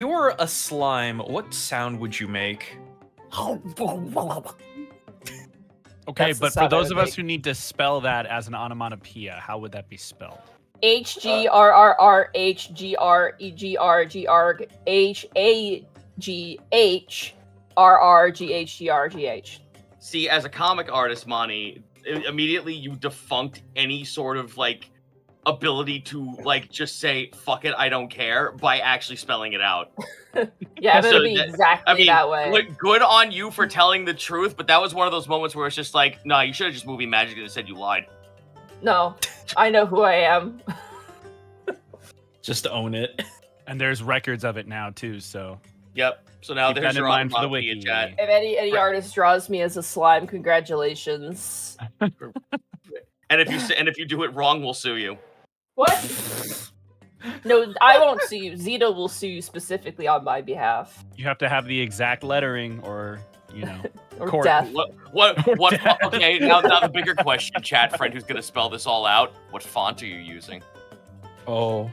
you're a slime, what sound would you make? Okay, That's the but for sound I those would of us make. who need to spell that as an onomatopoeia, how would that be spelled? H G R R R H G R E G R G R H A G H R R G H G R G H. See, as a comic artist, Monty, i- immediately you defunct any sort of like ability to like just say "fuck it, I don't care" by actually spelling it out. Yeah, So it'll be that- exactly I mean, that way. good, good on you for telling the truth, but that was one of those moments where it's just like, no, you should have just movie magic and said you lied. No, I know who I am. Just own it. And there's records of it now too, so Yep. So now Keep there's that in your mind for the wiki. chat. If any any Right. artist draws me as a slime, congratulations. And if you s- and if you do it wrong, we'll sue you. What? No, I won't sue you. Zito will sue you specifically on my behalf. you have to have the exact lettering or you know Or Court. death. What? What? What? fo- okay. Now, now the bigger question, chat friend, who's gonna spell this all out? What font are you using? Oh.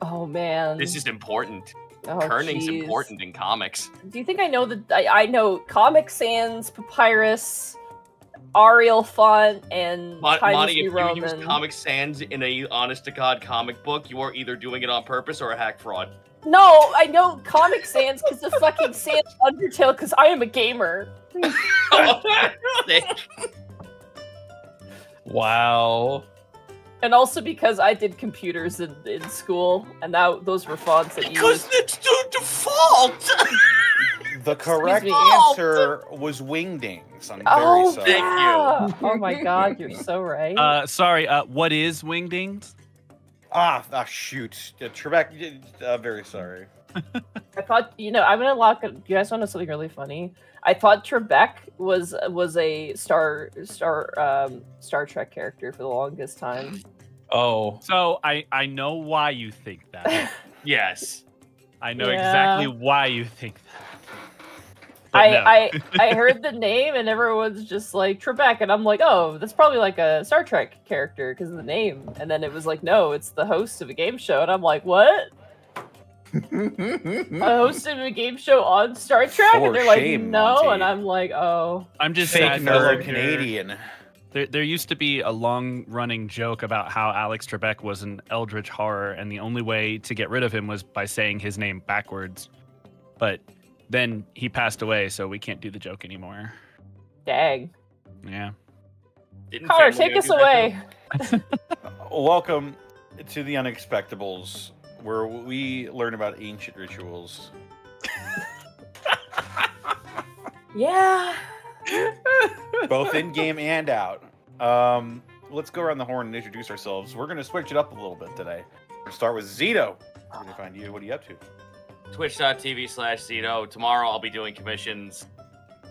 Oh man. This is important. oh, Kerning's jeez. important in comics. Do you think I know the I, I know Comic Sans, Papyrus, Arial font, and Mon- Times Monty, New if you use Roman? Comic Sans in a honest to god comic book, you are either doing it on purpose or a hack fraud. No, I know Comic Sans because of fucking Sans Undertale because I am a gamer. Wow. And also because I did computers in, in school, and that those were fonts that you because used. it's the default. The correct me. answer was wingdings. I'm very Oh, sorry. Thank you. Oh my god, you're so right. uh sorry, uh what is wingdings? Ah, ah, shoot. Uh, Trebek, uh, very sorry. I thought, you know, I'm gonna lock. You guys want to know something really funny? I thought Trebek was was a Star Star um, Star Trek character for the longest time. Oh. So I I know why you think that. yes. I know Yeah. exactly why you think that. But I, no. I I heard the name and everyone's just like Trebek, and I'm like, oh, that's probably like a Star Trek character because of the name. And then it was like, no, it's the host of a game show, and I'm like, what? A host of a game show on Star Trek? For and they're like, shame, no, Monty. and I'm like, oh. I'm just Fake sad Fellow nerd. Canadian. There, there used to be a long running joke about how Alex Trebek was an eldritch horror, and the only way to get rid of him was by saying his name backwards. But then he passed away, so we can't do the joke anymore. Dang. Yeah. Didn't Connor, take us away. Welcome to the Unexpectables, where we learn about ancient rituals. Yeah. both in game and out. Um, let's go around the horn and introduce ourselves. We're going to switch it up a little bit today. We're going to start with Zito. We're going to find you. What are you up to? twitch.tv slash Zito. Tomorrow I'll be doing commissions.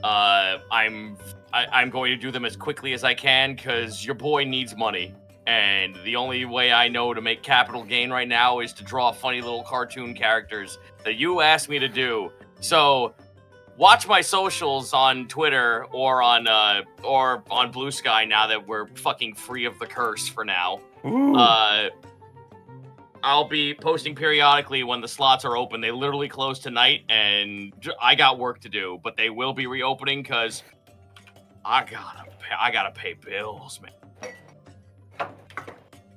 Uh, I'm I, I'm going to do them as quickly as I can because your boy needs money, and the only way I know to make capital gain right now is to draw funny little cartoon characters that you asked me to do. So, watch my socials on Twitter or on uh or on Blue Sky now that we're fucking free of the curse for now. Uh, I'll be posting periodically when the slots are open. They literally close tonight, and I got work to do, but they will be reopening because I gotta pay, I gotta pay bills, man.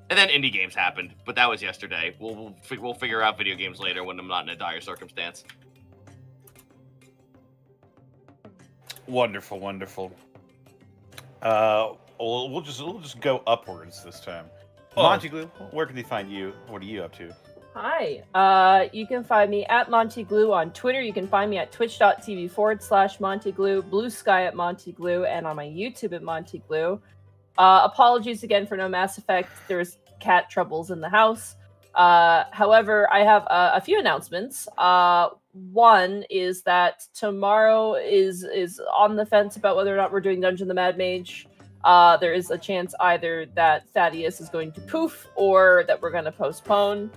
And then indie games happened, but that was yesterday. We'll we'll, we'll figure out video games later when I'm not in a dire circumstance. Wonderful, wonderful. Uh, we'll, we'll just we'll just go upwards this time. Oh. Montague, where can they find you? What are you up to? Hi. Uh, you can find me at MontyGlu on Twitter. You can find me at twitch.tv forward slash MontyGlu, Blue Sky at MontyGlu, and on my YouTube at MontyGlu. Uh, apologies again for no Mass Effect. There was cat troubles in the house. Uh, however, I have uh, a few announcements. Uh, one is that tomorrow is is on the fence about whether or not we're doing Dungeon the Mad Mage. Uh, there is a chance either that Thaddeus is going to poof or that we're going to postpone.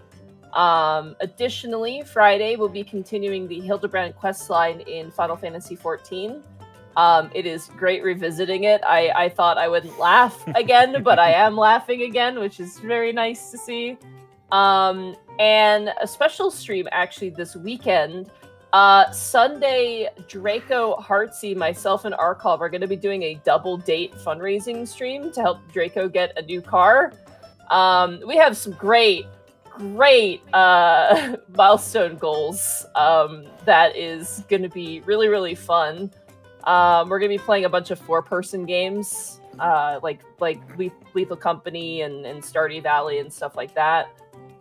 Um, additionally, Friday we'll be continuing the Hildibrand quest line in Final Fantasy XIV. Um, it is great revisiting it. I, I thought I wouldn't laugh again, but I am laughing again, which is very nice to see. Um, and a special stream actually this weekend. Uh, Sunday, Draco, Heartsy, myself, and Arcov are going to be doing a double date fundraising stream to help Draco get a new car. Um, we have some great, great uh, milestone goals. Um, that is going to be really, really fun. Um, we're going to be playing a bunch of four-person games, uh, like like Lethal Company and, and Stardew Valley and stuff like that.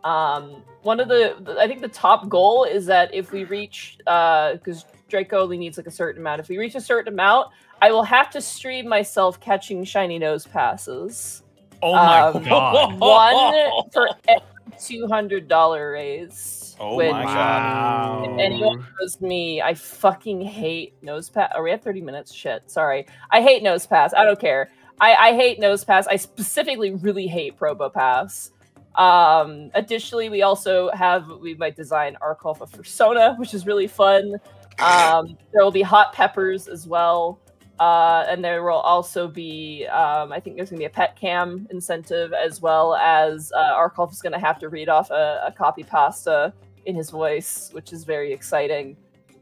Um, one of the, I think the top goal is that if we reach, because Draco only needs like a certain amount. If we reach a certain amount, I will have to stream myself catching shiny Nosepasses. Oh my Um, god. One for every two hundred dollar raise. Oh which, my Wow. If anyone knows me, I fucking hate Nosepass. Are we at 30 minutes? Shit. Sorry. I hate Nosepass. I don't care. I, I hate Nosepass. I specifically really hate Probopass. Um, additionally, we also have we might design Arc Alpha Persona, which is really fun. Um, there will be hot peppers as well. Uh, and there will also be, um, I think there's going to be a pet cam incentive as well as uh, Arkolf is going to have to read off a, a copy pasta in his voice, which is very exciting.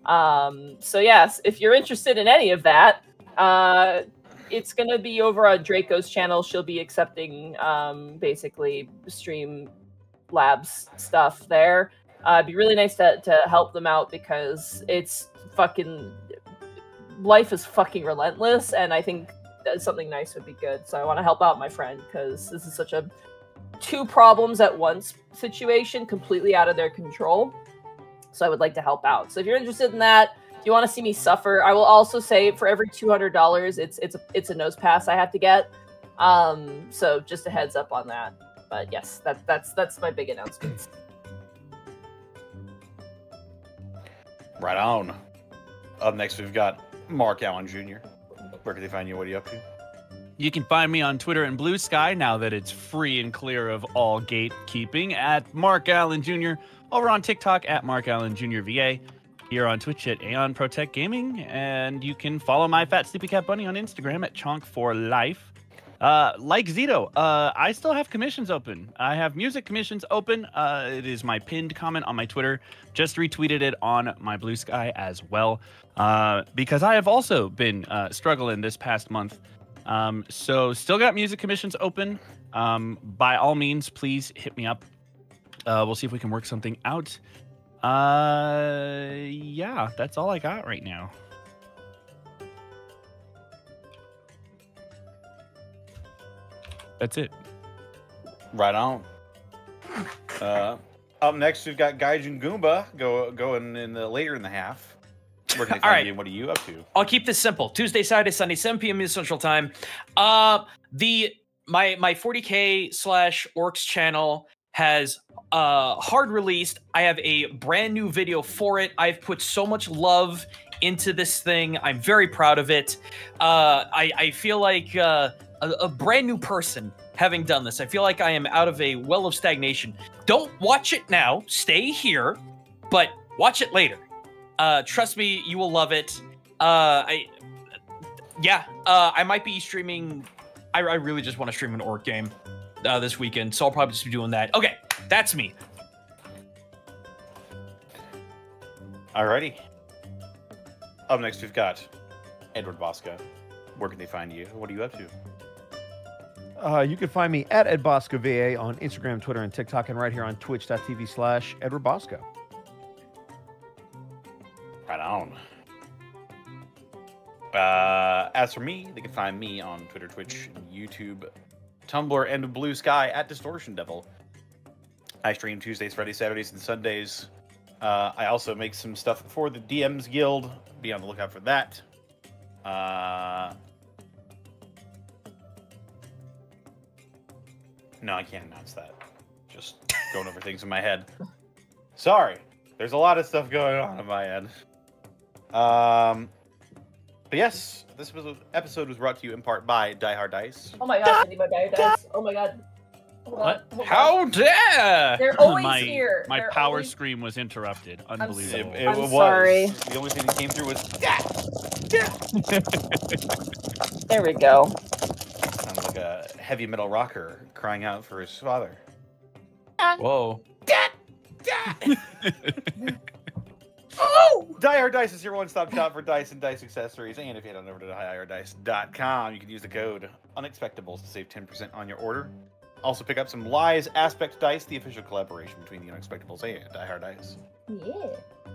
Um, so yes, if you're interested in any of that, uh, it's going to be over on Draco's channel. She'll be accepting um, basically stream labs stuff there. Uh, it'd be really nice to, to help them out because it's fucking life is fucking relentless, and I think something nice would be good. So I want to help out my friend because this is such a two problems at once situation, completely out of their control. So I would like to help out. So if you're interested in that, you want to see me suffer, I will also say for every two hundred dollars, it's it's a it's a Nosepass I have to get. Um, so just a heads up on that. But yes, that that's that's my big announcements. Right on. Up next, we've got Mark Allen Jr. Where can they find you? What are you up to? You can find me on Twitter and Blue Sky now that it's free and clear of all gatekeeping at Mark Allen Jr. Over on TikTok at Mark Allen Jr. VA. Here on Twitch at Aeon Protect Gaming. And you can follow my Fat Sleepy Cat Bunny on Instagram at Chonk for Life. Uh, like Zito, uh, I still have commissions open. I have music commissions open. Uh, it is my pinned comment on my Twitter. Just retweeted it on my Blue Sky as well. Uh, because I have also been uh, struggling this past month. Um, so still got music commissions open. Um, by all means, please hit me up. Uh, we'll see if we can work something out. Uh, yeah, that's all I got right now. That's it. Right on. Uh, up next, we've got Gaijin Goomba go going in the later in the half. Where can they All find right. you? What are you up to? I'll keep this simple. Tuesday, Saturday, Sunday, 7 p.m. Central Time. Uh the my my 40k slash orcs channel has uh hard released. I have a brand new video for it. I've put so much love into this thing. I'm very proud of it. Uh I, I feel like uh a, a brand new person having done this. I feel like I am out of a well of stagnation. Don't watch it now. Stay here, but watch it later. Uh, trust me, you will love it. Uh, I, yeah, uh, I might be streaming. I, I really just want to stream an orc game uh, this weekend, so I'll probably just be doing that. Okay, that's me. Alrighty. Up next, we've got Edward Bosco. Where can they find you? What are you up to? Uh, you can find me at Ed Bosco VA on Instagram, Twitter, and TikTok, and right here on twitch.tv slash Edward Bosco. Right on. Uh, as for me, they can find me on Twitter, Twitch, and YouTube, Tumblr, and Blue Sky at Distortion Devil. I stream Tuesdays, Fridays, Saturdays, and Sundays. Uh, I also make some stuff for the DMs Guild. Be on the lookout for that. Uh, no, I can't announce that. Just going over things in my head. Sorry. There's a lot of stuff going on in my end. Um, but yes, this was, episode was brought to you in part by Die Hard Dice. Oh my god, I need my Die Hard dice. Oh my god. Oh what? hold on. Oh How dare? They're always my here. my They're power always- scream was interrupted. It, Unbelievable. it I'm was. sorry. The only thing that came through was There we go. sounds like a heavy metal rocker crying out for his father. Whoa. Oh! Die Hard Dice is your one-stop shop for dice and dice accessories. And if you head on over to dieharddice.com, you can use the code Unexpectables to save 10% on your order. Also pick up some Lys Aspect Dice, the official collaboration between the Unexpectables and Die Hard Dice. Yeah.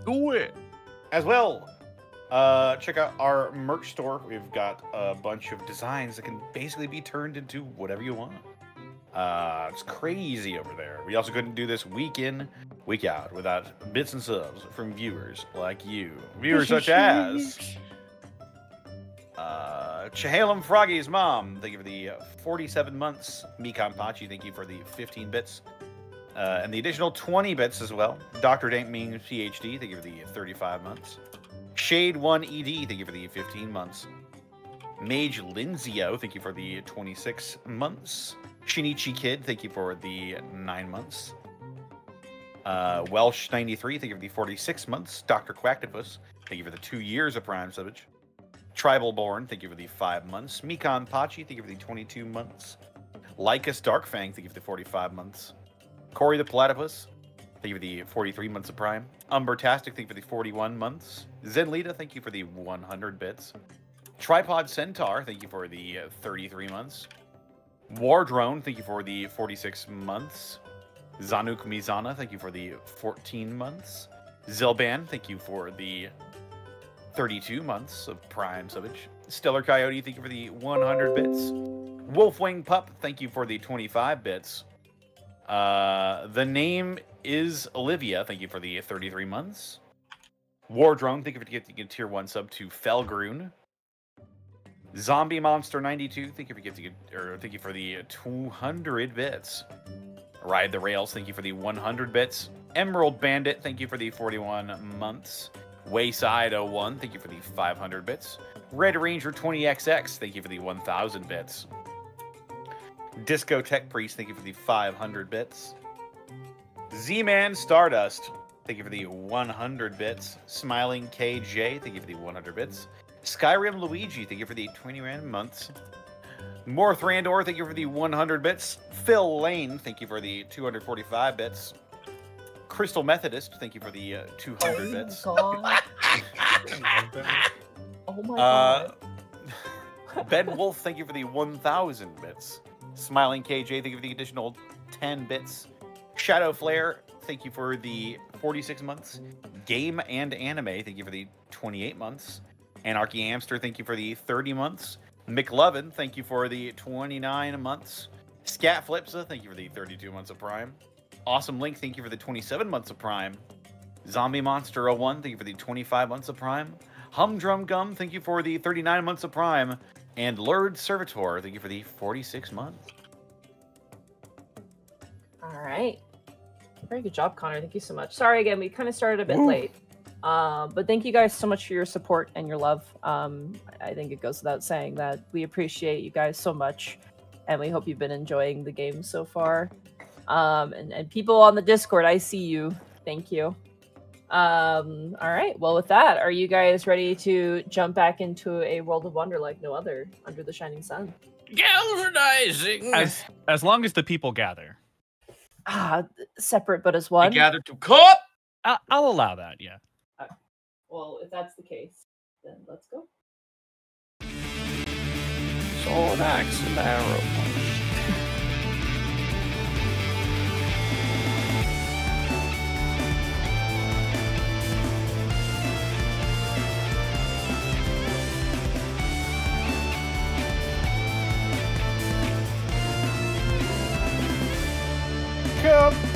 Do it. As well, uh, check out our merch store. We've got a bunch of designs that can basically be turned into whatever you want. Uh, it's crazy over there. We also couldn't do this week in, week out without bits and subs from viewers like you. Viewers such as uh, Chehalem Froggy's mom. Thank you for the 47 months. Mikan Pachi, thank you for the 15 bits. Uh, and the additional 20 bits as well. Dr. Dank Ming PhD, thank you for the 35 months. Shade 1 ED, thank you for the 15 months. Mage Linzio, thank you for the 26 months. Shinichi Kid, thank you for the 9 months. Uh, Welsh 93, thank you for the 46 months. Dr. Quacktopus, thank you for the 2 years of Prime Subbage. Tribal Born, thank you for the 5 months. Mikan Pachi, thank you for the 22 months. Lycus Darkfang, thank you for the 45 months. Corey the Platypus, thank you for the 43 months of Prime. Umbertastic, thank you for the 41 months. Zenlita, thank you for the 100 bits. Tripod Centaur, thank you for the uh, 33 months. War Drone, thank you for the 46 months. Zanuk Mizana, thank you for the 14 months. Zilban, thank you for the 32 months of Prime Subbage. Stellar Coyote, thank you for the 100 bits. Wolfwing Pup, thank you for the 25 bits. Uh, the name is Olivia, thank you for the 33 months. War Drone, thank you for getting tier 1 sub to Felgroon. Zombie Monster 92, thank you for getting or thank you for the 200 bits. Ride the Rails, thank you for the 100 bits. Emerald Bandit, thank you for the 41 months. Wayside 01, thank you for the 500 bits. Red Ranger 20XX, thank you for the 1000 bits. Disco Tech Priest, thank you for the 500 bits. Z Man Stardust, thank you for the 100 bits. Smiling KJ, thank you for the 100 bits. Skyrim Luigi, thank you for the 20 random months. Morth Randor, thank you for the 100 bits. Phil Lane, thank you for the 245 bits. Crystal Methodist, thank you for the uh, 200 bits. God. Oh my Uh, god. ben Wolf, thank you for the 1,000 bits. Smiling KJ, thank you for the additional 10 bits. Shadow Flare, thank you for the 46 months. Game and Anime, thank you for the 28 months. Anarchy Hamster, thank you for the 30 months. McLovin, thank you for the 29 months. Scat Flipsa, thank you for the 32 months of Prime. Awesome Link, thank you for the 27 months of Prime. Zombie Monster 01, thank you for the 25 months of Prime. Humdrum Gum, thank you for the 39 months of Prime. And Lord Servitor, thank you for the 46 months. All right. Very good job, Connor. Thank you so much. Sorry again, we kind of started a bit Woo. late. Uh, but thank you guys so much for your support and your love. Um, I think it goes without saying that we appreciate you guys so much, and we hope you've been enjoying the game so far. Um, and, and people on the Discord, I see you. Thank you. Um, all right. Well, with that, are you guys ready to jump back into a world of wonder like no other under the shining sun? Galvanizing. As as long as the people gather, Ah, separate but as We one. gathered to cup. I, I'll allow that. Yeah. Well, if that's the case, then let's go. Sword, axe, and arrow. Come. Come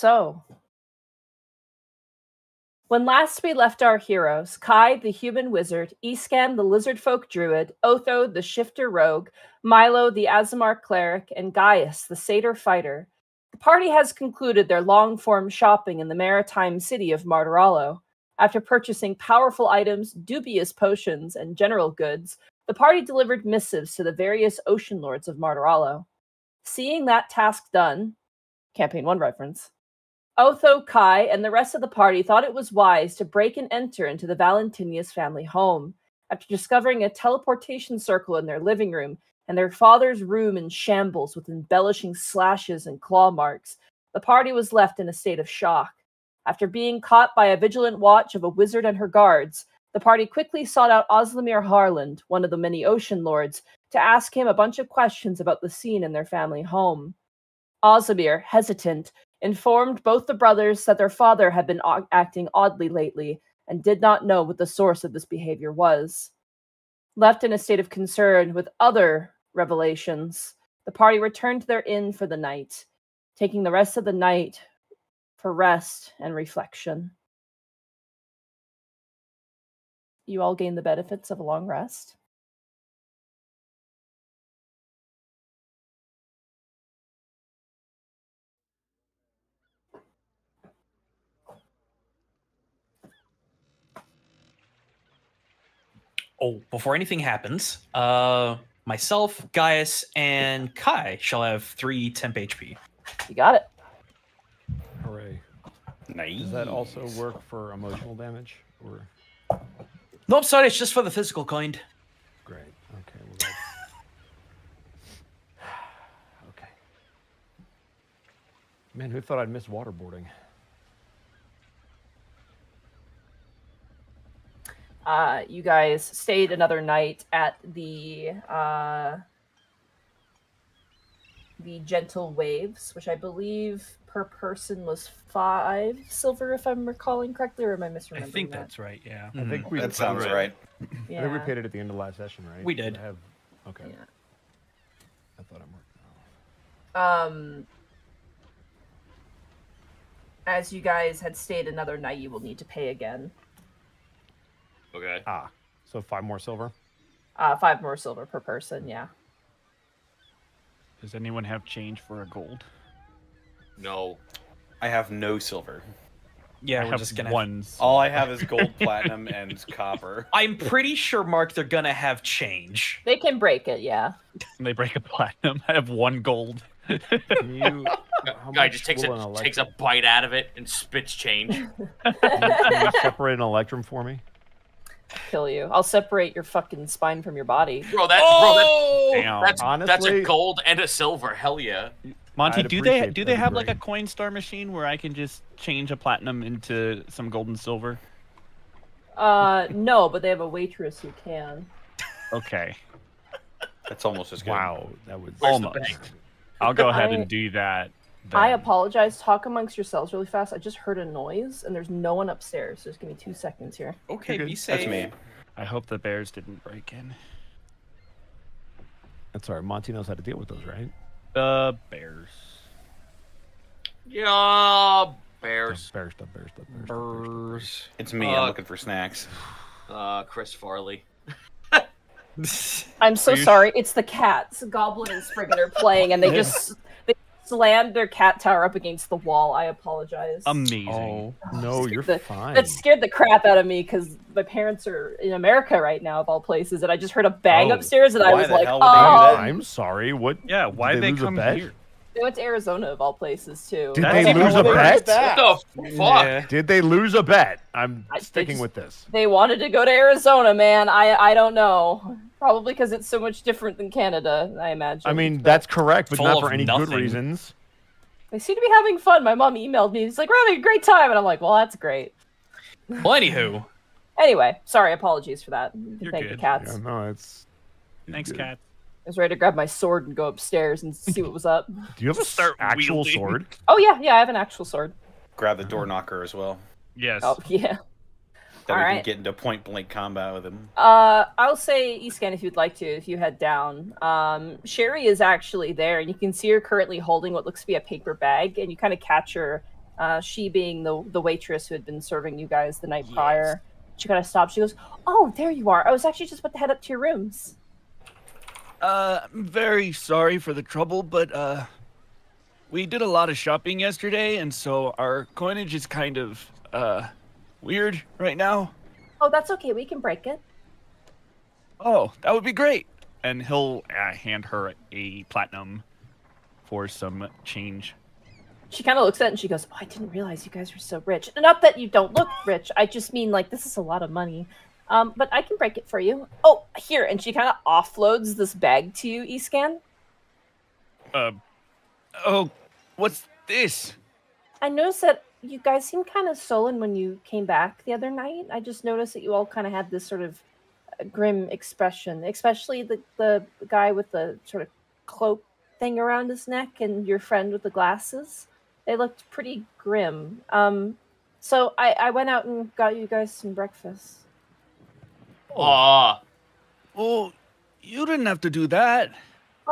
So, when last we left our heroes, Kai the human wizard, Escan the lizard folk druid, Otho the shifter rogue, Milo the Aasimar cleric, and Gaius the satyr fighter, the party has concluded their long form shopping in the maritime city of Martorallo. After purchasing powerful items, dubious potions, and general goods, the party delivered missives to the various ocean lords of Martorallo. Seeing that task done, Campaign 1 reference, Otho, Kai, and the rest of the party thought it was wise to break and enter into the Valentinius family home. After discovering a teleportation circle in their living room and their father's room in shambles with embellishing slashes and claw marks, the party was left in a state of shock. After being caught by a vigilant watch of a wizard and her guards, the party quickly sought out Oslamir Harland, one of the many ocean lords, to ask him a bunch of questions about the scene in their family home. Osamir, hesitant, informed both the brothers that their father had been au- acting oddly lately and did not know what the source of this behavior was. Left in a state of concern with other revelations, the party returned to their inn for the night, taking the rest of the night for rest and reflection. You all gain the benefits of a long rest. Oh, before anything happens, uh, myself, Gaius, and Kai shall have three temp HP. You got it. Hooray. Nice. Does that also work for emotional damage? Or Nope, sorry, it's just for the physical kind. great. Okay. Well, okay. Man, who thought I'd miss waterboarding? Uh, you guys stayed another night at the uh, the gentle waves, which I believe per person was five silver, if I'm recalling correctly, or am I misremembering? I think that? that's right. Yeah. I think we. That sounds right. right. I think we Yeah. paid it at the end of last session, right? We did. I have. Okay. Yeah. I thought I'm working. Um, as you guys had stayed another night, you will need to pay again. Okay. Ah, so five more silver. Uh, five more silver per person. Yeah. Does anyone have change for a gold? No. I have no silver. Yeah, I we're have just gonna. one. All I have is gold, platinum, and copper. I'm pretty sure, Mark, they're gonna have change. They can break it. Yeah. They break a platinum. I have one gold. Can you? Guy just takes a takes a bite out of it and spits change. Can you, can you separate an electrum for me? Kill you. I'll separate your fucking spine from your body. Bro, that Oh! Bro, that, that's that's a gold and a silver. Hell yeah. Monty, I'd do they do they that'd be have like a great. coin star machine where I can just change a platinum into some gold and silver? Uh, no, but they have a waitress who can. Okay. That's almost as good. Wow, that was Where's Almost. I'll go ahead I- and do that. I apologize. Talk amongst yourselves really fast. I just heard a noise, and there's no one upstairs. Just give me two seconds here. Okay, be safe. That's me. I hope the bears didn't break in. That's all right. Monty knows how to deal with those, right? The bears. Yeah, Stuff, bears. bear stuff, bear stuff, bear stuff, bear stuff. Burrs. It's me. Uh, I'm looking for snacks. Uh, Chris Farley. I'm so Are sorry. It's the cats. Goblin and Spriggan are playing, and they just they slammed their cat tower up against the wall. I apologize. Amazing. Oh, No, you're The- fine. that scared the crap out of me because my parents are in America right now, of all places, and I just heard a bang Oh, upstairs, and I was like, hell would they oh. do "Oh!" I'm sorry. What? Yeah, why Did they, they come bet? here? They went to Arizona, of all places, too. Did That's they lose a bet? What the fuck? Yeah. Did they lose a bet? I'm I- sticking just- with this. They wanted to go to Arizona, man. I I don't know. Probably because it's so much different than Canada, I imagine. I mean, but that's correct, but Full not for any good reasons. they seem to be having fun. My mom emailed me. She's like, "We're having a great time," and I'm like, "Well, that's great." Well, anywho, Anyway, sorry. Apologies for that. You're Thank the good. cats. Yeah, no, it's. Thanks, good. cat. I was ready to grab my sword and go upstairs and see what was up. Do you have a Start actual wielding. sword? Oh yeah, yeah. I have an actual sword. Grab the door knocker as well. Yes. Oh yeah. That we Alright. can get into point blank combat with him. Uh, I'll say Escan if you'd like to, if you head down. Um, Sherry is actually there, and you can see her currently holding what looks to be a paper bag, and you kind of catch her Uh, she being the the waitress who had been serving you guys the night Yes. prior. She kind of stops. She goes, "Oh, there you are. I was actually just about to head up to your rooms." Uh, I'm very sorry for the trouble, but uh, we did a lot of shopping yesterday, and so our coinage is kind of uh weird right now. Oh, that's okay. We can break it. Oh, that would be great. And he'll uh, hand her a platinum for some change. She kind of looks at it and she goes, oh, "I didn't realize you guys were so rich. Not that you don't look rich. I just mean like this is a lot of money. Um, but I can break it for you. Oh, here." And she kind of offloads this bag to you, Escan. Uh, oh, what's this? I noticed that you guys seemed kind of sullen when you came back the other night. I just noticed that you all kind of had this sort of uh, grim expression, especially the, the guy with the sort of cloak thing around his neck and your friend with the glasses. They looked pretty grim. Um, so I, I went out and got you guys some breakfast. Aw. Well, you didn't have to do that.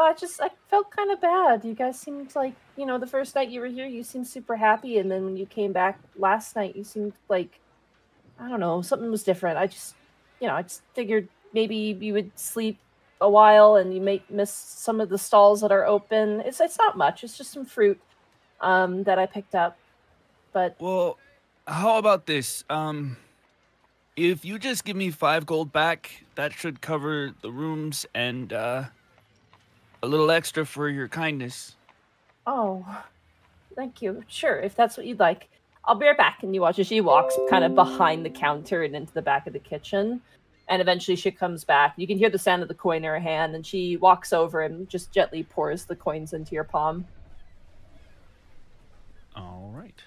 Oh, I just I felt kind of bad. You guys seemed like you know the first night you were here, you seemed super happy, and then when you came back last night, you seemed like I don't know something was different. I just you know I just figured maybe you would sleep a while and you may miss some of the stalls that are open. It's it's not much. It's just some fruit um, that I picked up, but Well, how about this? Um, if you just give me five gold back, that should cover the rooms and uh, a little extra for your kindness. Oh, thank you. Sure, if that's what you'd like. I'll be right back. And you watch as she walks kind of behind the counter and into the back of the kitchen. And eventually she comes back. You can hear the sound of the coin in her hand, and she walks over and just gently pours the coins into your palm. All right.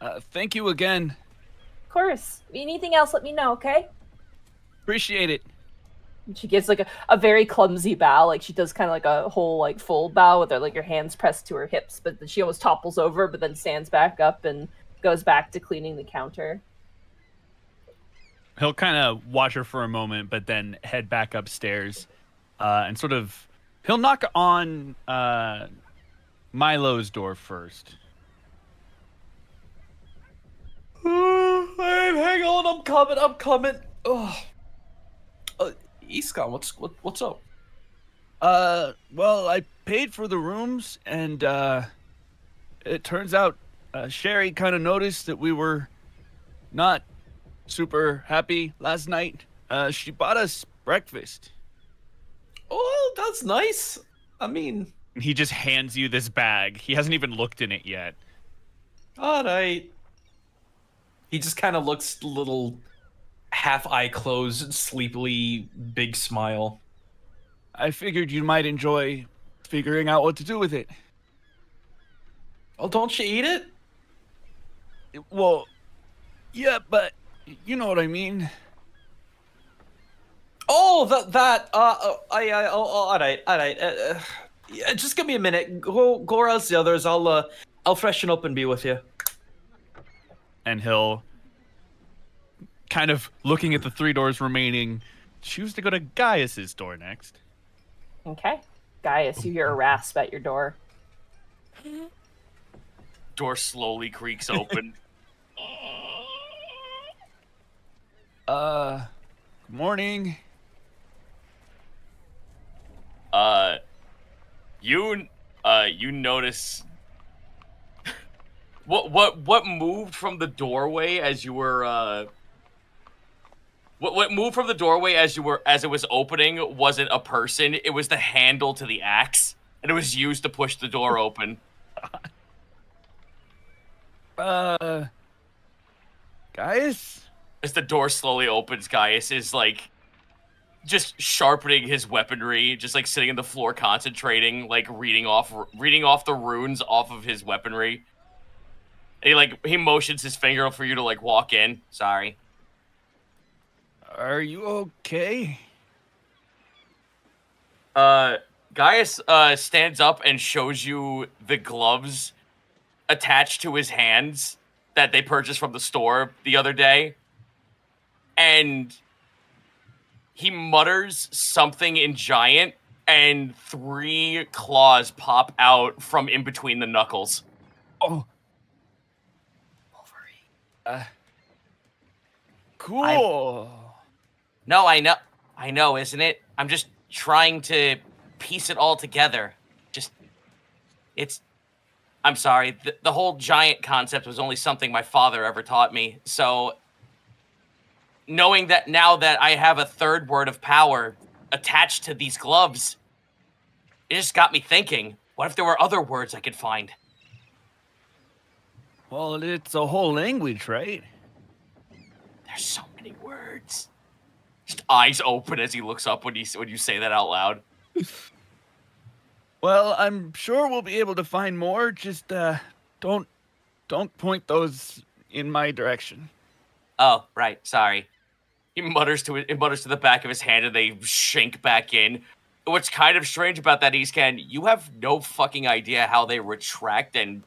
Uh, thank you again. Of course. Anything else, let me know, okay? Appreciate it. And she gives like a, a very clumsy bow, like she does kind of like a whole like full bow with her like her hands pressed to her hips, but then she almost topples over, but then stands back up and goes back to cleaning the counter. He'll kind of watch her for a moment, but then head back upstairs uh, and sort of. He'll knock on uh, Milo's door first. hey, hang on, I'm coming, I'm coming. Oh, Escan, what's what, what's up? Uh, well, I paid for the rooms, and uh, it turns out uh, Sherry kind of noticed that we were not super happy last night. Uh, she bought us breakfast. Oh, that's nice. I mean, He just hands you this bag. He hasn't even looked in it yet. all right. He just kind of looks a little half eye closed, sleepily, big smile. I figured you might enjoy figuring out what to do with it. Oh, don't you eat it? Well, yeah, but you know what I mean. Oh, that that. Uh, uh I, I, oh, oh, all right, all right. Uh, uh, yeah, just give me a minute. Go, go around the others. I'll, uh, I'll freshen up and be with you. and he'll kind of looking at the three doors remaining choose to go to Gaius's door next. Okay. Gaius, you hear a rasp at your door. Door slowly creaks open. Uh good morning. uh, you uh you notice what what what moved from the doorway as you were uh what what moved from the doorway as you were as it was opening wasn't a person it was the handle to the axe and it was used to push the door open. Uh Gaius? as the door slowly opens Gaius is like just sharpening his weaponry just like sitting on the floor concentrating like reading off reading off the runes off of his weaponry. And he like he motions his finger for you to like walk in. Sorry Are you okay? uh Gaius uh stands up and shows you the gloves attached to his hands that they purchased from the store the other day and he mutters something in giant and three claws pop out from in between the knuckles. Oh. Wolverine. Uh, cool. No, I know, I know, isn't it? I'm just trying to piece it all together. Just, it's. I'm sorry. The, the whole giant concept was only something my father ever taught me. So, knowing that now that I have a third word of power attached to these gloves, it just got me thinking. What if there were other words I could find? Well, it's a whole language, right? There's so many words. Eyes open as he looks up when you when you say that out loud. Well, I'm sure we'll be able to find more. Just uh, don't don't point those in my direction. Oh, right. Sorry. He mutters to it. He mutters to the back of his hand, and they shrink back in. What's kind of strange about that, Escan, you have no fucking idea how they retract and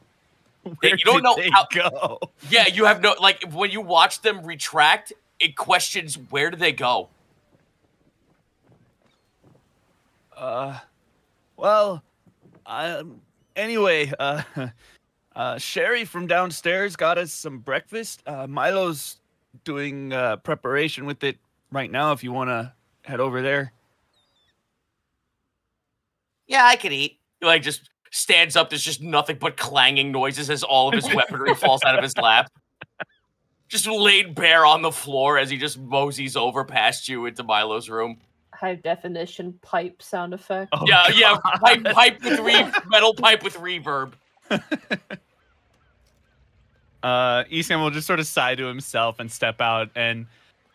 Where you don't know they how- go. yeah, you have no like when you watch them retract, it questions where do they go. Uh, well, um, anyway, uh, uh, Sherry from downstairs got us some breakfast. Uh, Milo's doing uh, preparation with it right now. If you want to head over there. Yeah, I could eat. He, like just stands up. There's just nothing but clanging noises as all of his weaponry falls out of his lap. Just laid bare on the floor as he just moseys over past you into Milo's room. High definition pipe sound effect. Oh, yeah, yeah, pipe, pipe with re- metal pipe with reverb. Uh, Eastham will just sort of sigh to himself and step out, and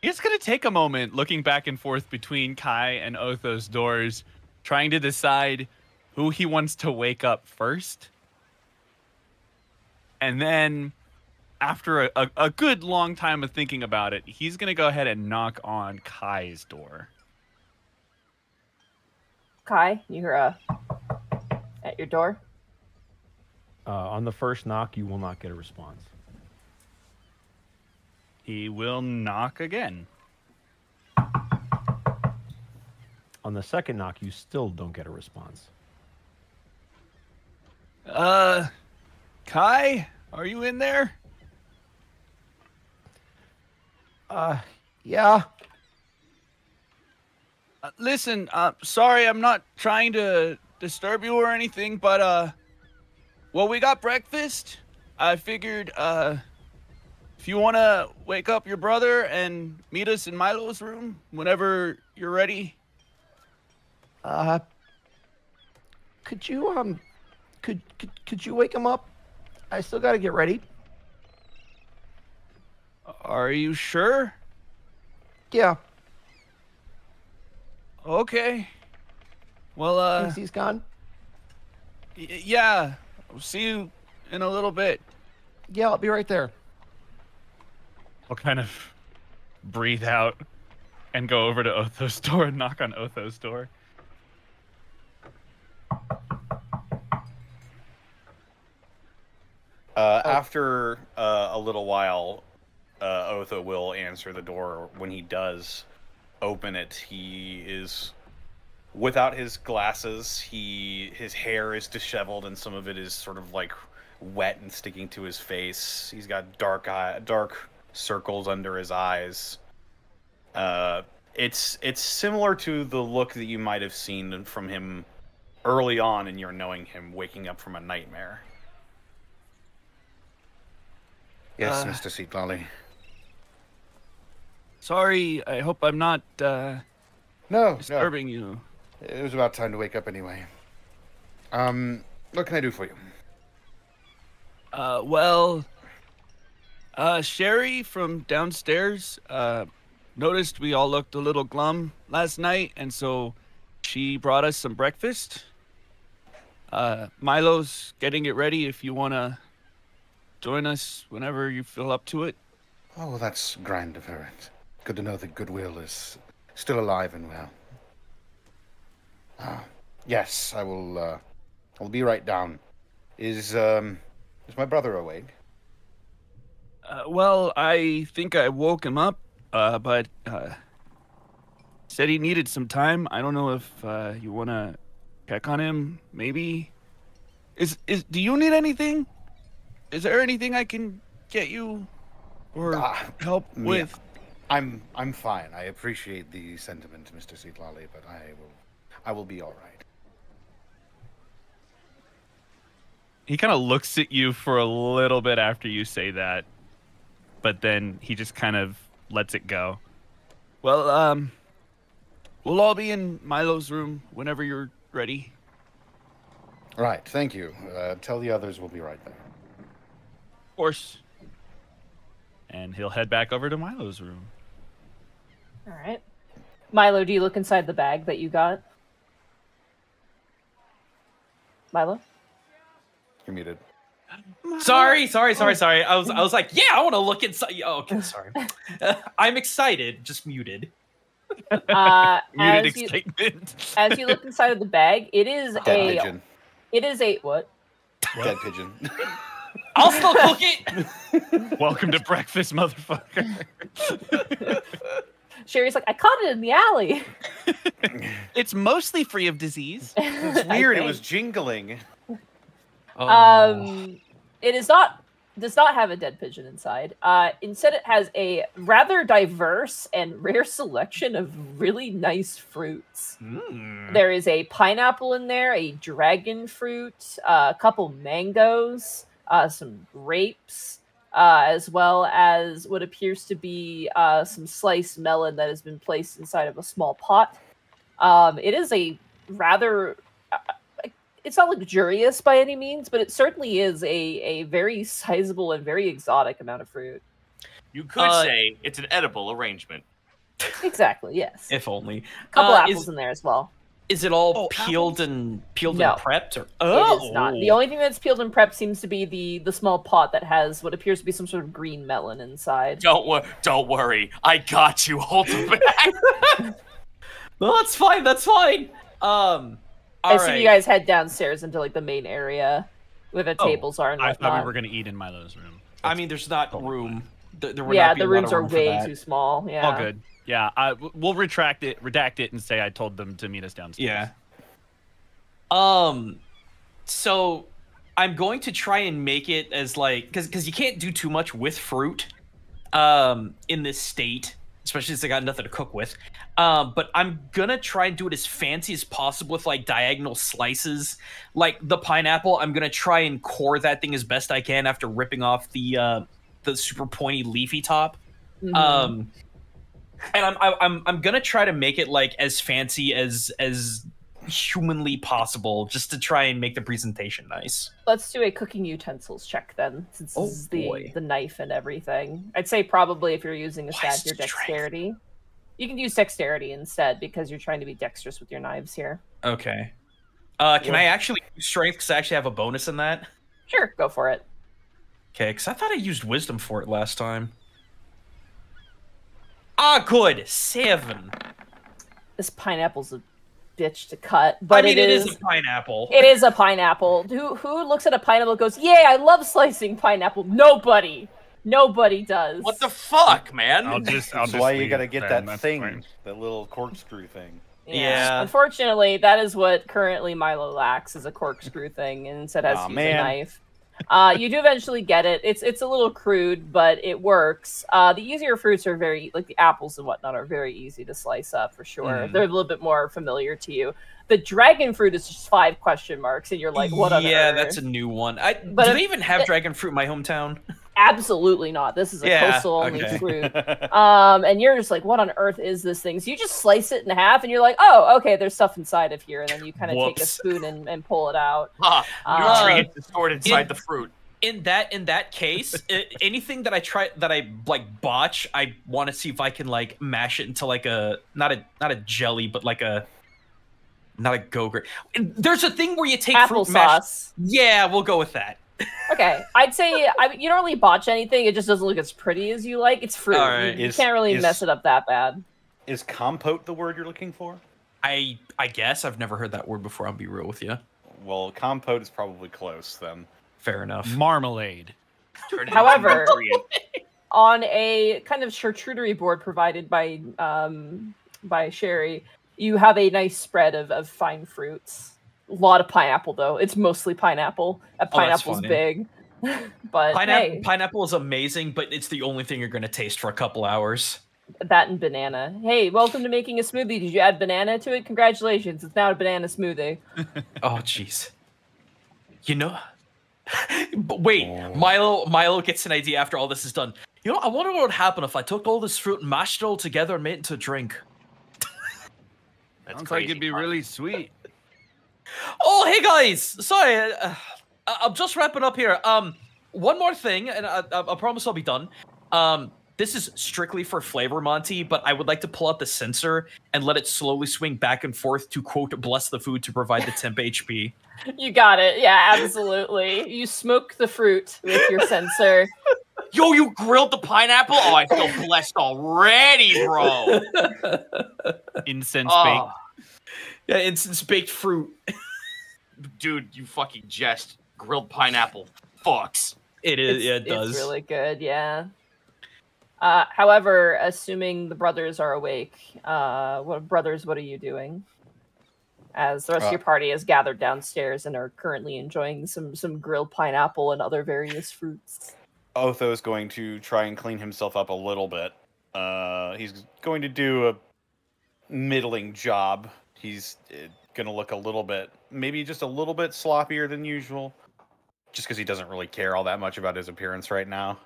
he's gonna take a moment looking back and forth between Kai and Otho's doors, trying to decide who he wants to wake up first. And then, after a, a, a good long time of thinking about it, he's gonna go ahead and knock on Kai's door. Kai, you hear a at your door. Uh, on the first knock, you will not get a response. He will knock again. On the second knock, you still don't get a response. Uh, Kai, are you in there? Uh, yeah. Uh, listen, uh, sorry, I'm not trying to disturb you or anything, but uh, well, we got breakfast. I figured uh, if you want to wake up your brother and meet us in Milo's room whenever you're ready. Uh, could you um, could could, could you wake him up? I still got to get ready. Are you sure? Yeah. Okay. Well, uh, Thinks he's gone. y- yeah. I'll see you in a little bit. Yeah, I'll be right there. I'll kind of breathe out and go over to Otho's door and knock on Otho's door. Uh, Oh. After uh, a little while, uh, Otho will answer the door. When he does open it, he is without his glasses. He his hair is disheveled, and some of it is sort of like wet and sticking to his face. He's got dark eye, dark circles under his eyes. Uh, it's it's similar to the look that you might have seen from him early on in your knowing him, waking up from a nightmare. Yes, Uh, Mr. Seatlolly. Sorry, I hope I'm not uh, No, no. disturbing you. It was about time to wake up anyway. Um, what can I do for you? Uh, well, uh, Sherry from downstairs uh, noticed we all looked a little glum last night, and so she brought us some breakfast. Uh, Milo's getting it ready if you want to join us whenever you feel up to it. Oh, that's grand of her. Good to know that Goodwill is still alive and well. Ah, yes, I will. Uh, I'll be right down. Is um, is my brother awake? Uh, well, I think I woke him up, uh, but uh, said he needed some time. I don't know if uh, you want to check on him. Maybe. Is is do you need anything? Is there anything I can get you or Ah, help with? I'm I'm fine. I appreciate the sentiment, Mr. Seatlali, but I will I will be all right. He kind of looks at you for a little bit after you say that, but then he just kind of lets it go. Well, um, we'll all be in Milo's room whenever you're ready. Right, thank you. Uh, tell the others we'll be right there. Of course. And he'll head back over to Milo's room. All right. Milo, do you look inside the bag that you got? Milo? You're muted. Sorry, sorry, sorry, sorry. I was, I was like, yeah, I want to look inside. Oh, okay, sorry. Uh, I'm excited. Just muted. Uh, Muted as, you, excitement. as you look inside of the bag, it is Dead a pigeon. it is a what? Dead pigeon. I'll still cook it. Welcome to breakfast, motherfucker. Sherry's like, I caught it in the alley. it's mostly free of disease. It's weird. It was jingling. Oh. Um, it is not does not have a dead pigeon inside. Uh, instead, it has a rather diverse and rare selection of really nice fruits. Mm. There is a pineapple in there, a dragon fruit, uh, a couple mangoes, uh, some grapes, uh, as well as what appears to be uh, some sliced melon that has been placed inside of a small pot. Um, it is a rather. uh, It's not luxurious by any means, but it certainly is a, a very sizable and very exotic amount of fruit. You could Uh, say it's an edible arrangement. Exactly, yes. If only. A couple Uh, apples is, in there as well. Is it all Oh, peeled and peeled No. and prepped? Or oh, is not. The only thing that's peeled and prepped seems to be the the small pot that has what appears to be some sort of green melon inside. Don't wor- don't worry, I got you. Hold the bag. No, that's fine. That's fine. Um, I all assume right. you guys head downstairs into like the main area where the Oh, tables are and I whatnot. thought we were gonna eat in Milo's room. I mean, there's not room. There, there would yeah, not be the rooms of are way too small. Yeah. All good. Yeah, I, w- we'll retract it, redact it, and say I told them to meet us downstairs. Yeah. Um, so I'm going to try and make it as like because because you can't do too much with fruit, um, in this state, especially since I got nothing to cook with. Um, but I'm gonna try and do it as fancy as possible with like diagonal slices, like the pineapple. I'm gonna try and core that thing as best I can after ripping off the uh the super pointy leafy top. Mhm. Um, and I'm I'm I'm gonna try to make it like as fancy as as humanly possible, just to try and make the presentation nice. Let's do a cooking utensils check then, since Oh, this is the boy. the knife and everything. I'd say probably if you're using a is your dexterity. You can use dexterity instead because you're trying to be dexterous with your knives here. Okay. Uh, can I actually use strength? Because I actually have a bonus in that. Sure, go for it. Okay, because I thought I used wisdom for it last time. Ah, good seven. This pineapple's a bitch to cut, but I mean, it is, a pineapple. it is a pineapple. Who who looks at a pineapple and goes, "Yay, I love slicing pineapple." Nobody, nobody does. what the fuck, man? I'll just. I'll That's just why you leave got to get then, that thing, fine. that little corkscrew thing. Yeah. Unfortunately, that is what currently Milo lacks is a corkscrew thing, and instead has Aw, to use man. a knife. Uh, you do eventually get it. It's it's a little crude, but it works. Uh, the easier fruits are very like the apples and whatnot are very easy to slice up for sure. Mhm. They're a little bit more familiar to you. The dragon fruit is just five question marks, and you're like, what on yeah, that's a new one. I But do they even have dragon fruit in my hometown? Absolutely not. This is a Yeah, coastal only okay. fruit. Um, and you're just like, what on earth is this thing? So you just slice it in half, and you're like, oh, okay, there's stuff inside of here, and then you kind of take a spoon and, and pull it out. Ah, Uh, nutrient is stored inside in- the fruit. in that in that case i anything that i try that i like botch i want to see if i can like mash it into like a not a not a jelly but like a not a go-gurt there's a thing where you take fruit mash Applesauce. yeah we'll go with that Okay, I'd say I mean, you don't really botch anything. It just doesn't look as pretty as you like. It's fruit. All You- right. You, Is- can't really is- mess it up that bad. Is compote the word you're looking for? i i guess i've never heard that word before i'll be real with you Well, compote is probably close then. fair enough Marmalade. Turn it into However- On a kind of charcuterie board provided by um, by Sherry, you have a nice spread of, of fine fruits. A lot of pineapple though. It's mostly pineapple. A Oh, pineapple's funny. big. but Pineapple, hey, pineapple is amazing, but it's the only thing you're gonna taste for a couple hours. that and banana. Hey, welcome to making a smoothie. Did you add banana to it? Congratulations. It's now a banana smoothie. Oh, jeez. You know, but wait, Milo. Milo gets an idea after all this is done. You know, I wonder what would happen if I took all this fruit and mashed it all together and made it into a drink. That's Sounds crazy. like it'd be really sweet. Oh, hey guys. Sorry, uh, I- I'm just wrapping up here. Um, one more thing, and I, I, I promise I'll be done. Um, this is strictly for flavor, Monty, but I would like to pull out the censer and let it slowly swing back and forth to quote bless the food to provide the temp HP. You got it. Yeah, absolutely. You smoke the fruit with your censer. Yo, you grilled the pineapple? Oh, I feel blessed already, bro. Incense Oh, Yeah, it's, it's baked fruit. dude, you fucking jest. Grilled pineapple. Fucks. It is. It's, yeah, it does. It's really good. Yeah. Uh, however, assuming the brothers are awake, uh, what brothers? What are you doing? As the rest Uh, of your party is gathered downstairs and are currently enjoying some some grilled pineapple and other various fruits. Otho is going to try and clean himself up a little bit. Uh, he's going to do a middling job. He's uh, going to look a little bit, maybe just a little bit sloppier than usual, just because he doesn't really care all that much about his appearance right now.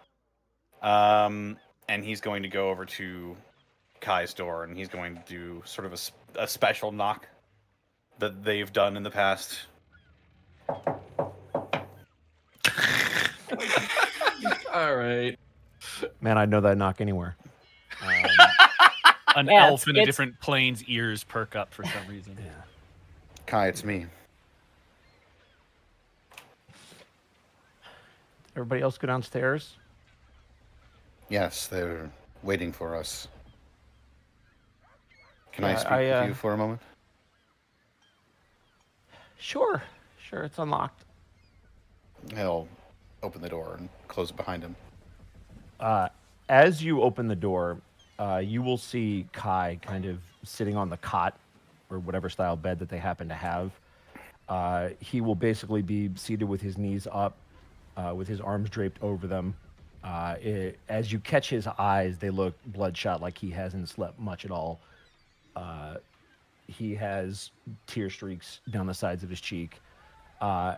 Um, and he's going to go over to Kai's door and he's going to do sort of a special knock that they've done in the past. All right. Man, I'd know that knock anywhere. Um, An Yeah, elf in a different plane's ears perk up for some reason. yeah. Kai, it's me. Everybody else go downstairs. Yes, they're waiting for us. Can I speak I, with uh, you for a moment? Sure, sure, it's unlocked. He'll open the door and close it behind him. Uh, as you open the door, uh, you will see Kai kind of sitting on the cot or whatever style bed that they happen to have. Uh, he will basically be seated with his knees up, uh, with his arms draped over them. Uh, it, as you catch his eyes, they look bloodshot, like he hasn't slept much at all. Uh, he has tear streaks down the sides of his cheek. Uh,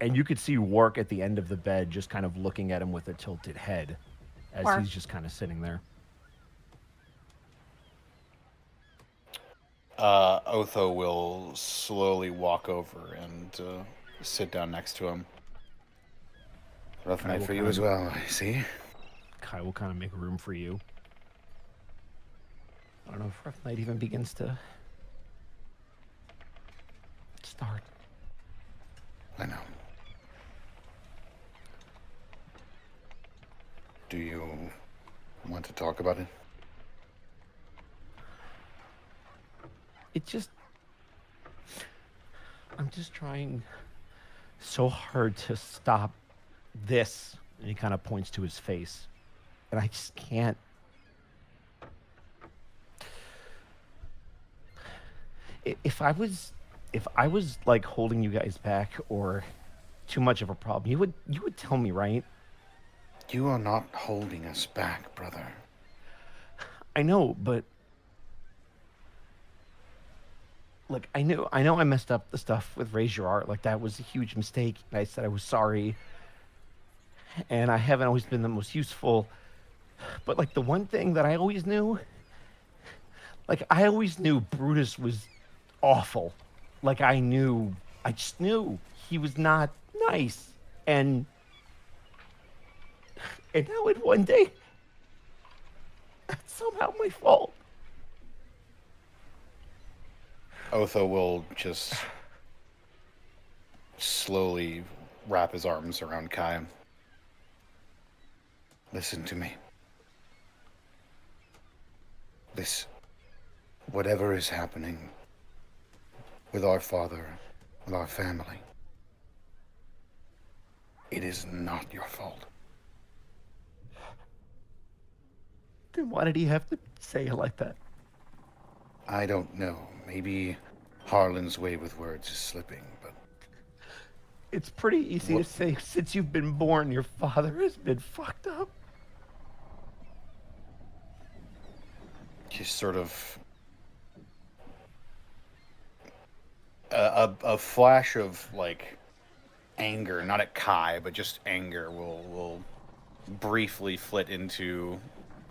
and you could see Wark at the end of the bed just kind of looking at him with a tilted head as Wark. he's just kind of sitting there. Uh, Otho will slowly walk over and uh, sit down next to him. Rough night for you as well, I see. Kai will kind of make room for you. I don't know if Rough Night even begins to start. I know. Do you want to talk about it? It just. I'm just trying so hard to stop this. And he kind of points to his face. And I just can't. If I was. If I was like holding you guys back or too much of a problem, you would you would tell me, right? You are not holding us back, brother. I know, but look, I knew I know I messed up the stuff with Raise Your Art. Like that was a huge mistake. And I said I was sorry. And I haven't always been the most useful. But like the one thing that I always knew, like I always knew Brutus was awful. Like I knew I just knew he was not nice. And and now in one day that's somehow my fault. Otho will just slowly wrap his arms around Kai. Listen to me. This, whatever is happening with our father, with our family, it is not your fault. Then why did he have to say it like that? I don't know. Maybe Harlan's way with words is slipping, but It's pretty easy What- to say since you've been born, your father has been fucked up. he sort of a, a, a flash of like anger, not at Kai, but just anger will will briefly flit into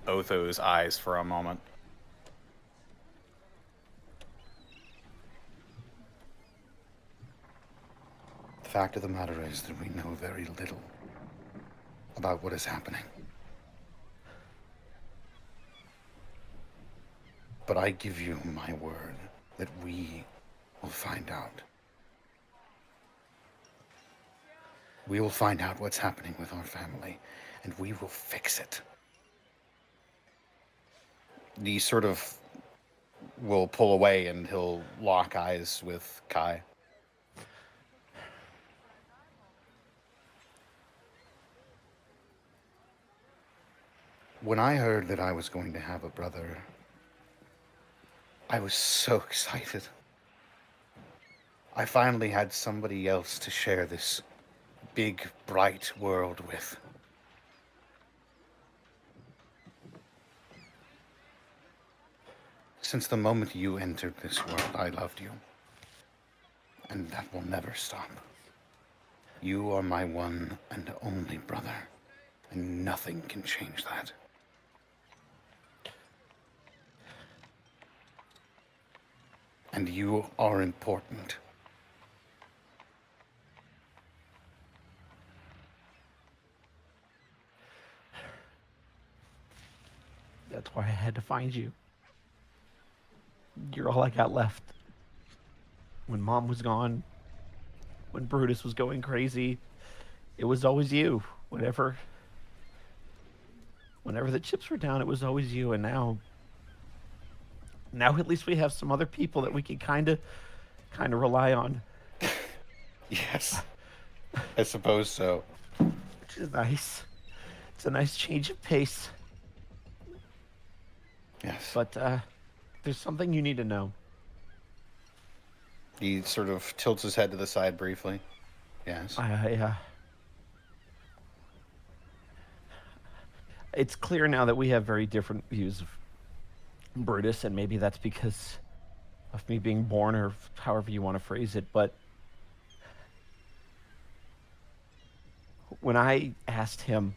Otho's eyes for a moment. Fact of the matter is that we know very little about what is happening. But I give you my word that we will find out. We will find out what's happening with our family, and we will fix it. He sort of will pull away and he'll lock eyes with Kai. When I heard that I was going to have a brother, I was so excited. I finally had somebody else to share this big, bright world with. Since the moment you entered this world, I loved you. And that will never stop. You are my one and only brother, and nothing can change that. And you are important. That's why I had to find you. You're all I got left. When mom was gone, when Brutus was going crazy, it was always you. Whenever whenever the chips were down, it was always you and now now at least we have some other people that we can kind of kind of rely on, Yes. I suppose so. which is nice. It's a nice change of pace. Yes. But uh there's something you need to know. He sort of tilts his head to the side briefly. Yes. Uh, it's clear now that we have very different views of Brutus, and maybe that's because of me being born, or however you want to phrase it. But when I asked him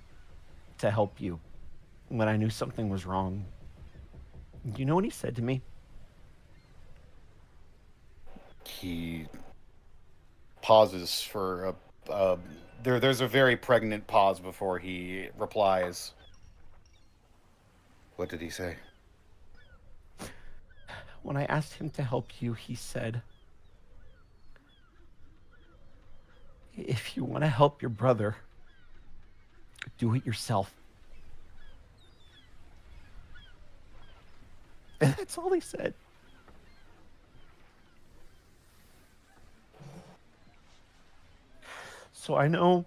to help you, when I knew something was wrong, you know what he said to me? He pauses for a. a there, there's a very pregnant pause before he replies. What did he say? When I asked him to help you, he said, If you want to help your brother, do it yourself. And that's all he said. So I know,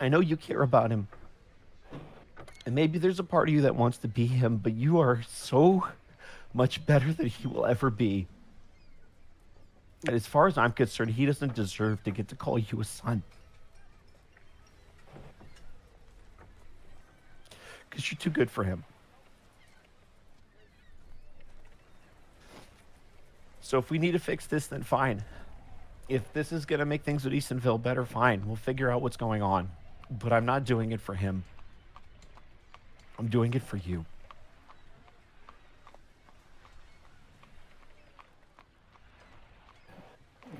I know you care about him. And maybe there's a part of you that wants to be him, but you are so much better than he will ever be. And as far as I'm concerned, he doesn't deserve to get to call you a son. Because you're too good for him. So if we need to fix this, then fine. If this is going to make things with Eastonville better, fine. We'll figure out what's going on. But I'm not doing it for him. I'm doing it for you.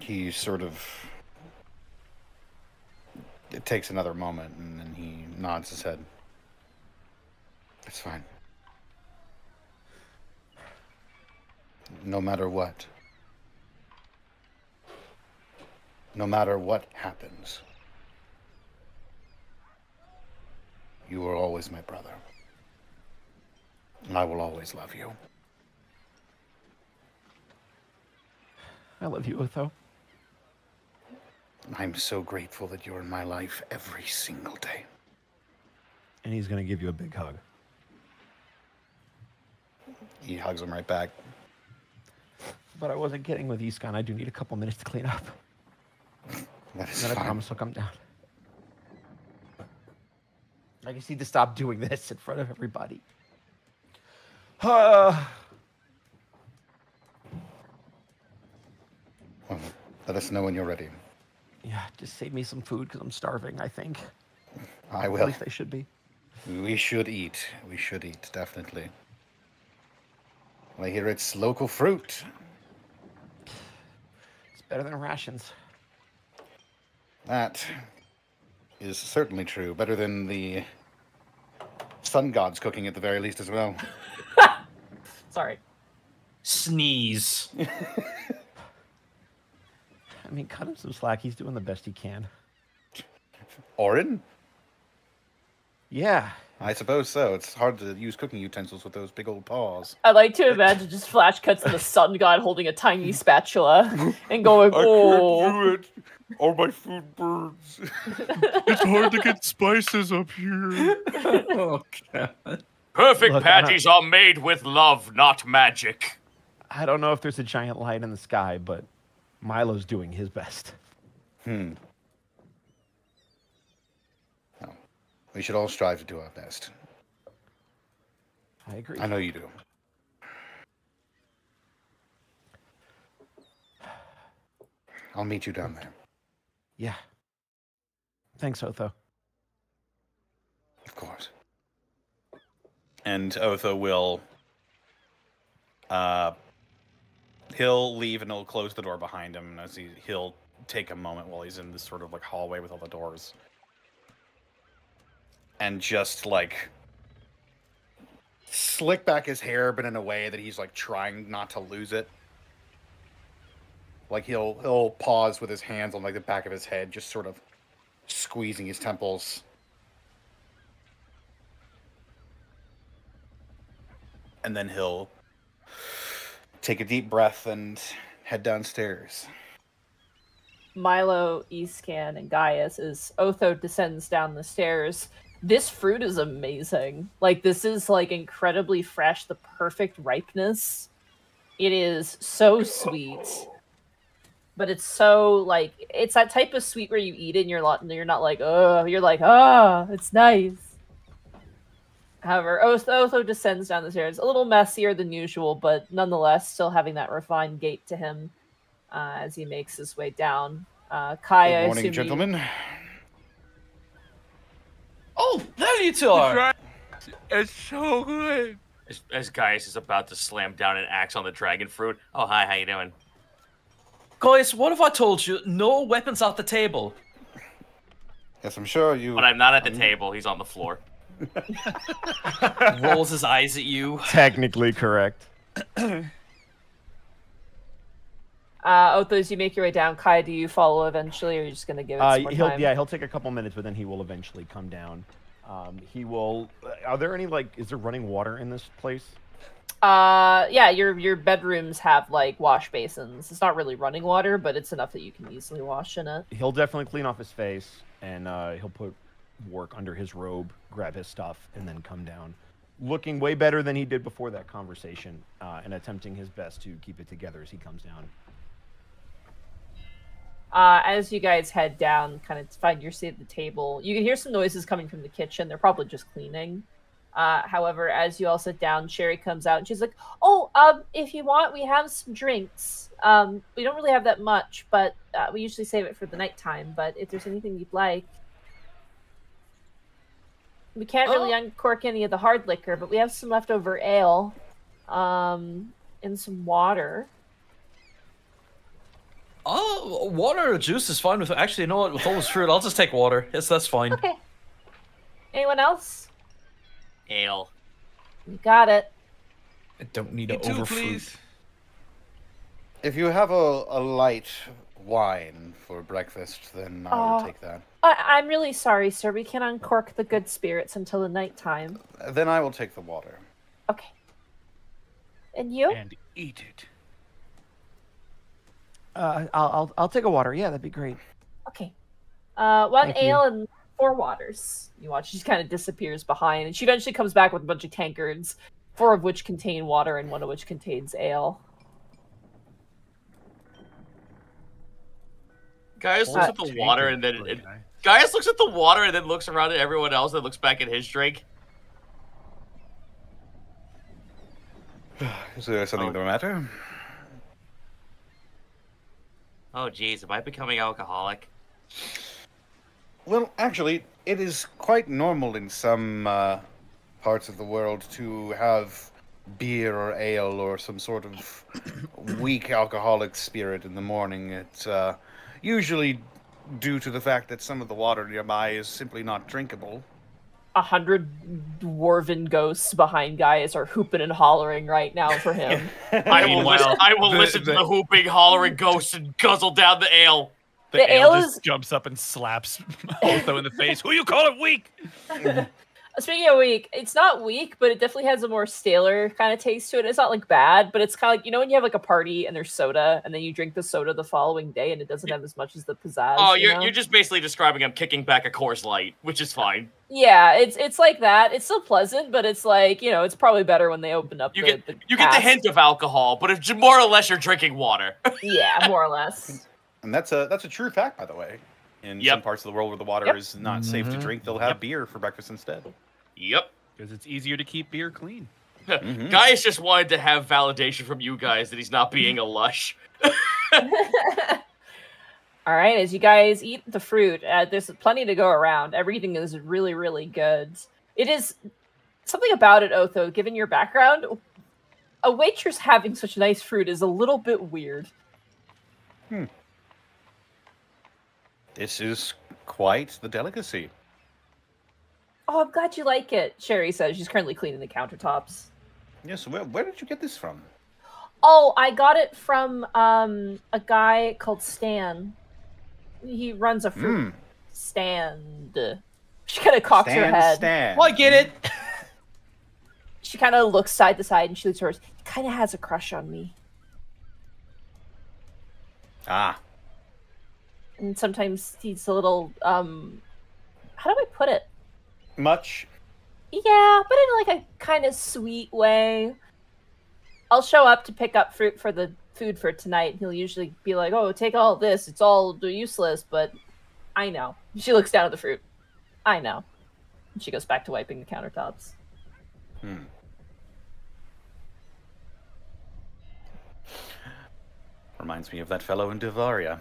He sort of. It takes another moment and then he nods his head. It's fine. No matter what. No matter what happens. You are always my brother. And I will always love you. I love you, Otho. I'm so grateful that you're in my life every single day. And he's going to give you a big hug. He hugs him right back. but I wasn't kidding with Escan. I do need a couple minutes to clean up. That is And then I fine. promise I'll come down. I just need to stop doing this in front of everybody. Uh, Well, let us know when you're ready. Yeah, just save me some food because I'm starving, I think. I will. At least I should be. We should eat. We should eat, definitely. I hear it's local fruit. It's better than rations. That is certainly true. Better than the sun gods cooking at the very least as well. Sorry. Sneeze. I mean, cut him some slack. He's doing the best he can. Orin? Yeah. I suppose so. It's hard to use cooking utensils with those big old paws. I like to imagine just flash cuts to the sun god holding a tiny spatula and going, "Oh, it. All my food burns. It's hard to get spices up here. oh god. Perfect Look, I don't- patties are made with love, not magic. I don't know if there's a giant light in the sky, but Milo's doing his best. Hmm. Well, we should all strive to do our best. I agree. I know you do. I'll meet you down there, Yeah. Thanks, Otho. of course. and Otho will uh he'll leave and he'll close the door behind him and as he he'll take a moment while he's in this sort of like hallway with all the doors and just like Slick back his hair, but in a way that he's like trying not to lose it. Like he'll he'll pause with his hands on like the back of his head, just sort of squeezing his temples. and then he'll take a deep breath and head downstairs Milo, Escan, and Gaius as Otho descends down the stairs. This fruit is amazing. Like this is like incredibly fresh, the perfect ripeness. It is so sweet. But it's so like it's that type of sweet where you eat it and you're not you're not like, oh, you're like, ah, it's nice. However, Otho, Otho descends down the stairs, a little messier than usual, but nonetheless still having that refined gait to him uh, as he makes his way down. Uh, Kai, I Good morning, assume you- gentlemen. Oh, there you two are. It's so good. As, as Gaius is about to slam down an axe on the dragon fruit. Oh, hi, how you doing? Guys, what have I told you? No weapons at the table. Yes, I'm sure you. But I'm not at the table. He's on the floor. Rolls his eyes at you. Technically correct. Uh, Otho, as you make your way down, Kai, do you follow eventually, or are you just going to give it Uh, some more he'll time? yeah he'll take a couple minutes, but then he will eventually come down. Um, he will. Are there any like? Is there running water in this place? Uh, yeah, your your bedrooms have like wash basins. It's not really running water, but it's enough that you can easily wash in it. He'll definitely clean off his face, and uh, he'll put Wark under his robe, grab his stuff, and then come down, looking way better than he did before that conversation, uh, and attempting his best to keep it together as he comes down. Uh, as you guys head down, kind of find your seat at the table, you can hear some noises coming from the kitchen. They're probably just cleaning. Uh, however, as you all sit down, Sherry comes out and she's like, "Oh, um, if you want, we have some drinks. Um, we don't really have that much, but uh, we usually save it for the nighttime. But if there's anything you'd like, we can't really uncork any of the hard liquor, but we have some leftover ale, um, and some water. Oh, water or juice is fine with. Actually, you know what? With all this fruit, I'll just take water. Yes, that's fine. Okay. Anyone else? Ale. You got it. I don't need Me to too, overfruit. If you have a, a light wine for breakfast, then I will Oh. take that. I- am really sorry, sir. We can't uncork the good spirits until the night time. Then I will take the water. Okay. And you? And eat it. Uh, I'll, I'll, I'll take a water. Yeah, that'd be great. Okay. Uh, one Thank ale you. and four waters. You watch. She kind of disappears behind, and she eventually comes back with a bunch of tankards, four of which contain water and one of which contains ale. Gaius, looks at the water and then it, it Gaius looks at the water and then looks around at everyone else and looks back at his drink. Is there something Oh. the matter? Oh geez, am I becoming alcoholic? Well, actually, it is quite normal in some uh, parts of the world to have beer or ale or some sort of weak alcoholic spirit in the morning. It's uh, usually due to the fact that some of the water nearby is simply not drinkable. A hundred dwarven ghosts behind Gaius are hooping and hollering right now for him. I will Meanwhile, listen. I will the- listen to the- the hooping, hollering ghosts and guzzle down the ale. The, The ale, ale just is- jumps up and slaps Otho in the face. Who you call it weak? Speaking of weak, it's not weak, but it definitely has a more staler kind of taste to it. It's not like bad, but it's kind of like you know when you have like a party and there's soda, and then you drink the soda the following day, and it doesn't have as much as the pizzazz. Oh, you you're know? you're just basically describing I'm kicking back a Coors Light, which is fine. yeah, it's it's like that. It's still pleasant, but it's like you know, it's probably better when they open up. You the, get the you get the hint of alcohol, but it's more or less you're drinking water. Yeah, more or less. And that's a that's a true fact, by the way. In Yep. some parts of the world where the water Yep. is not safe to Mhm. drink, they'll have beer for breakfast instead. Yep. Because it's easier to keep beer clean. Mhm. Gaius just wanted to have validation from you guys that he's not being a lush. All right, as you guys eat the fruit, uh, there's plenty to go around. Everything is really, really good. It is something about it, Otho. Given your background, a waitress having such nice fruit is a little bit weird. Hmm. This is quite the delicacy. Oh, I'm glad you like it. Sherry says she's currently cleaning the countertops. Yes, where, where did you get this from? Oh, I got it from um a guy called Stan. He runs a fruit Mm. stand. She kind of cocks her head. Stan. Well, I get it. She kind of looks side to side and she looks towards. He kind of has a crush on me, Ah, and sometimes he's a little um. How do I put it? Much. Yeah, but in like a kind of sweet way. I'll show up to pick up fruit for the food for tonight. and He'll usually be like, "Oh, take all this. It's all useless." But I know. She looks down at the fruit. I know. And she goes back to wiping the countertops. Hmm. Reminds me of that fellow in Divaria.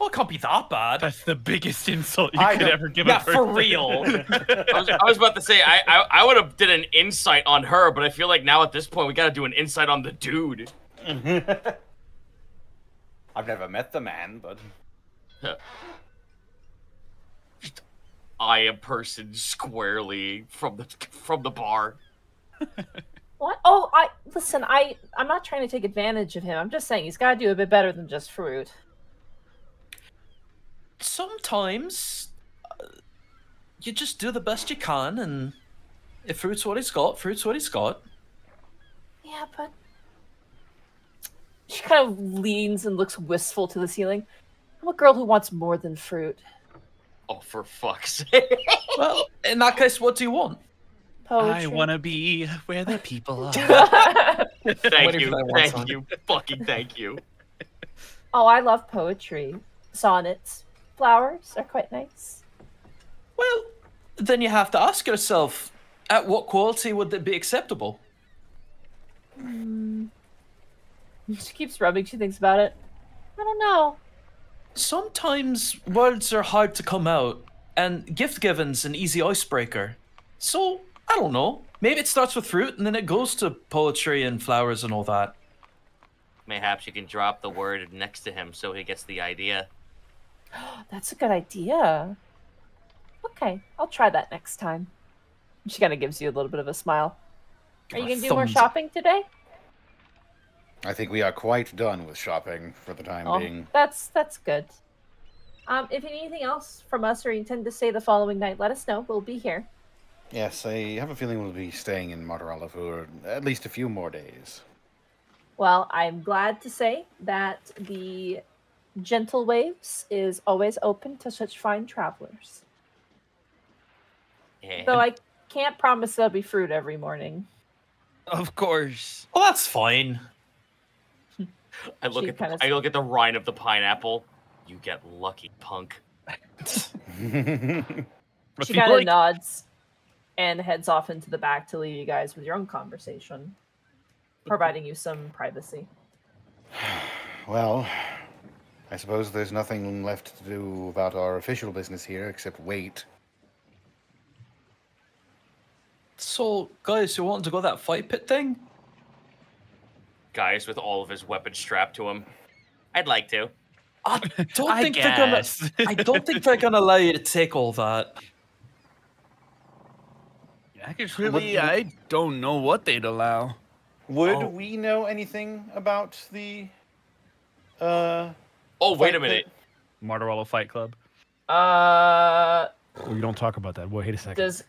Well, it can't be that bad. That's the biggest insult you I could know. ever give Yeah, a for real. I was, I was about to say I I, I would have did an insight on her, but I feel like now at this point we got to do an insight on the dude. I've never met the man, but I am person squarely from the from the bar. What? Oh, I listen. I I'm not trying to take advantage of him. I'm just saying he's got to do a bit better than just fruit. Sometimes uh, you just do the best you can, and if fruit's what he's got, fruit's what he's got. Yeah, but she kind of leans and looks wistful to the ceiling. I'm a girl who wants more than fruit. Oh, for fuck's sake! Well, in that case, what do you want? Poetry. I want to be where the people are. thank you, for that one thank song. you, fucking thank you. oh, I love poetry. Sonnets. Flowers are quite nice. Well, then you have to ask yourself, at what quality would it be acceptable? Hmm. She keeps rubbing. She thinks about it. I don't know. Sometimes words are hard to come out, and gift giving's an easy icebreaker. So, I don't know. Maybe it starts with fruit and then it goes to poetry and flowers and all that. Mayhaps you can drop the word next to him so he gets the idea. That's a good idea. Okay, I'll try that next time. She kind of gives you a little bit of a smile. Are you gonna do more shopping today? I think we are quite done with shopping for the time Oh, being. that's that's good. Um, if you need anything else from us or you intend to stay the following night, let us know. We'll be here. Yes, I have a feeling we'll be staying in Martorello for at least a few more days. Well, I'm glad to say that the Gentle Waves is always open to such fine travelers. Yeah. Though I can't promise there'll be fruit every morning. Of course. Well, that's fine. I look She at the, I look at the rind of the pineapple. You get lucky, punk. She kind of like- nods and heads off into the back to leave you guys with your own conversation, providing you some privacy. well, I suppose there's nothing left to do about our official business here except wait. So, guys, you want to go that fight pit thing? Gaius with all of his weapons strapped to him. I'd like to. I don't I think they're gonna. I don't think they're gonna allow you to take all that. Actually, I don't know what they'd allow. Would Oh. we know anything about the? Uh, Oh, wait Fight a minute. pit? Martorello Fight Club. Uh, Oh, you don't talk about that. Wait a second. does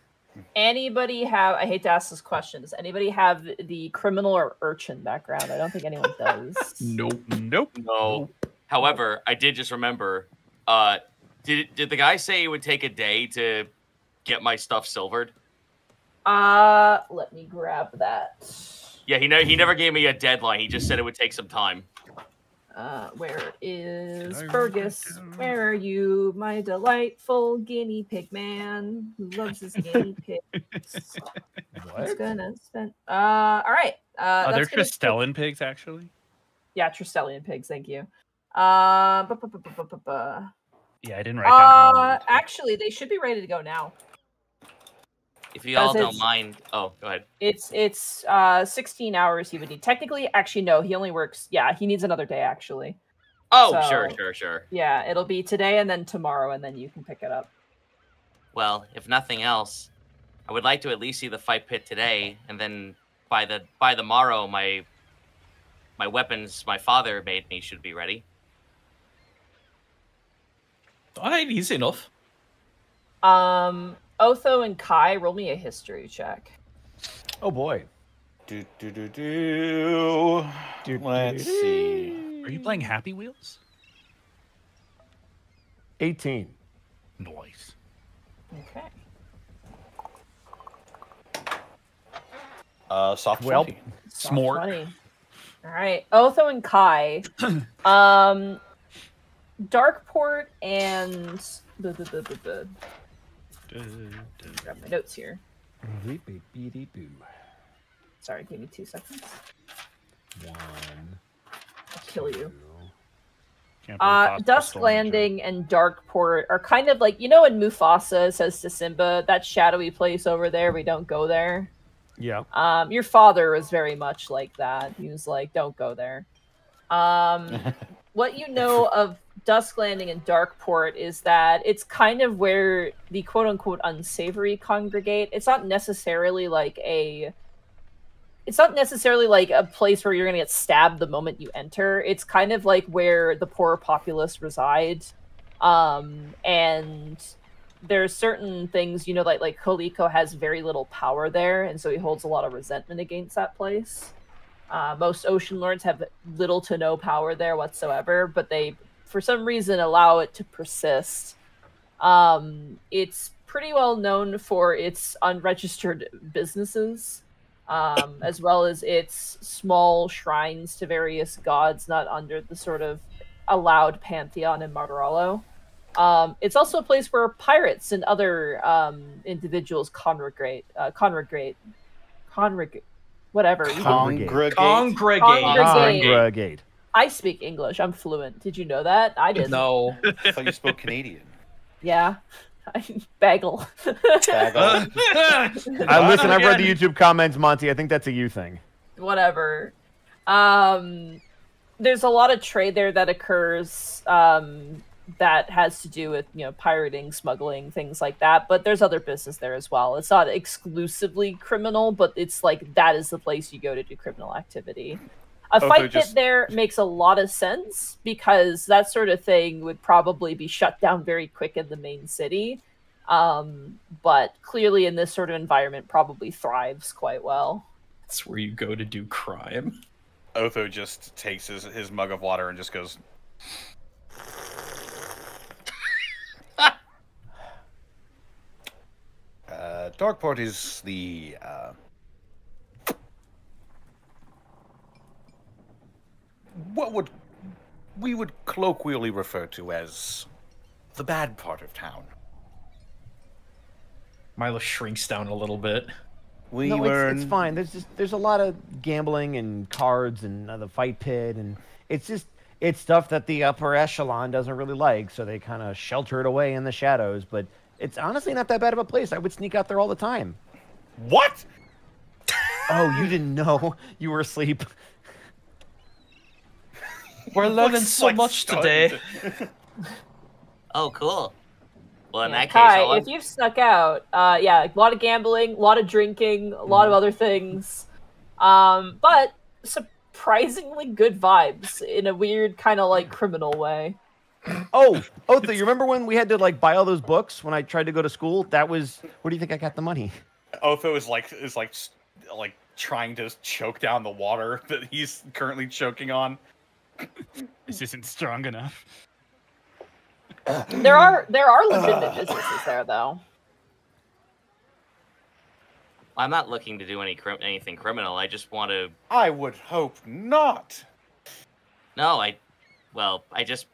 anybody have? I hate to ask this question. Does anybody have the criminal or urchin background? I don't think anyone does. Nope. Nope. No. However, I did just remember. Uh, did did the guy say it would take a day to get my stuff silvered? Uh, let me grab that. Yeah, he ne- he never gave me a deadline. He just said it would take some time. Uh, where is Fergus? Where are you, my delightful guinea pig man who loves his guinea pigs? He's gonna spend. Uh, all right. Uh, Are there that's gonna take- pigs, actually? Yeah, Tristellian pigs. Thank you. Uh, bu- bu- bu-. Yeah, I didn't write down. uh, it's actually, they should be ready to go now. If you all don't mind. Oh, go ahead. It's it's uh 16 hours he would need. Technically, actually, no, he only works. Yeah, he needs another day actually. Oh, sure, sure, sure. Yeah, it'll be today and then tomorrow, and then you can pick it up. Well, if nothing else, I would like to at least see the fight pit today, and then by the by the morrow, my my weapons my father made me should be ready. Alright, easy enough. Um, Otho and Kai, roll me a history check. Oh boy. do do do do. Do, Let's do, see. Are you playing Happy Wheels? 18. Nice. Okay. Uh, soft Well, twenty. Smart. All right, Otho and Kai. um, Darkport and buh, buh, buh, buh, buh. Grab my notes here. Sorry, give me two seconds. One. I'll kill you. Uh, Dusk stole my joke. Landing and Darkport are kind of like you know when Mufasa says to Simba, "That shadowy place over there, we don't go there." Yeah. Um, your father was very much like that. He was like, "Don't go there." Um, what you know of Dusk Landing and Darkport is that it's kind of where the quote unquote unsavory congregate. It's not necessarily like a it's not necessarily like a place where you're going to get stabbed the moment you enter. It's kind of like where the poor populace reside. Um, and there's certain things, you know, like like Koliko has very little power there, and so he holds a lot of resentment against that place. Uh, most ocean lords have little to no power there whatsoever, but they, for some reason, allow it to persist. Um, it's pretty well known for its unregistered businesses, um, as well as its small shrines to various gods not under the sort of allowed pantheon in Martorello. Um, it's also a place where pirates and other um, individuals congregate, uh, congregate, congregate, whatever. You can- Congregate. Congregate. Congregate. Congregate. I speak English. I'm fluent. Did you know that? I didn't. No. I thought you spoke Canadian. Yeah. Bagel. Bagel. Uh, listen, I've read the YouTube comments, Monty. I think that's a you thing. Whatever. Um, there's a lot of trade there that occurs um, that has to do with you know pirating, smuggling, things like that. But there's other business there as well. It's not exclusively criminal, but it's like that is the place you go to do criminal activity. A Also fight pit just- there makes a lot of sense because that sort of thing would probably be shut down very quick in the main city. Um, but clearly, in this sort of environment, probably thrives quite well. That's where you go to do crime. Otho just takes his, his mug of water and just goes. uh, Darkport is the uh, what would we would colloquially refer to as the bad part of town. Milo shrinks down a little bit. We no, learn it's, it's fine. There's just there's a lot of gambling and cards and uh, the fight pit, and it's just it's stuff that the upper echelon doesn't really like, so they kind of shelter it away in the shadows. But it's honestly not that bad of a place. I would sneak out there all the time. What? Oh, you didn't know? You were asleep. We're learning Looks so like much stunned. today. Oh, cool. Well, in Yeah, that case, Kai, I'll if you've snuck out, uh, yeah, a lot of gambling, a lot of drinking, a lot of Mm-hmm. other things, um, but surprisingly good vibes in a weird kind of like criminal way. Oh, Otho, you remember when we had to like buy all those books when I tried to go to school? That was where do you think I got the money? Otho is like is like s- like trying to choke down the water that he's currently choking on. This isn't strong enough. There are there are legitimate businesses there though. I'm not looking to do any crim- anything criminal. I just want to. I would hope not. No, I. Well, I just.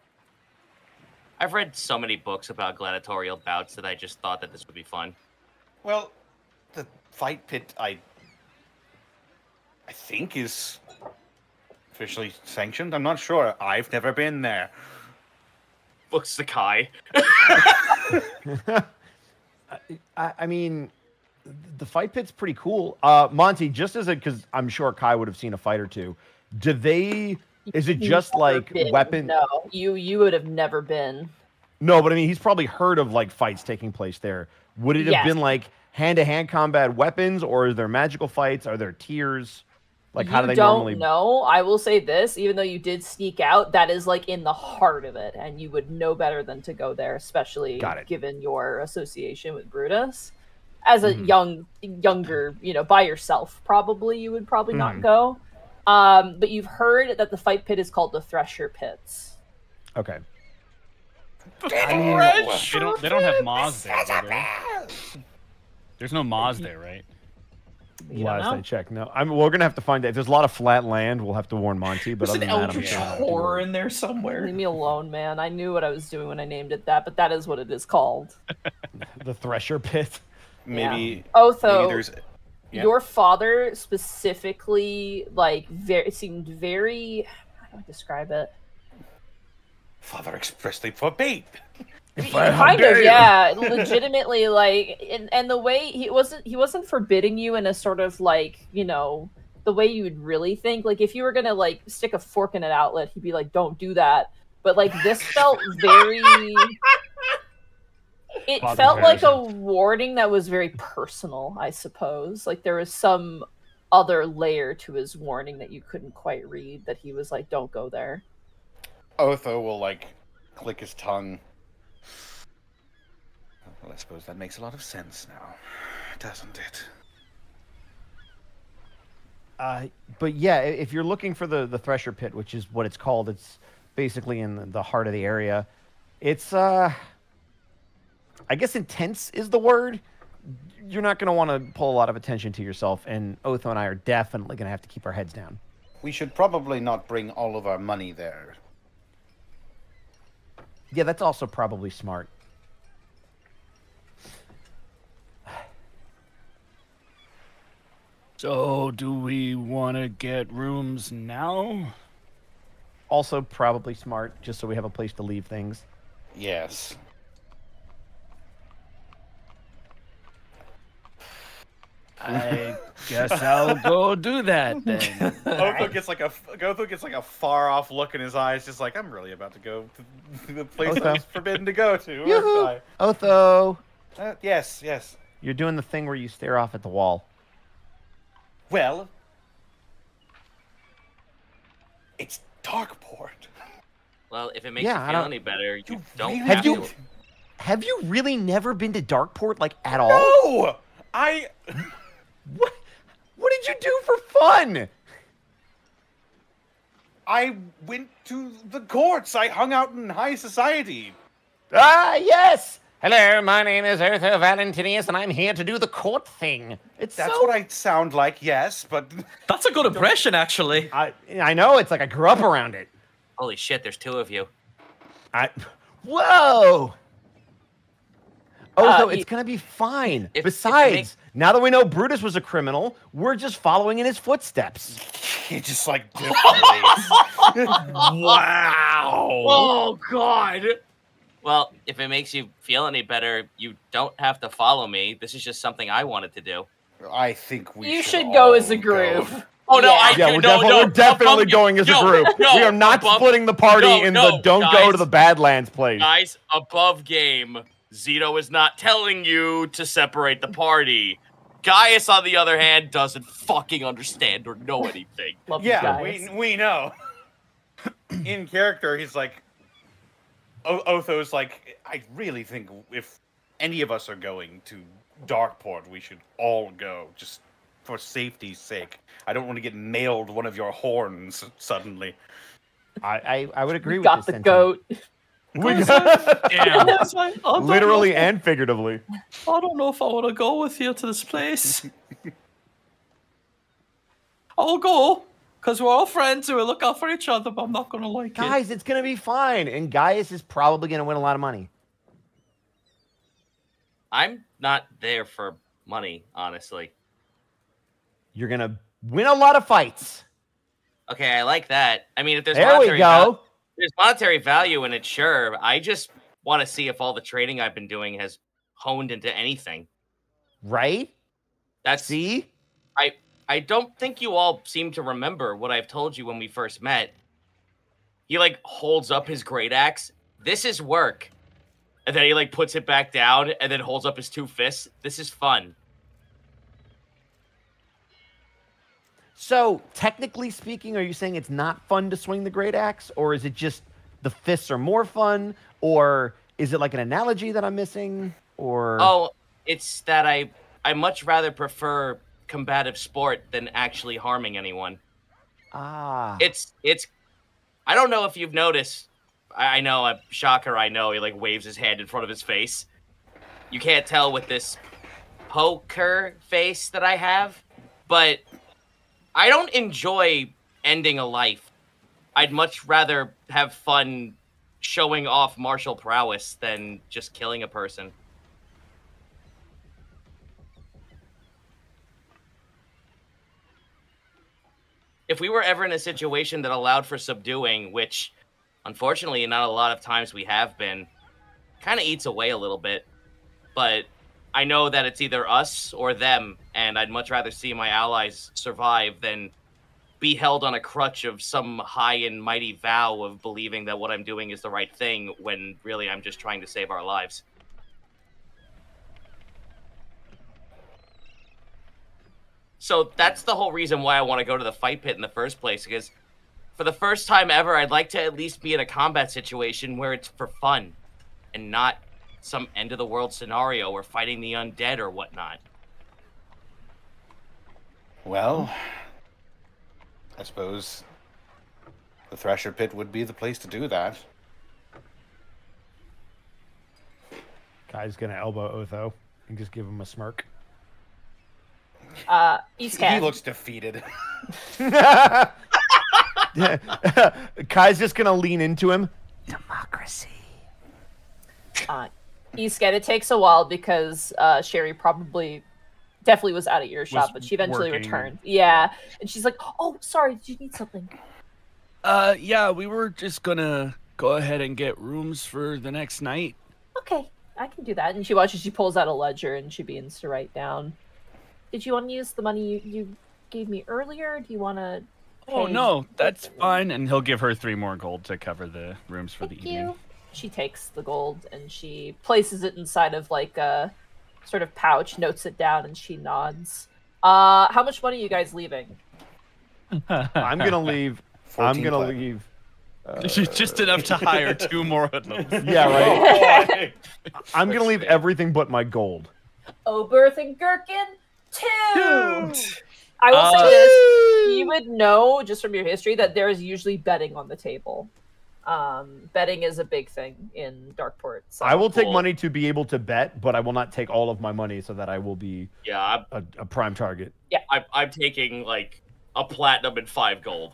I've read so many books about gladiatorial bouts that I just thought that this would be fun. Well, the fight pit, I, I think is officially sanctioned. I'm not sure. I've never been there. Looks to Kai. I, I mean, the fight pit's pretty cool. Uh, Monty, just as a because I'm sure Kai would have seen a fight or two. Do they? Is it just like been- weapon? No, you you would have never been. No, but I mean, he's probably heard of like fights taking place there. Would it have Yes. been like hand to hand combat weapons, or is there magical fights? Are there tiers? Like, how you do they don't normally? know. I will say this: even though you did sneak out, that is like in the heart of it, and you would know better than to go there, especially Got it. given your association with Brutus. As a Mhm. young, younger, you know, by yourself, probably you would probably Mhm. not go. Um, but you've heard that the fight pit is called the Thresher Pits. Okay. I mean, they don't they don't have Moz there, do they? There's no Moz there, right? You Last know? I checked, no. I mean, we're gonna have to find it. If there's a lot of flat land, we'll have to warn Monty. But There's other an than that, I'm eldritch sure we'll have to horror in there somewhere. Leave me alone, man. I knew what I was doing when I named it that, but that is what it is called. the Thresher Pit. Maybe, Otho, maybe there's. yeah. your father specifically, like, very seemed very. How do I describe it? Father expressly forbade. kind of yeah. Legitimately like and, and the way he wasn't he wasn't forbidding you in a sort of like you know the way you would really think. Like if you were gonna like stick a fork in an outlet he'd be like don't do that. But like this felt very it Father felt like a warning that was very personal i suppose. Like there was some other layer to his warning that you couldn't quite read that he was like don't go there. Otho will like click his tongue. I suppose that makes a lot of sense now, doesn't it? Uh, but yeah, if you're looking for the the Thresher Pit, which is what it's called, it's basically in the, the heart of the area. It's uh, I guess intense is the word. You're not going to want to pull a lot of attention to yourself, and Otho and I are definitely going to have to keep our heads down. We should probably not bring all of our money there. Yeah, that's also probably smart. So, do we want to get rooms now? Also, probably smart, just so we have a place to leave things. Yes. I guess I'll go do that then. Otho gets like a Otho gets like a far off look in his eyes, just like I'm really about to go to the place Otho. that he's forbidden to go to. aren't Yoo-hoo! I? Otho, Uh, yes, yes. you're doing the thing where you stare off at the wall. Well, it's Darkport. Well, if it makes Yeah, you feel any better, you don't really Have have you to. have you really never been to Darkport like at all? No, I. What what did you do for fun? I went to the courts. I hung out in high society. Ah, yes, Hello, my name is Otho Valentinius, and I'm here to do the court thing. It's That's so- what I sound like, yes, but That's a good impression, actually. I I know. It's like I grew up around it. Holy shit, there's two of you. I. Whoa. Oh, Uh, so y- it's gonna be fine. If- if it Besides, now that we know Brutus was a criminal, we're just following in his footsteps. he just like. Wow. Oh God. Well, if it makes you feel any better, you don't have to follow me. This is just something I wanted to do. I think we you should, should go as a group. Oh no, Yeah. I Yeah, do- we're, no, defi- no, we're definitely above- going as a group. no, we are not above- splitting the party no, in no, the don't go to the Badlands place. Guys, above game, Zito is not telling you to separate the party. Gaius, on the other hand, doesn't fucking understand or know anything. Love you Yeah, guys. we we know. In character, he's like, o- Otho's like, I really think if any of us are going to Darkport, we should all go, just for safety's sake. I don't want to get nailed one of your horns suddenly. I, I, I would agree We with got this the sentiment. goat. We Damn. That's fine. Literally know- and figuratively. I don't know if I want to go with you to this place. I'll go because we're all friends and we look out for each other, but I'm not gonna like it. Guys, it's gonna be fine, and Gaius is probably gonna win a lot of money. I'm not there for money, honestly. You're gonna win a lot of fights. Okay, I like that. I mean, if there's There we monetary val- go. there's monetary value in it, sure. I just want to see if all the trading I've been doing has honed into anything. Right? That's See? I don't think you all seem to remember what I've told you when we first met. He like holds up his great axe. This is work. And then he like puts it back down and then holds up his two fists. This is fun. So, technically speaking, are you saying it's not fun to swing the great axe, or is it just the fists are more fun, or is it like an analogy that I'm missing, or Oh, it's that I I much rather prefer combative sport than actually harming anyone. ah, It's it's I don't know if you've noticed. I, I know a shocker. I know he like waves his hand in front of his face. You can't tell with this poker face that I have, but I don't enjoy ending a life. I'd much rather have fun showing off martial prowess than just killing a person. If we were ever in a situation that allowed for subduing, which unfortunately not a lot of times we have been, kind of eats away a little bit. But I know that it's either us or them, and I'd much rather see my allies survive than be held on a crutch of some high and mighty vow of believing that what I'm doing is the right thing when really I'm just trying to save our lives. So that's the whole reason why I want to go to the fight pit in the first place, because for the first time ever, I'd like to at least be in a combat situation where it's for fun and not some end of the world scenario or fighting the undead or whatnot. Well, I suppose the Thresher Pit would be the place to do that. Gaius gonna elbow Otho and just give him a smirk. Uh, He looks defeated. Kai's just gonna lean into him. Democracy. Uh, Eastcat. It takes a while because uh, Sherry probably definitely was out of earshot, Was but she eventually working. returned. Yeah, and she's like, "Oh, sorry, did you need something?" Uh, yeah, we were just gonna go ahead and get rooms for the next night. Okay, I can do that. And she watches. She pulls out a ledger and she begins to write down. Did you want to use the money you, you gave me earlier? Do you want to? Oh no, that's fine. And he'll give her three more gold to cover the rooms for Thank the evening. you. She takes the gold and she places it inside of like a sort of pouch, notes it down, and she nods. Uh, how much money are you guys leaving? I'm gonna leave. I'm gonna platinum. leave. uh, just enough to hire two more hoodlums. Yeah, right. I'm gonna leave everything but my gold. Oberth and Gherkin, two. I will say Uh, this: you would know just from your history that there is usually betting on the table. Um, betting is a big thing in Darkport. So. I will take money to be able to bet, but I will not take all of my money so that I will be Yeah, I'm, a, a prime target. I'm, I'm taking like a platinum and five gold.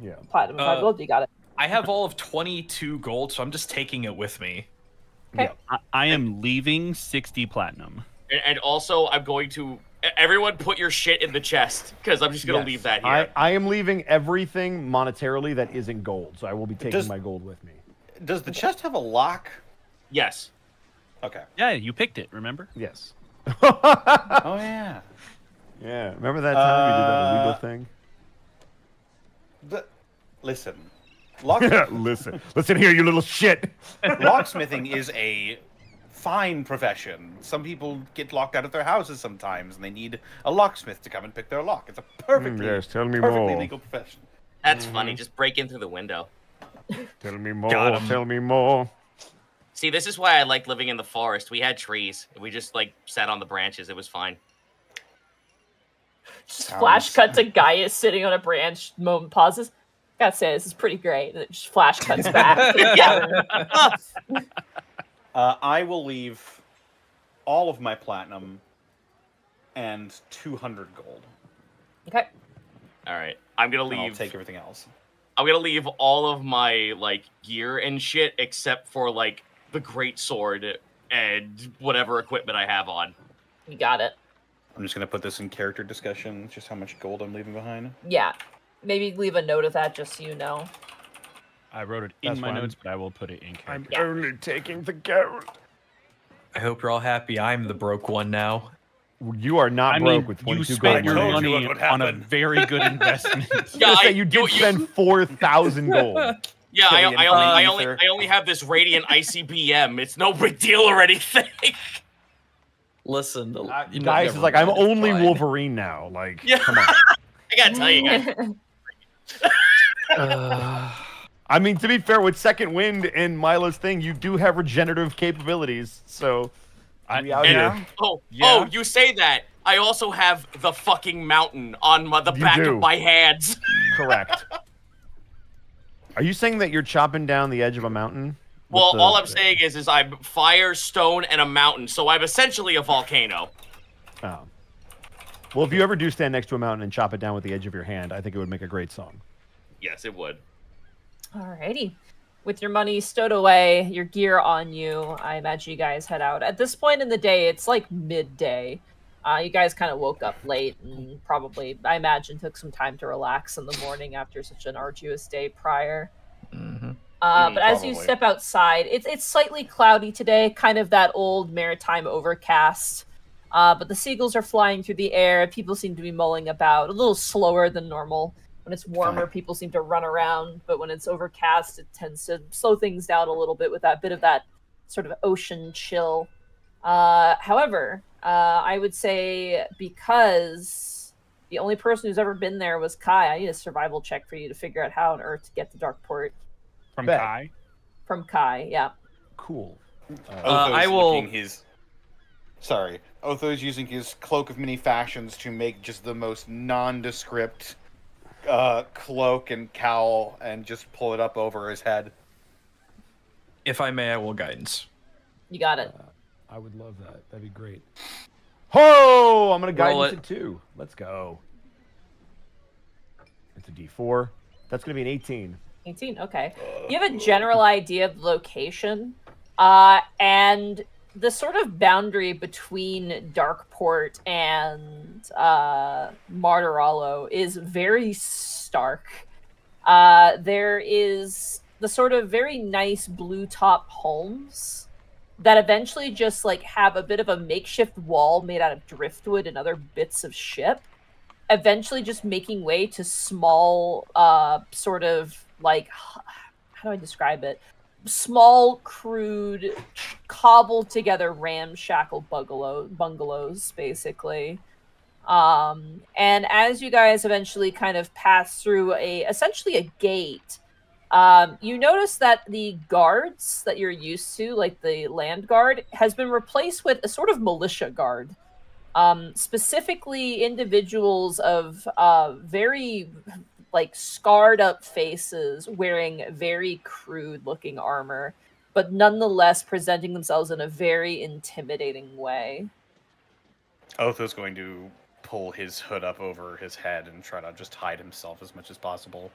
Yeah. platinum and five Uh, gold. You got it. I have all of 22 gold, so I'm just taking it with me. Okay. I, I am leaving 60 platinum. And, and also, I'm going to everyone put your shit in the chest because I'm just gonna Yes. leave that here. I, I am leaving everything monetarily that isn't gold, so I will be taking Does- my gold with me. Does the chest have a lock? yes. Okay. Yeah, you picked it, remember? Yes. Oh yeah. yeah. Remember that time we did that illegal Uh, thing? But listen, lock- listen, listen here, you little shit. locksmithing is a fine profession. Some people get locked out of their houses sometimes, and they need a locksmith to come and pick their lock. It's a perfectly, yes, tell me perfectly more. legal profession. That's Mm-hmm. funny. Just break in through the window. Tell me more. Got 'em. Tell me more. See, this is why I like living in the forest. We had trees. We just like sat on the branches. It was fine. Just flash cut to Gaius sitting on a branch. Moment pauses. Gotta say, this is pretty great. And it just flash cuts back. to the cavern. Uh, I will leave all of my platinum and 200 gold. okay. All right. I'm gonna And I'll leave. take everything else. I'm gonna leave all of my like gear and shit except for like the great sword and whatever equipment I have on. You got it. I'm just gonna put this in character discussion, just how much gold I'm leaving behind. Yeah. Maybe leave a note of that just so you know. I wrote it in That's my fine. notes, but I will put it in character. I'm yeah. only taking the gold. I hope you're all happy. I'm the broke one now. You are not I broke mean, with you 22 spent gold. your told you money on a very good investment. Yeah, Yeah, I- you did you- you- spend 4,000 gold. Yeah, I, I only, I only, I only have this radiant ICBM. It's no big deal or anything. Listen, Uh, you guys never is like, I'm only fine. Wolverine now. Like, Yeah. come on. I gotta tell you guys. Uh, I mean, to be fair, with Second Wind and Milo's thing, you do have regenerative capabilities. So, I- we out and- here. Oh, Yeah. oh, you say that. I also have the fucking mountain on my, the You back do. of my hands. Correct. Are you saying that you're chopping down the edge of a mountain? Well, the- all I'm saying is, is I'm fire, stone, and a mountain, so I'm essentially a volcano. Oh. Well, if you ever do stand next to a mountain and chop it down with the edge of your hand, I think it would make a great song. Yes, it would. Alrighty. With your money stowed away, your gear on you, I imagine you guys head out. At this point in the day, it's like midday. Uh, you guys kind of woke up late and probably, I imagine, took some time to relax in the morning after such an arduous day prior. mhm. Uh, Mm, but as you step outside, it's it's slightly cloudy today, kind of that old maritime overcast. Uh, but the seagulls are flying through the air. People seem to be mulling about a little slower than normal. When it's warmer, Fine. people seem to run around. But when it's overcast, it tends to slow things down a little bit with that bit of that sort of ocean chill. Uh, however, uh, I would say because the only person who's ever been there was Kai, I need a survival check for you to figure out how on earth to get to Darkport From Bet. Kai. from Kai. Yeah. Cool. Uh, Otho's I will- looking His... Sorry, Otho's using his cloak of many fashions to make just the most nondescript uh, cloak and cowl, and just pull it up over his head. If I may, I will guidance. You got it. I would love that. That'd be great. Ho! I'm gonna guide Roll you to two. Let's go. It's a D4. That's gonna be an 18. 18. Okay. You have a general idea of location, uh, and the sort of boundary between Darkport and uh, Martorello is very stark. Uh, there is the sort of very nice blue top homes that eventually just like have a bit of a makeshift wall made out of driftwood and other bits of ship eventually just making way to small uh sort of like how do i describe it small crude cobbled together ramshackle bungalow bungalows basically. Um and as you guys eventually kind of pass through a essentially a gate um, you notice that the guards that you're used to, like the land guard, has been replaced with a sort of militia guard. Um, specifically individuals of uh, very like scarred up faces wearing very crude looking armor, but nonetheless presenting themselves in a very intimidating way. Otho's going to pull his hood up over his head and try to just hide himself as much as possible.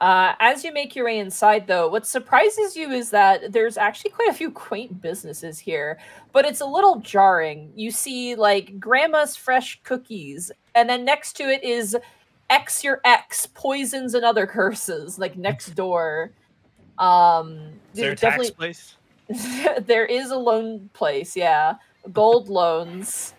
Uh, as you make your way inside, though, what surprises you is that there's actually quite a few quaint businesses here, but it's a little jarring. You see, like, Grandma's Fresh Cookies, and then next to it is X Your X, Poisons and Other Curses, like next door. Um, Is there a there's tax place? there is a loan place, yeah. Gold loans.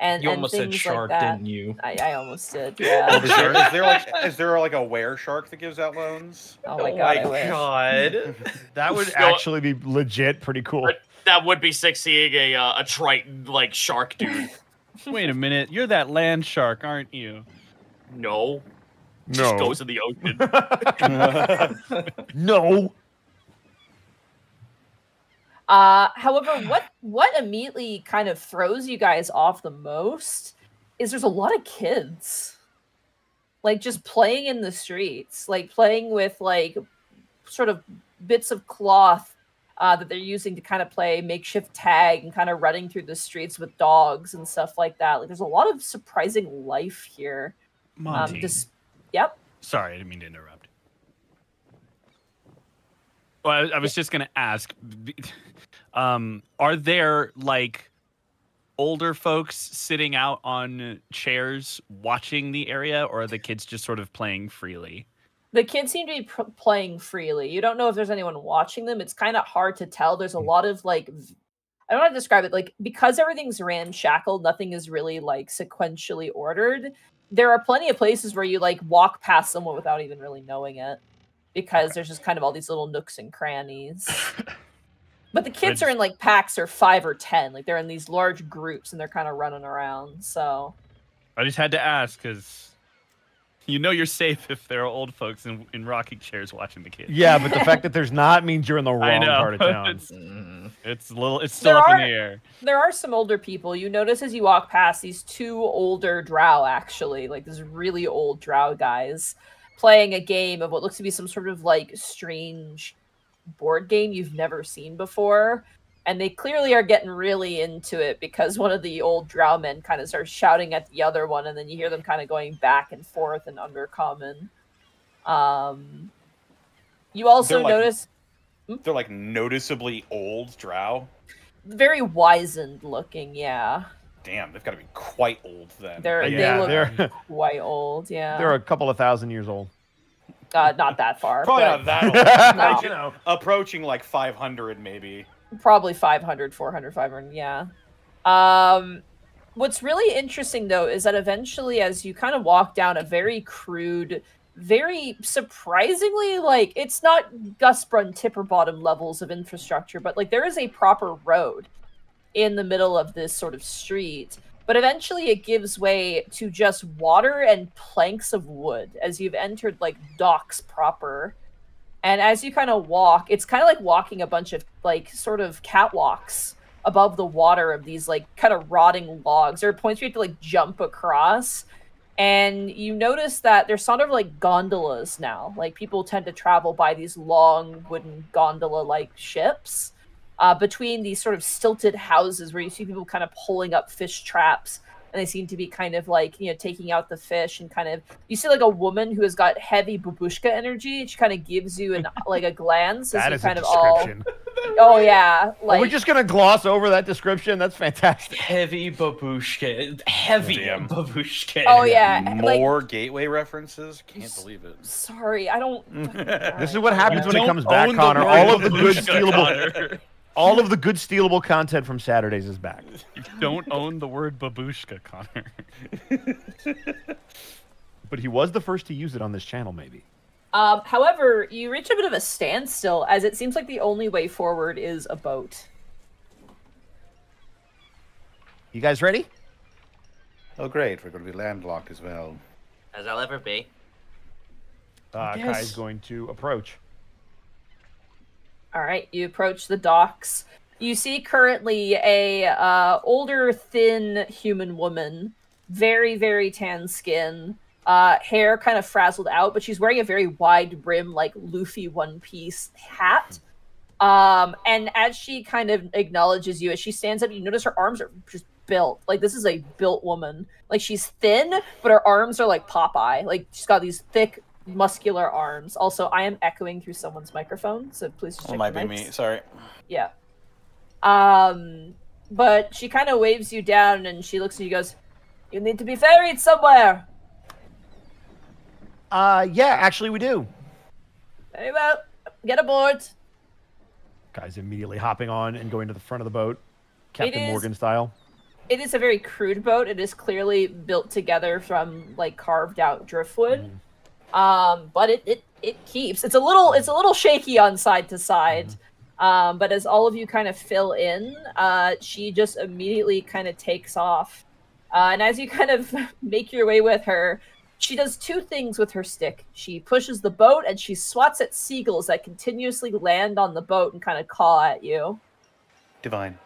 And, You and almost said things shark, like didn't you? I, I almost did, Is yeah. there, is there like is there like a were shark that gives out loans? Oh my god, I wish. god. That would No. actually be legit pretty cool. But that would be sick seeing a uh, a triton like shark dude. Wait a minute. You're that land shark, aren't you? No, just No. goes in the ocean. no. Uh, however, what what immediately kind of throws you guys off the most is there's a lot of kids, like just playing in the streets, like playing with like sort of bits of cloth uh, that they're using to kind of play makeshift tag and kind of running through the streets with dogs and stuff like that. Like there's a lot of surprising life here. Monty. Um, just yep. Sorry, I didn't mean to interrupt. Well, I, I was just gonna ask, um, are there like older folks sitting out on chairs watching the area, or are the kids just sort of playing freely? the kids seem to be pr- playing freely. You don't know if there's anyone watching them. It's kind of hard to tell. There's a lot of like, I don't know how to describe it. Like because everything's ramshackled, nothing is really like sequentially ordered. There are plenty of places where you like walk past someone without even really knowing it, because there's just kind of all these little nooks and crannies. But the kids are in like packs or five or ten. Like they're in these large groups and they're kind of running around. So I just had to ask because you know you're safe if there are old folks in, in rocking chairs watching the kids. Yeah, but the fact that there's not means you're in the wrong know. part of town. it's, Mm. it's a little. It's still There up in the air. there are some older people. You notice as you walk past these two older drow, actually, like these really old drow guys, playing a game of what looks to be some sort of like strange board game you've never seen before. And they clearly are getting really into it because one of the old drow men kind of starts shouting at the other one, and then you hear them kind of going back and forth in undercommon. Um, you also They're like- notice They're like noticeably old drow. very wizened looking, yeah. Damn, they've got to be quite old then. They're yeah, they look they're quite old, yeah. they're a couple of thousand years old. uh, not that far, probably but not that old. No. Like, you know, approaching like 500 maybe. Probably 500, 400, 500, yeah. Um, what's really interesting though is that eventually, as you kind of walk down a very crude, very surprisingly like it's not Gus Brun tipper bottom levels of infrastructure, but like there is a proper road in the middle of this sort of street. But eventually it gives way to just water and planks of wood as you've entered like docks proper. And as you kind of walk, it's kind of like walking a bunch of like sort of catwalks above the water of these like kind of rotting logs. There are points where you have to like jump across. And you notice that there's sort of like gondolas now. Like people tend to travel by these long wooden gondola like ships uh, between these sort of stilted houses where you see people kind of pulling up fish traps and they seem to be kind of like you know taking out the fish and kind of you see like a woman who has got heavy babushka energy she kind of gives you an like a glance as That you is kind a of all description. oh, oh yeah Are like we just gonna gloss over that description? That's fantastic. Heavy babushka. Heavy Damn. babushka. oh yeah like More gateway references? Can't believe it. sorry i don't This is what happens when it Don't comes back, own Connor. All of the good babushka, stealable, Connor. All of the good stealable content from Saturdays is back. You don't own the word babushka, Connor. But he was the first to use it on this channel, maybe. um however you reach a bit of a standstill as it seems like the only way forward is a boat You guys ready? Oh, great. We're going to be landlocked as well. As I'll ever be. Uh, Yes. Kai's going to approach. All right, you approach the docks. You see currently a uh, older, thin human woman, very, very tan skin, uh, hair kind of frazzled out, but she's wearing a very wide brim, like Luffy one piece hat. Um, and as she kind of acknowledges you, as she stands up, you notice her arms are just built. Like this is a built woman. Like she's thin, but her arms are like Popeye. Like she's got these thick, muscular arms. Also, I am echoing through someone's microphone, so please just check It might be mics. me. Sorry. Yeah. Um, but she kind of waves you down, and she looks at you. Goes, "You need to be ferried somewhere." Uh, yeah, actually, we do. Very well. Get aboard. Guys immediately hopping on and going to the front of the boat, Captain is- Morgan style. It is a very crude boat. It is clearly built together from like carved out driftwood. Um, but it, it it keeps. It's a little it's a little shaky on side to side. Um, but as all of you kind of fill in, uh, she just immediately kind of takes off. Uh, and as you kind of make your way with her, she does two things with her stick. She pushes the boat and she swats at seagulls that continuously land on the boat and kind of caw at you. Divine.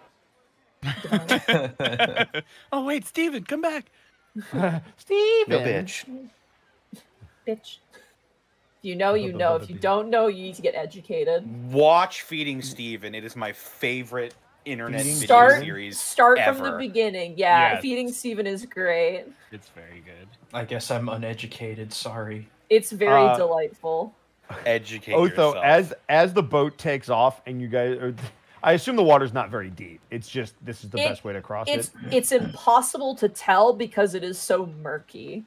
oh wait, Steven, come back. Steven. No bitch. Bitch. If you know, you know. If you don't know, you need to get educated. Watch Feeding Steven. It is my favorite internet Feeding video Start series. start from the beginning. Yeah, Yes. feeding Steven is great. It's very good. I guess I'm uneducated. Sorry. It's very Uh, delightful. Educate Otho, yourself. as as the boat takes off and you guys are, I assume the water's not very deep. It's just this is the It- best way to cross It's it. it's impossible to tell because it is so murky.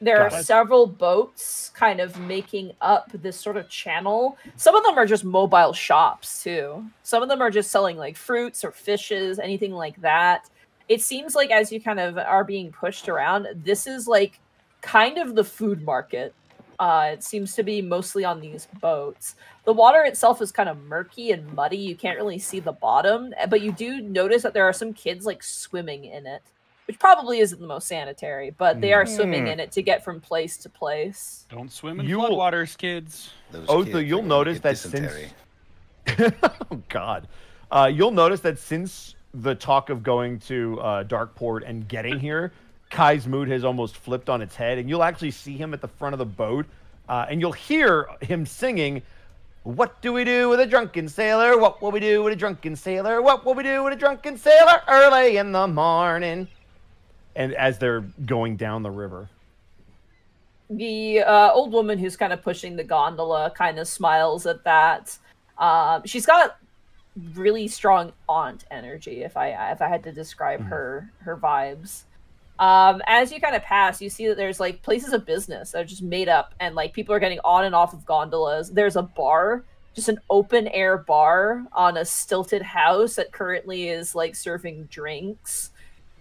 There Got are it. several boats kind of making up this sort of channel. Some of them are just mobile shops too. Some of them are just selling like fruits or fishes, anything like that. It seems like as you kind of are being pushed around, this is like kind of the food market. Uh, it seems to be mostly on these boats. The water itself is kind of murky and muddy. You can't really see the bottom, eh, but you do notice that there are some kids like swimming in it, which probably isn't the most sanitary, but they are swimming Hmm. in it to get from place to place. Don't swim in You will- floodwaters, kids. Those Otho, kids are you'll notice get that since- oh God, uh, you'll notice that since the talk of going to uh, Darkport and getting here, Kai's mood has almost flipped on its head, and you'll actually see him at the front of the boat, uh, and you'll hear him singing. What do we do with a drunken sailor? What will we do with a drunken sailor? What will we do with a drunken sailor early in the morning? And as they're going down the river. The uh, old woman who's kind of pushing the gondola kind of smiles at that. Um, she's got really strong aunt energy. If I if I had to describe her her vibes, um, as you kind of pass, you see that there's like places of business that are just made up, and like people are getting on and off of gondolas. There's a bar, just an open air bar on a stilted house that currently is like serving drinks.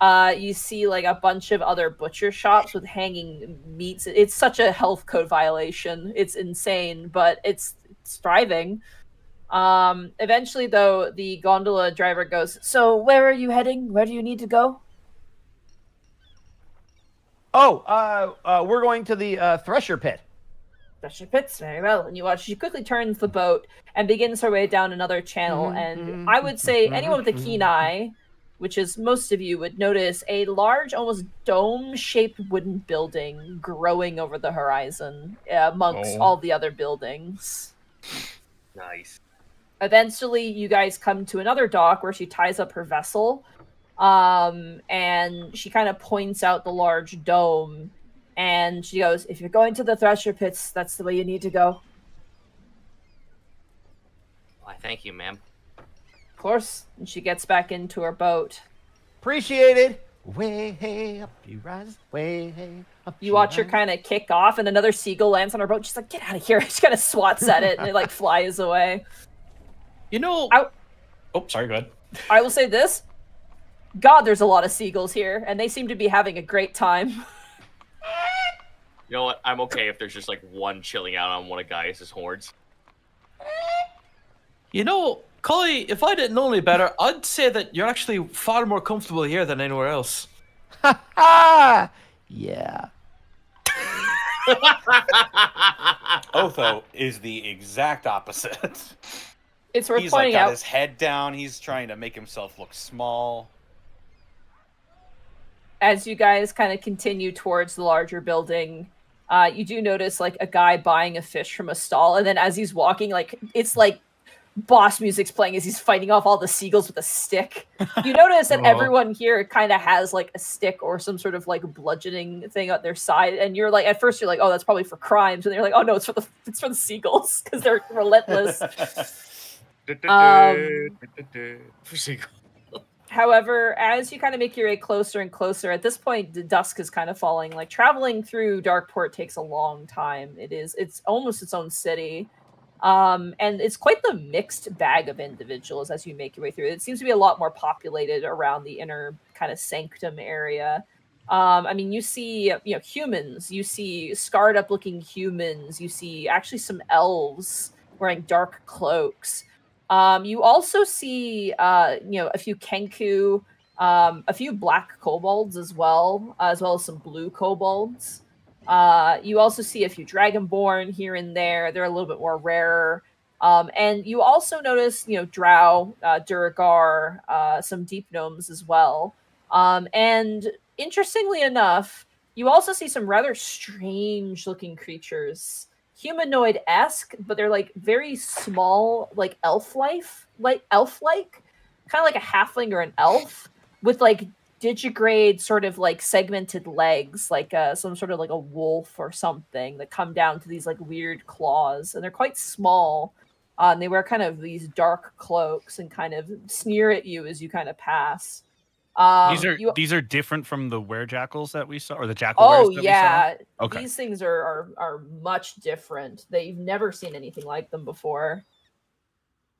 Uh, you see like a bunch of other butcher shops with hanging meats. It's such a health code violation. It's insane, but it's, it's thriving. Um, eventually, though, the gondola driver goes, "So, where are you heading? Where do you need to go?" Oh, uh, uh, we're going to the uh, Thresher Pit. Thresher Pits, very well. And you watch, she quickly turns the boat and begins her way down another channel. and I would say anyone with a keen eye, which is most of you, would notice a large, almost dome shaped wooden building growing over the horizon uh, amongst Oh. all the other buildings. Nice. eventually you guys come to another dock where she ties up her vessel um and she kind of points out the large dome and she goes if you're going to the thresher pits that's the way you need to go Why, thank you, ma'am. Of course and she gets back into her boat Appreciate it. Way up you rise, way up. you watch her kind of kick off and another seagull lands on her boat she's like get out of here she kind of swats at it and it like flies away You know. Ow. Oh, sorry. Go ahead. i will say this god there's a lot of seagulls here and they seem to be having a great time You know what? I'm okay if there's just like one chilling out on one of Gaius's horns. You know, Collie, if I didn't know any better, I'd say that you're actually far more comfortable here than anywhere else. Ah, yeah. Otho is the exact opposite. it's worth he's like got out his head down. He's trying to make himself look small. as you guys kind of continue towards the larger building, uh, you do notice like a guy buying a fish from a stall, and then as he's walking, like it's like boss music's playing as he's fighting off all the seagulls with a stick. You notice that Oh. everyone here kind of has like a stick or some sort of like bludgeoning thing at their side, and you're like, at first you're like, oh, that's probably for crimes, and they're like, oh no, it's for the it's for the seagulls because they're relentless. Um, However, as you kind of make your way closer and closer, at this point, the dusk is kind of falling. Like traveling through Darkport takes a long time. It is, it's almost its own city. Um, and it's quite the mixed bag of individuals as you make your way through. It seems to be a lot more populated around the inner kind of sanctum area. Um, I mean, you see, you know, humans, you see scarred up looking humans, you see actually some elves wearing dark cloaks. Um, you also see, uh, you know, a few Kenku, um, a few black kobolds as well, as well as some blue kobolds. Uh, you also see a few dragonborn here and there. They're a little bit more rarer. Um, and you also notice, you know, drow, uh, uh, some deep gnomes as well. Um, and interestingly enough, you also see some rather strange looking creatures humanoid esque, but they're like very small, like elf life, like elf like, kind of like a halfling or an elf with like digitigrade sort of like segmented legs, like uh, some sort of like a wolf or something that come down to these like weird claws, and they're quite small. Uh, and they wear kind of these dark cloaks and kind of sneer at you as you kind of pass. Um, these are you- these are different from the werejackals that we saw, or the jackal. Oh that yeah, We saw? Okay. these things are, are are much different. They've never seen anything like them before.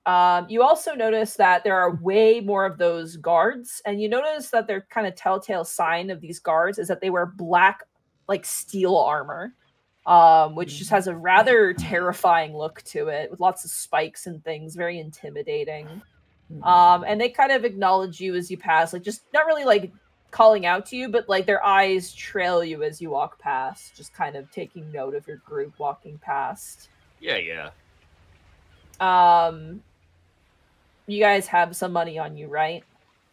Um, you also notice that there are way more of those guards, and you notice that their kind of telltale sign of these guards is that they wear black, like steel armor, um, which just has a rather terrifying look to it, with lots of spikes and things, very intimidating. Um, and they kind of acknowledge you as you pass, like just not really like calling out to you, but like their eyes trail you as you walk past, just kind of taking note of your group walking past. Yeah, yeah. Um, you guys have some money on you, right?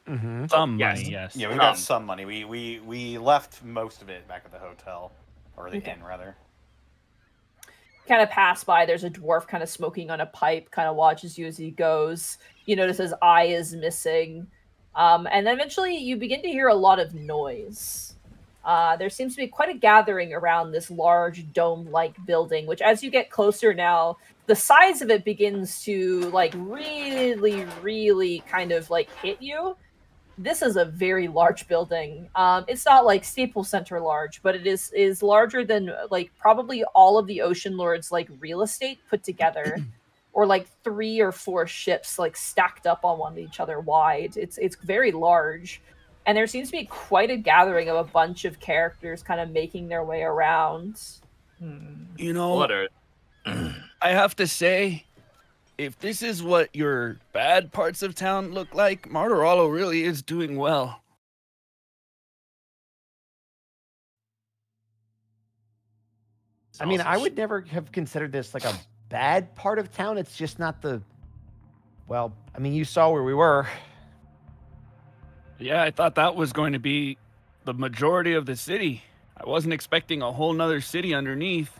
Mm-hmm. Some Yes. money, yes. Yeah, we Um, got some money. We we we left most of it back at the hotel, or the Okay. inn rather. kind of pass by. There's a dwarf kind of smoking on a pipe, kind of watches you as he goes. You notice his eye is missing. Um, and then eventually you begin to hear a lot of noise. Uh, there seems to be quite a gathering around this large dome like building, which, as you get closer now, the size of it begins to like really, really kind of like hit you. This is a very large building. Um, it's not like Staples Center large, but it is is larger than like probably all of the Ocean Lords like real estate put together, or like three or four ships like stacked up on one each other wide. It's it's very large, and there seems to be quite a gathering of a bunch of characters kind of making their way around. You know, What are I have to say, if this is what your bad parts of town look like, Martorello really is doing well. I mean, I would never have considered this like a bad part of town. It's just not the. Well, I mean, you saw where we were. Yeah, I thought that was going to be the majority of the city. I wasn't expecting a whole nother city underneath.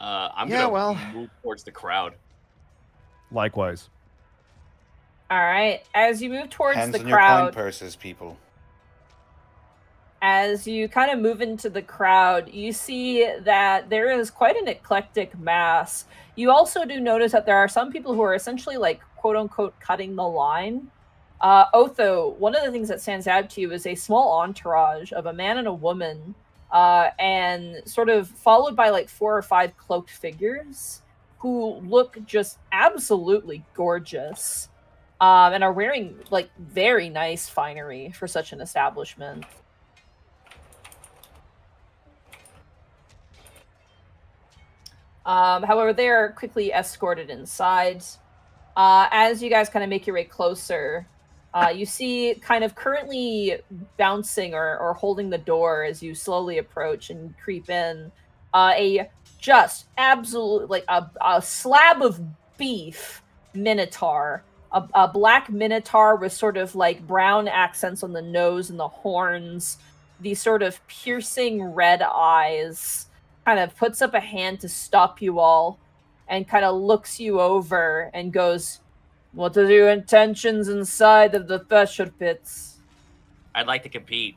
Uh, I'm Yeah, gonna well. move towards the crowd. Likewise. All right, as you move towards Hands the on your coin crowd, purses, people. as you kind of move into the crowd, you see that there is quite an eclectic mass. You also do notice that there are some people who are essentially like quote unquote cutting the line. Uh, Otho, one of the things that stands out to you is a small entourage of a man and a woman, uh, and sort of followed by like four or five cloaked figures who look just absolutely gorgeous um, and are wearing like very nice finery for such an establishment. Um, however, they are quickly escorted inside. Uh, as you guys kind of make your way closer, uh, you see kind of currently bouncing or, or holding the door as you slowly approach and creep in. Uh, a just absolute like a, a slab of beef minotaur. A, a black minotaur with sort of like brown accents on the nose and the horns, these sort of piercing red eyes, kind of puts up a hand to stop you all and kind of looks you over and goes, What are your intentions inside of the thresher pits? I'd like to compete.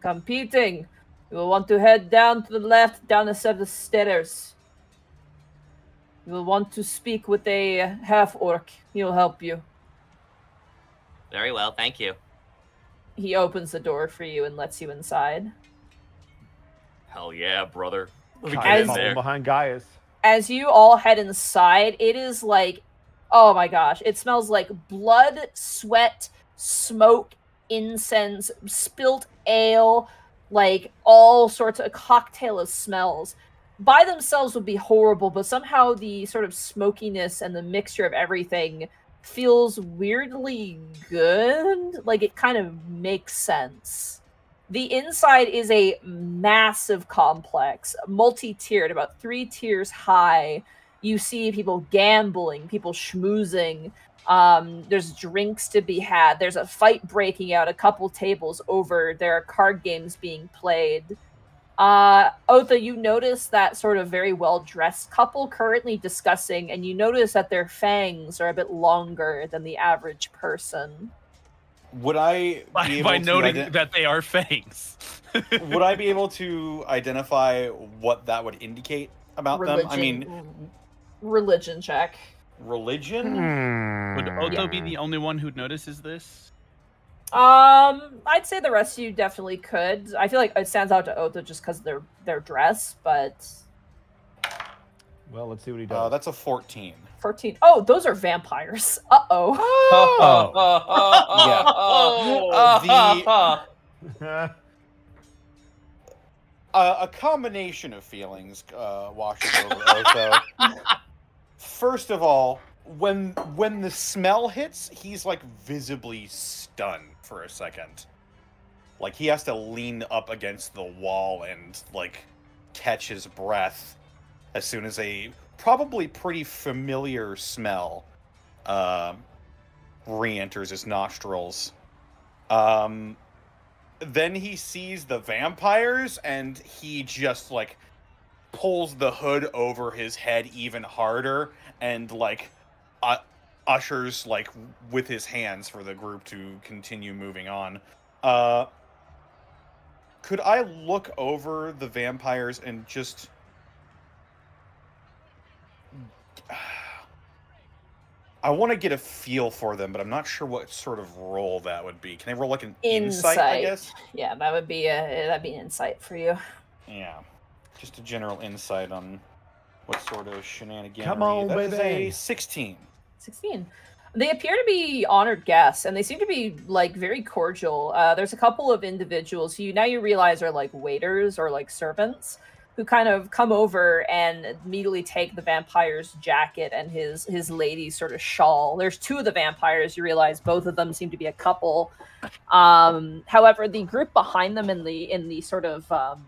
Competing. You will want to head down to the left, down a set of stairs. You will want to speak with a half orc. He'll help you. Very well, thank you. He opens the door for you and lets you inside. Hell yeah, brother. Let me Kai get in there. behind Gaius. As you all head inside, it is like, oh my gosh, it smells like blood, sweat, smoke, incense, spilt ale, like all sorts of cocktail of smells. By themselves would be horrible, but somehow the sort of smokiness and the mixture of everything feels weirdly good. Like it kind of makes sense. The inside is a massive complex, multi tiered, about three tiers high. You see people gambling, people schmoozing. Um, there's drinks to be had. There's a fight breaking out a couple tables over. There are card games being played. Uh, Otho, you notice that sort of very well dressed couple currently discussing, and you notice that their fangs are a bit longer than the average person. Would I By, be able by to noting ident- that they are fangs. would I be able to identify what that would indicate about them? I mean, religion check. religion. Would Otho be Hmm. the only one who notices this? Um, I'd say the rest of you definitely could. I feel like it stands out to Otho just because their their dress, but Well, let's see what he Uh, does. that's a fourteen. fourteen. Oh, those are vampires. Uh oh. Oh. The uh, a combination of feelings uh, washes over Otho. First of all, when when the smell hits, he's like visibly stunned for a second. Like he has to lean up against the wall and like catch his breath as soon as a probably pretty familiar smell um re-enters his nostrils. Um, then he sees the vampires and he just like pulls the hood over his head even harder and like uh, ushers like with his hands for the group to continue moving on. Uh, could I look over the vampires and just I want to get a feel for them, but I'm not sure what sort of role that would be. Can I roll like an insight? I guess. Yeah, that would be a that'd be an insight for you. Yeah, just a general insight on what sort of shenanigan. Come on, That is a 16. 16 they appear to be honored guests and they seem to be like very cordial. Uh, there's a couple of individuals who you now you realize are like waiters or like servants who kind of come over and immediately take the vampire's jacket and his his lady's sort of shawl. There's two of the vampires you realize both of them seem to be a couple. Um however the group behind them in the in the sort of um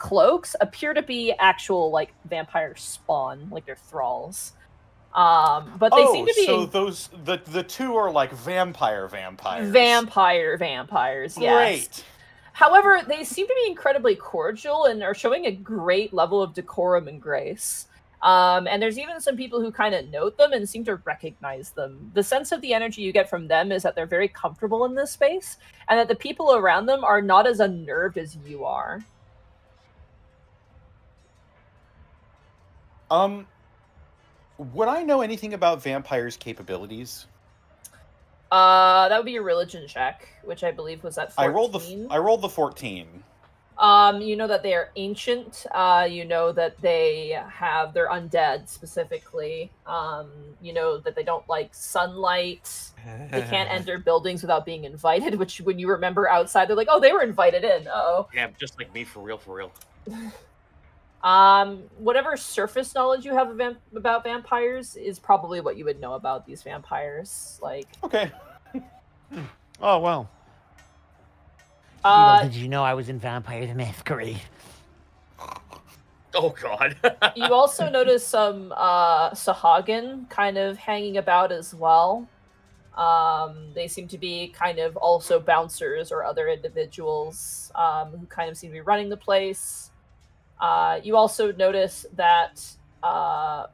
cloaks appear to be actual like vampire spawn like they're thralls um but they oh, seem to be so those the the two are like vampire vampires. vampire vampires yes Great. however they seem to be incredibly cordial and are showing a great level of decorum and grace um, and there's even some people who kind of note them and seem to recognize them. The sense of the energy you get from them is that they're very comfortable in this space, and that the people around them are not as unnerved as you are. Um, would I know anything about vampires' capabilities? Uh, that would be a religion check, which I believe was at 14. I rolled the f- I rolled the 14. Um, you know that they are ancient. Uh, you know that they have they're undead specifically. Um, you know that they don't like sunlight. They can't enter buildings without being invited. Which, when you remember outside, they're like, "Oh, they were invited in." Oh, Yeah, just like me for real, for real. um, whatever surface knowledge you have of vamp- about vampires is probably what you would know about these vampires. Like, Okay. Oh well. uh, did you know I was in Vampire the Masquerade? Oh god. you also notice some uh, Sahuagin kind of hanging about as well. Um, they seem to be kind of also bouncers or other individuals um, who kind of seem to be running the place. Uh, you also notice that. Uh,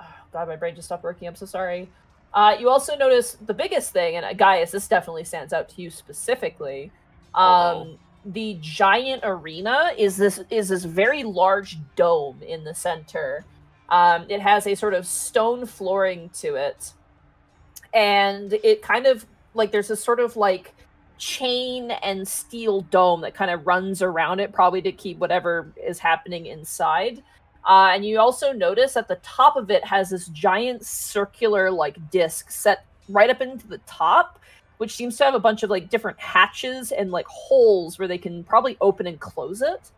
oh, God, my brain just stopped working. I'm so sorry. Uh, you also notice the biggest thing, and uh, Gaius, this definitely stands out to you specifically. Um, Uh-oh. the giant arena is this is this very large dome in the center. Um, it has a sort of stone flooring to it, and it kind of like there's a sort of like chain and steel dome that kind of runs around it, probably to keep whatever is happening inside. Uh, and you also notice at the top of it has this giant circular like disc set right up into the top, which seems to have a bunch of like different hatches and like holes where they can probably open and close it.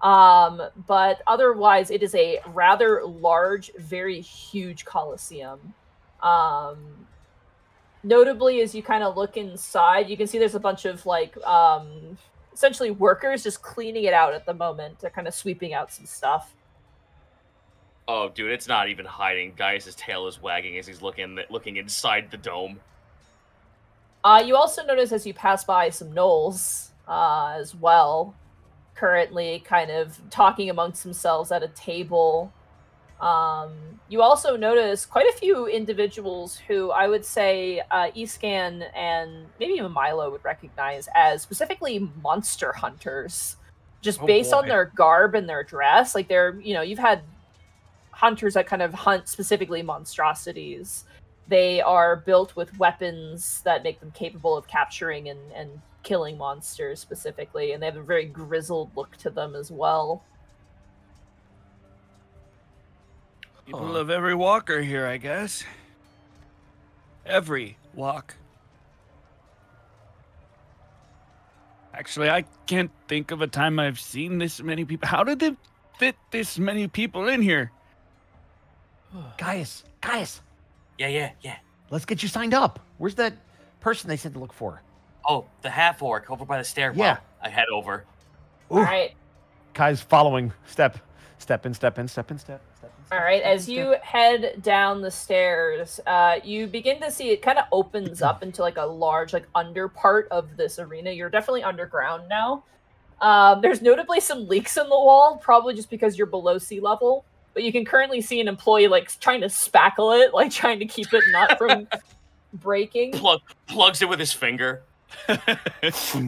Um, but otherwise, it is a rather large, very huge coliseum. Um, notably, as you kind of look inside, you can see there's a bunch of like um, essentially workers just cleaning it out at the moment. They're kind of sweeping out some stuff. oh, dude, it's not even hiding. Gaius' tail is wagging as he's looking looking inside the dome. Uh, you also notice as you pass by some gnolls uh, as well, currently kind of talking amongst themselves at a table. Um, you also notice quite a few individuals who I would say uh, Escan and maybe even Milo would recognize as specifically monster hunters, just Oh, based on their garb and their dress. Like they're, you know, you've had hunters that kind of hunt specifically monstrosities they are built with weapons that make them capable of capturing and, and killing monsters specifically, and they have a very grizzled look to them as well. People of every walk are here, I guess. Every walk. Actually, I can't think of a time I've seen this many people. How did they fit this many people in here? Gaius, Gaius, Yeah, yeah, yeah. let's get you signed up. Where's that person they said to look for? Oh, the half orc over by the stairwell. Yeah. I head over. All right, Kai's following step, step in, step in, step in, step. Step in, step all right. As you head down the stairs, uh, you begin to see it kind of opens up into like a large, like under part of this arena. You're definitely underground now. Um, there's notably some leaks in the wall, probably just because you're below sea level. But you can currently see an employee like trying to spackle it, like trying to keep it not from breaking. Plug plugs it with his finger.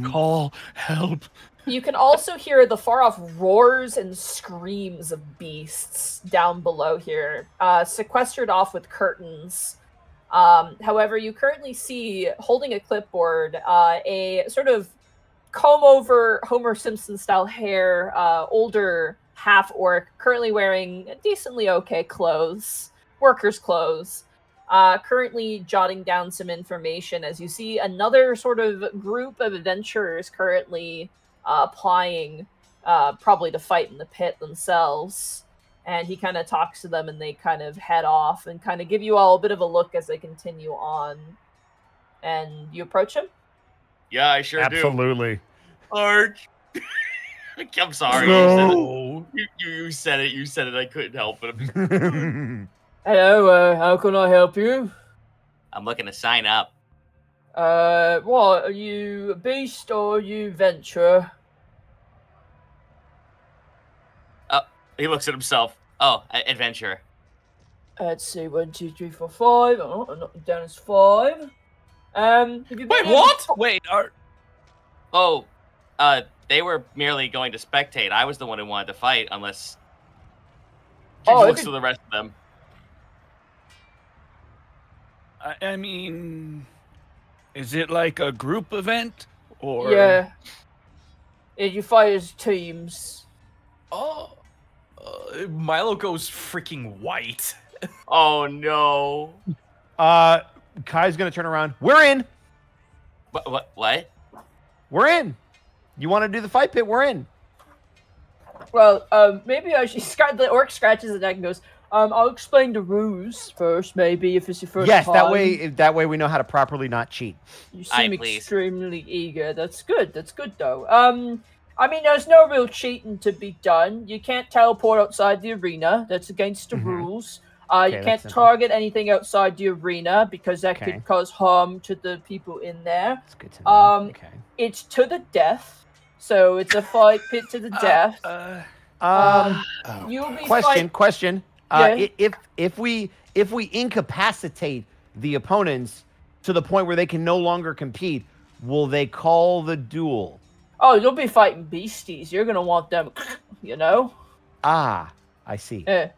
Call help. You can also hear the far off roars and screams of beasts down below here, uh, sequestered off with curtains. Um, however, you currently see holding a clipboard uh, a sort of comb over Homer Simpson style hair, uh, older half orc, currently wearing decently okay clothes, workers' clothes. Uh, currently jotting down some information as you see another sort of group of adventurers currently uh, applying, uh, probably to fight in the pit themselves. And he kind of talks to them, and they kind of head off and kind of give you all a bit of a look as they continue on. And you approach him. Yeah, I sure do. Absolutely. Arch. I'm sorry. No. You, said. You, you said it. You said it. I couldn't help it. Hello, uh, how can I help you? I'm looking to sign up. Uh, what are you, beast or are you venture? He looks at himself. Oh, a- adventure. Let's see, one, two, three, four, five. Oh, I'm not down as five. Um, have you Wait, been- what? Wait, are Oh, uh, they were merely going to spectate. I was the one who wanted to fight, unless. He Oh, looks if to the rest of them. I, I mean, is it like a group event or? Yeah. Yeah, you fight as teams. Oh, uh, Milo goes freaking white. Oh no! uh, Kai's gonna turn around. We're in. What? What? What? We're in. You want to do the fight pit? We're in. Well, um, maybe I should. Scratch, the orc scratches his neck and goes, um, I'll explain the rules first, maybe, if it's your first yes, time. that way. That way we know how to properly not cheat. You seem please. extremely eager. That's good. That's good, though. Um, I mean, there's no real cheating to be done. You can't teleport outside the arena. That's against the Mhm. rules. Uh, Okay, you can't target anything outside the arena because that Okay. could cause harm to the people in there. That's good to know. Um, okay. It's to the death, so it's a fight pit to the death. Uh, Um, Oh, you'll be question fight- question uh, Yeah. if if we if we incapacitate the opponents to the point where they can no longer compete will they call the duel Oh, you'll be fighting beasties. You're gonna want them, you know. ah i see Yeah.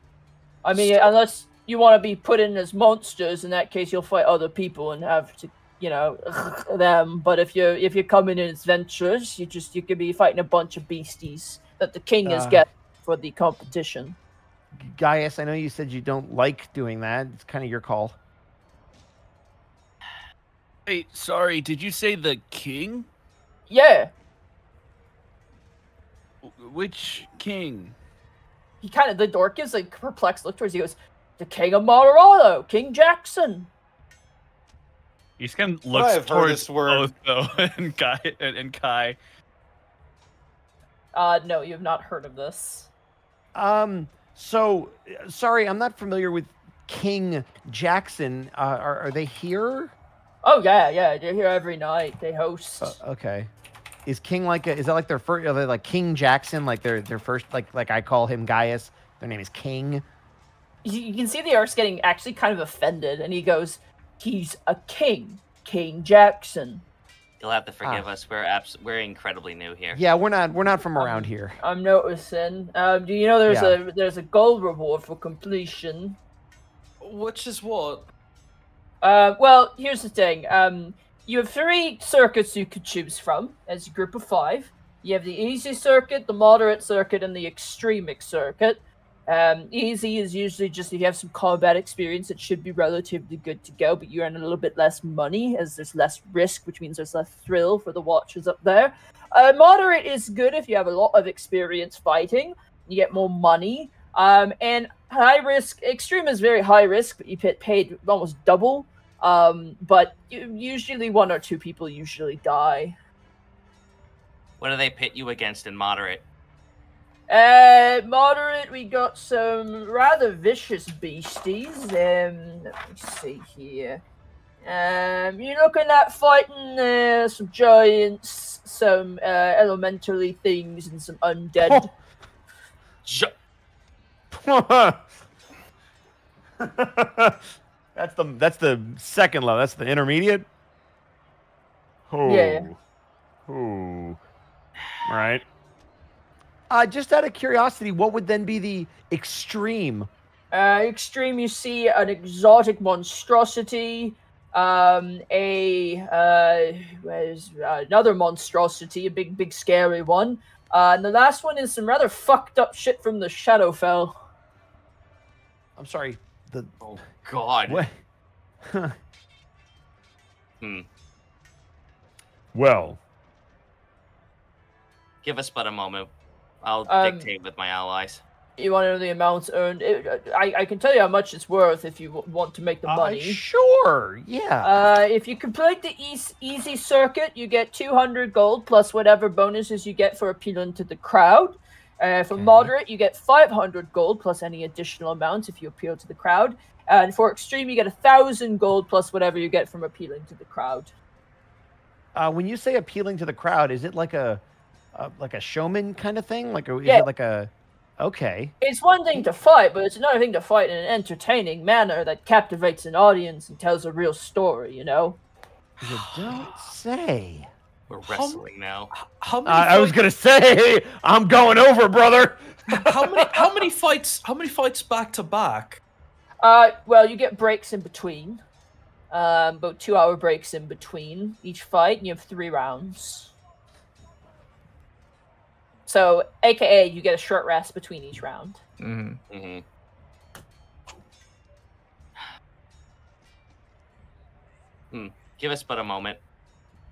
I mean, unless you want to be put in as monsters, in that case, you'll fight other people and have to, you know, them. But if you're if you're coming in as adventurers, you just you could be fighting a bunch of beasties that the king is Uh. getting for the competition. Gaius i know you said you don't like doing that it's kind of your call wait, sorry. Did you say the king? Yeah, Which king? he kind of the dork gives a perplexed look towards you. He goes, "The king of Colorado, King Jackson." He's kind of I looks have towards this both though, and Kai and, and Kai. Uh, no, you have not heard of this. um so sorry i'm not familiar with king jackson uh, are, are they here Oh yeah, yeah, they're here every night. They host. Uh, okay is king like a, is that like their first are they like king jackson like their their first like like i call him gaius their name is king you, you can see the orc's getting actually kind of offended, and he goes, "He's a king, King Jackson." You'll have to forgive Ah. us. We're abs- we're incredibly new here. yeah we're not we're not from around here I'm noticing. Um, do you know there's Yeah. a there's a gold reward for completion? Which is what? Uh, well, here's the thing. Um, you have three circuits you could choose from as a group of five. You have the easy circuit, the moderate circuit, and the extremic circuit. Um, easy is usually just if you have some combat experience, it should be relatively good to go, but you earn a little bit less money as there's less risk, which means there's less thrill for the watchers up there. Uh, moderate is good if you have a lot of experience fighting. You get more money. Um, and high risk, extreme is very high risk, but you get paid almost double. Um, but usually one or two people usually die. What do they pit you against in moderate? Uh, moderate, we got some rather vicious beasties. Um, let me see here. Um, you're looking at fighting uh, some giants, some uh, elementally things, and some undead. Ju- that's the that's the second level. That's the intermediate. Oh. Yeah. Oh. All right. Uh, just out of curiosity, what would then be the extreme? Uh, extreme, you see an exotic monstrosity, um, a uh, where's another monstrosity, a big, big, scary one, uh, and the last one is some rather fucked up shit from the Shadowfell. I'm sorry. The oh God. what? Hmm. well, Give us but a moment. I'll Um, dictate with my allies. You want to know the amounts earned? It, I, I can tell you how much it's worth if you w- want to make the uh, money. sure. Yeah. Uh, if you complete the eas- easy circuit, you get 200 gold plus whatever bonuses you get for appealing to the crowd. Uh, for Okay. moderate, you get 500 gold plus any additional amounts if you appeal to the crowd. And for extreme, you get a thousand gold plus whatever you get from appealing to the crowd. Uh, when you say appealing to the crowd, is it like a, a like a showman kind of thing? Like, is Yeah. it like a? Okay. It's one thing to fight, but it's another thing to fight in an entertaining manner that captivates an audience and tells a real story, you know? You don't say. We're wrestling now. How many? I I was gonna say I'm going over, brother. How many? How many fights? How many fights back to back? Uh, well, you get breaks in between. Um, about two hour breaks in between each fight, and you have three rounds. So, aka, you get a short rest between each round. Mm-hmm. hmm Hmm. Give us but a moment.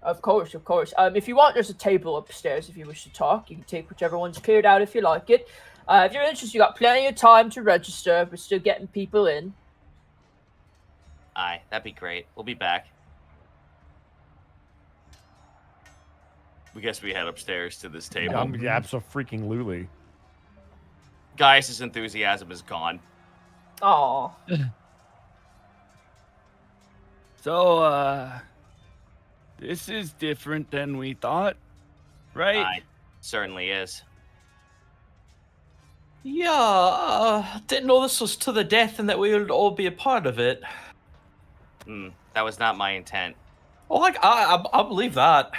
Of course, of course. Um, if you want, there's a table upstairs if you wish to talk. You can take whichever one's cleared out if you like it. Uh, if you're interested, you got plenty of time to register. We're still getting people in. Aye, that'd be great. We'll be back. We guess we head upstairs to this table. Um, freaking lutely. Gaius' enthusiasm is gone. Oh. So, uh, this is different than we thought, right? Aye, certainly is. Yeah, uh, didn't know this was to the death and that we would all be a part of it. Hmm, that was not my intent. Oh, like I, I, I believe that.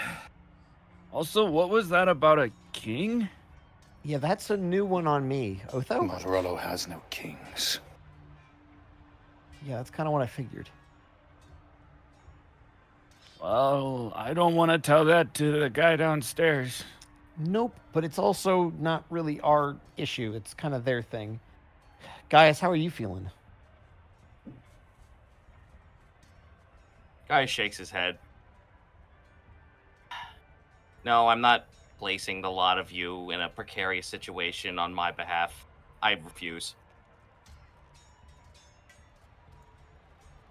Also, what was that about a king? Yeah, that's a new one on me. Otho? Martorello has no kings. Yeah, that's kind of what I figured. Well, I don't want to tell that to the guy downstairs. Nope, but it's also not really our issue. It's kind of their thing. Guys, how are you feeling? Gaius shakes his head. No, I'm not placing the lot of you in a precarious situation on my behalf. I refuse.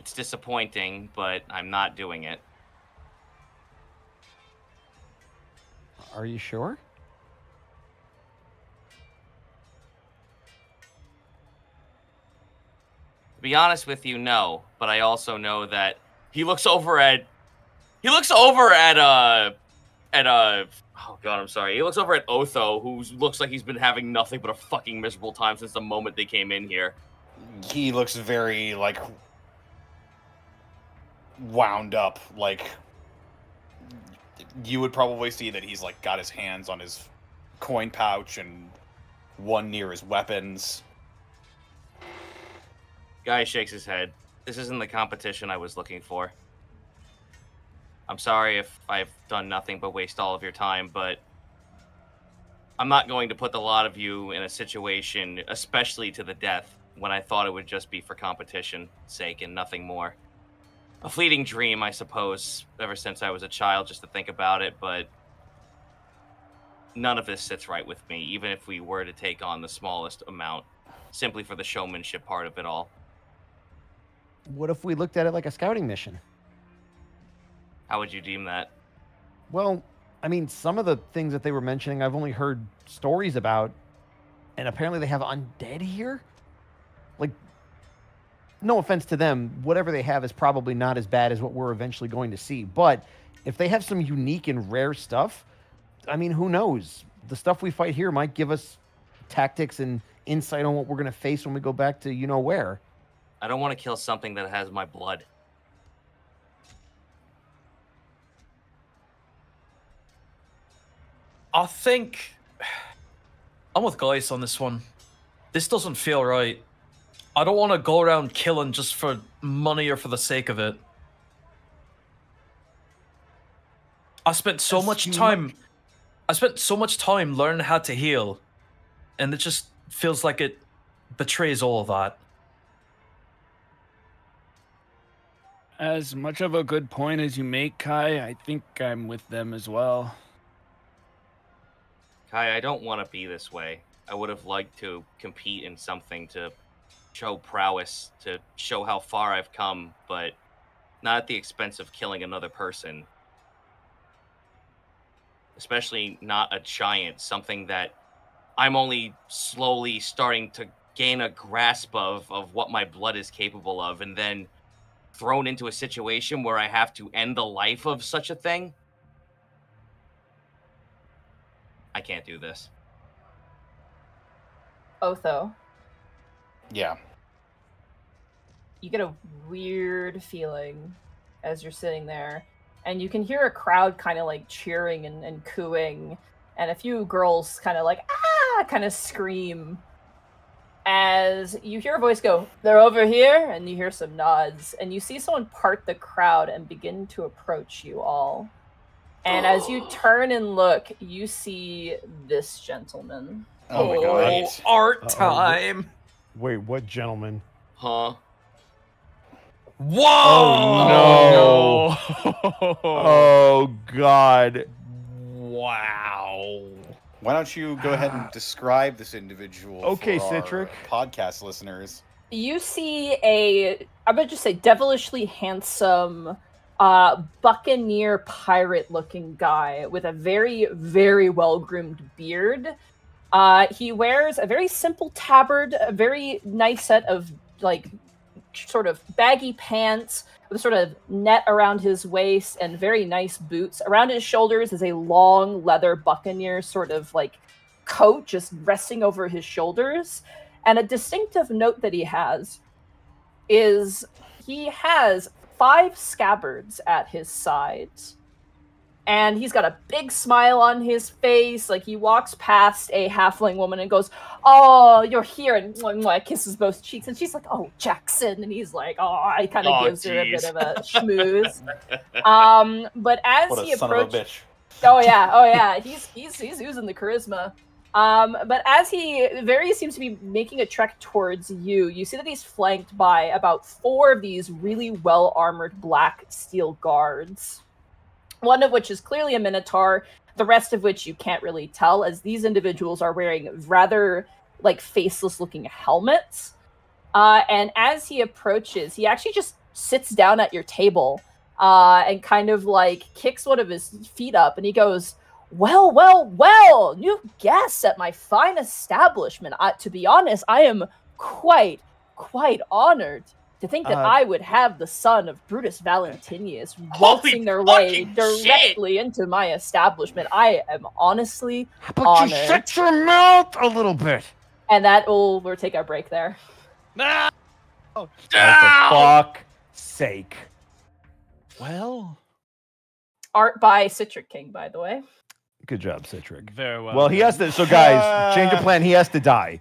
It's disappointing, but I'm not doing it. Are you sure? To be honest with you, no. But I also know that he looks over at he looks over at uh at uh oh god, I'm sorry. He looks over at Otho, who looks like he's been having nothing but a fucking miserable time since the moment they came in here. He looks very like wound up. Like you would probably see that he's like got his hands on his coin pouch and one near his weapons. Guy shakes his head. This isn't the competition I was looking for. I'm sorry if I've done nothing but waste all of your time, but I'm not going to put the lot of you in a situation, especially to the death, when I thought it would just be for competition sake and nothing more. A fleeting dream, I suppose, ever since I was a child, just to think about it, but none of this sits right with me, even if we were to take on the smallest amount, simply for the showmanship part of it all. What if we looked at it like a scouting mission? How would you deem that? Well, I mean, some of the things that they were mentioning, I've only heard stories about, and apparently they have undead here. Like, no offense to them, whatever they have is probably not as bad as what we're eventually going to see. But if they have some unique and rare stuff, I mean, who knows? The stuff we fight here might give us tactics and insight on what we're going to face when we go back to you know where. I don't want to kill something that has my blood. I think I'm with Gaius on this one. This doesn't feel right. I don't want to go around killing just for money or for the sake of it. I spent so As much time. I spent so much time learning how to heal, and it just feels like it betrays all of that. As much of a good point as you make, Kai, I think I'm with them as well. Kai, I don't want to be this way. I would have liked to compete in something to show prowess, to show how far I've come, but not at the expense of killing another person. Especially not a giant, something that I'm only slowly starting to gain a grasp of of what my blood is capable of, and then thrown into a situation where I have to end the life of such a thing. I can't do this. Otho, Yeah. you get a weird feeling as you're sitting there, and you can hear a crowd kind of like cheering and, and cooing, and a few girls kind of like ah, kind of scream. As you hear a voice go, "They're over here," and you hear some nods, and you see someone part the crowd and begin to approach you all. And as you turn and look, you see this gentleman. Oh my oh, god. art Uh-oh. time! Wait, what gentleman? Huh? Whoa! Oh, no! Oh God! Wow! Why don't you go ahead and describe this individual? Okay, for our Citric. Podcast listeners. you see a i'm gonna just say devilishly handsome uh, buccaneer pirate looking guy with a very, very well groomed beard. Uh, he wears a very simple tabard, a very nice set of like sort of baggy pants with a sort of net around his waist and very nice boots. Around his shoulders is a long leather buccaneer sort of like coat just resting over his shoulders. And a distinctive note that he has is he has five scabbards at his sides. And he's got a big smile on his face. Like he walks past a halfling woman and goes, Oh, you're here. And mwah, mwah, kisses both cheeks. And she's like, Oh, Jackson. And he's like, Oh, he kind of Oh, gives her a bit of a schmooze. um, but as What he a son approaches. Oh yeah, oh yeah. He's he's he's oozing the charisma. Um, but as he very seems to be making a trek towards you, you see that he's flanked by about four of these really well armored black steel guards. One of which is clearly a minotaur, the rest of which you can't really tell, as these individuals are wearing rather like faceless looking helmets. Uh, and as he approaches, he actually just sits down at your table uh, and kind of like kicks one of his feet up and he goes, Well, well, well, new guests at my fine establishment. I, to be honest, I am quite, quite honored to think that Uh, I would have the son of Brutus Valentinius waltzing their way fucking shit! directly into my establishment. I am honestly, How about you shut your mouth a little bit? and that will we'll take our break there. Ah! Oh, for fuck sake. Well, Art by Citric King, by the way. Good job, Citric. very well. Well, he has to. So, guys, change of ah. plan. He has to die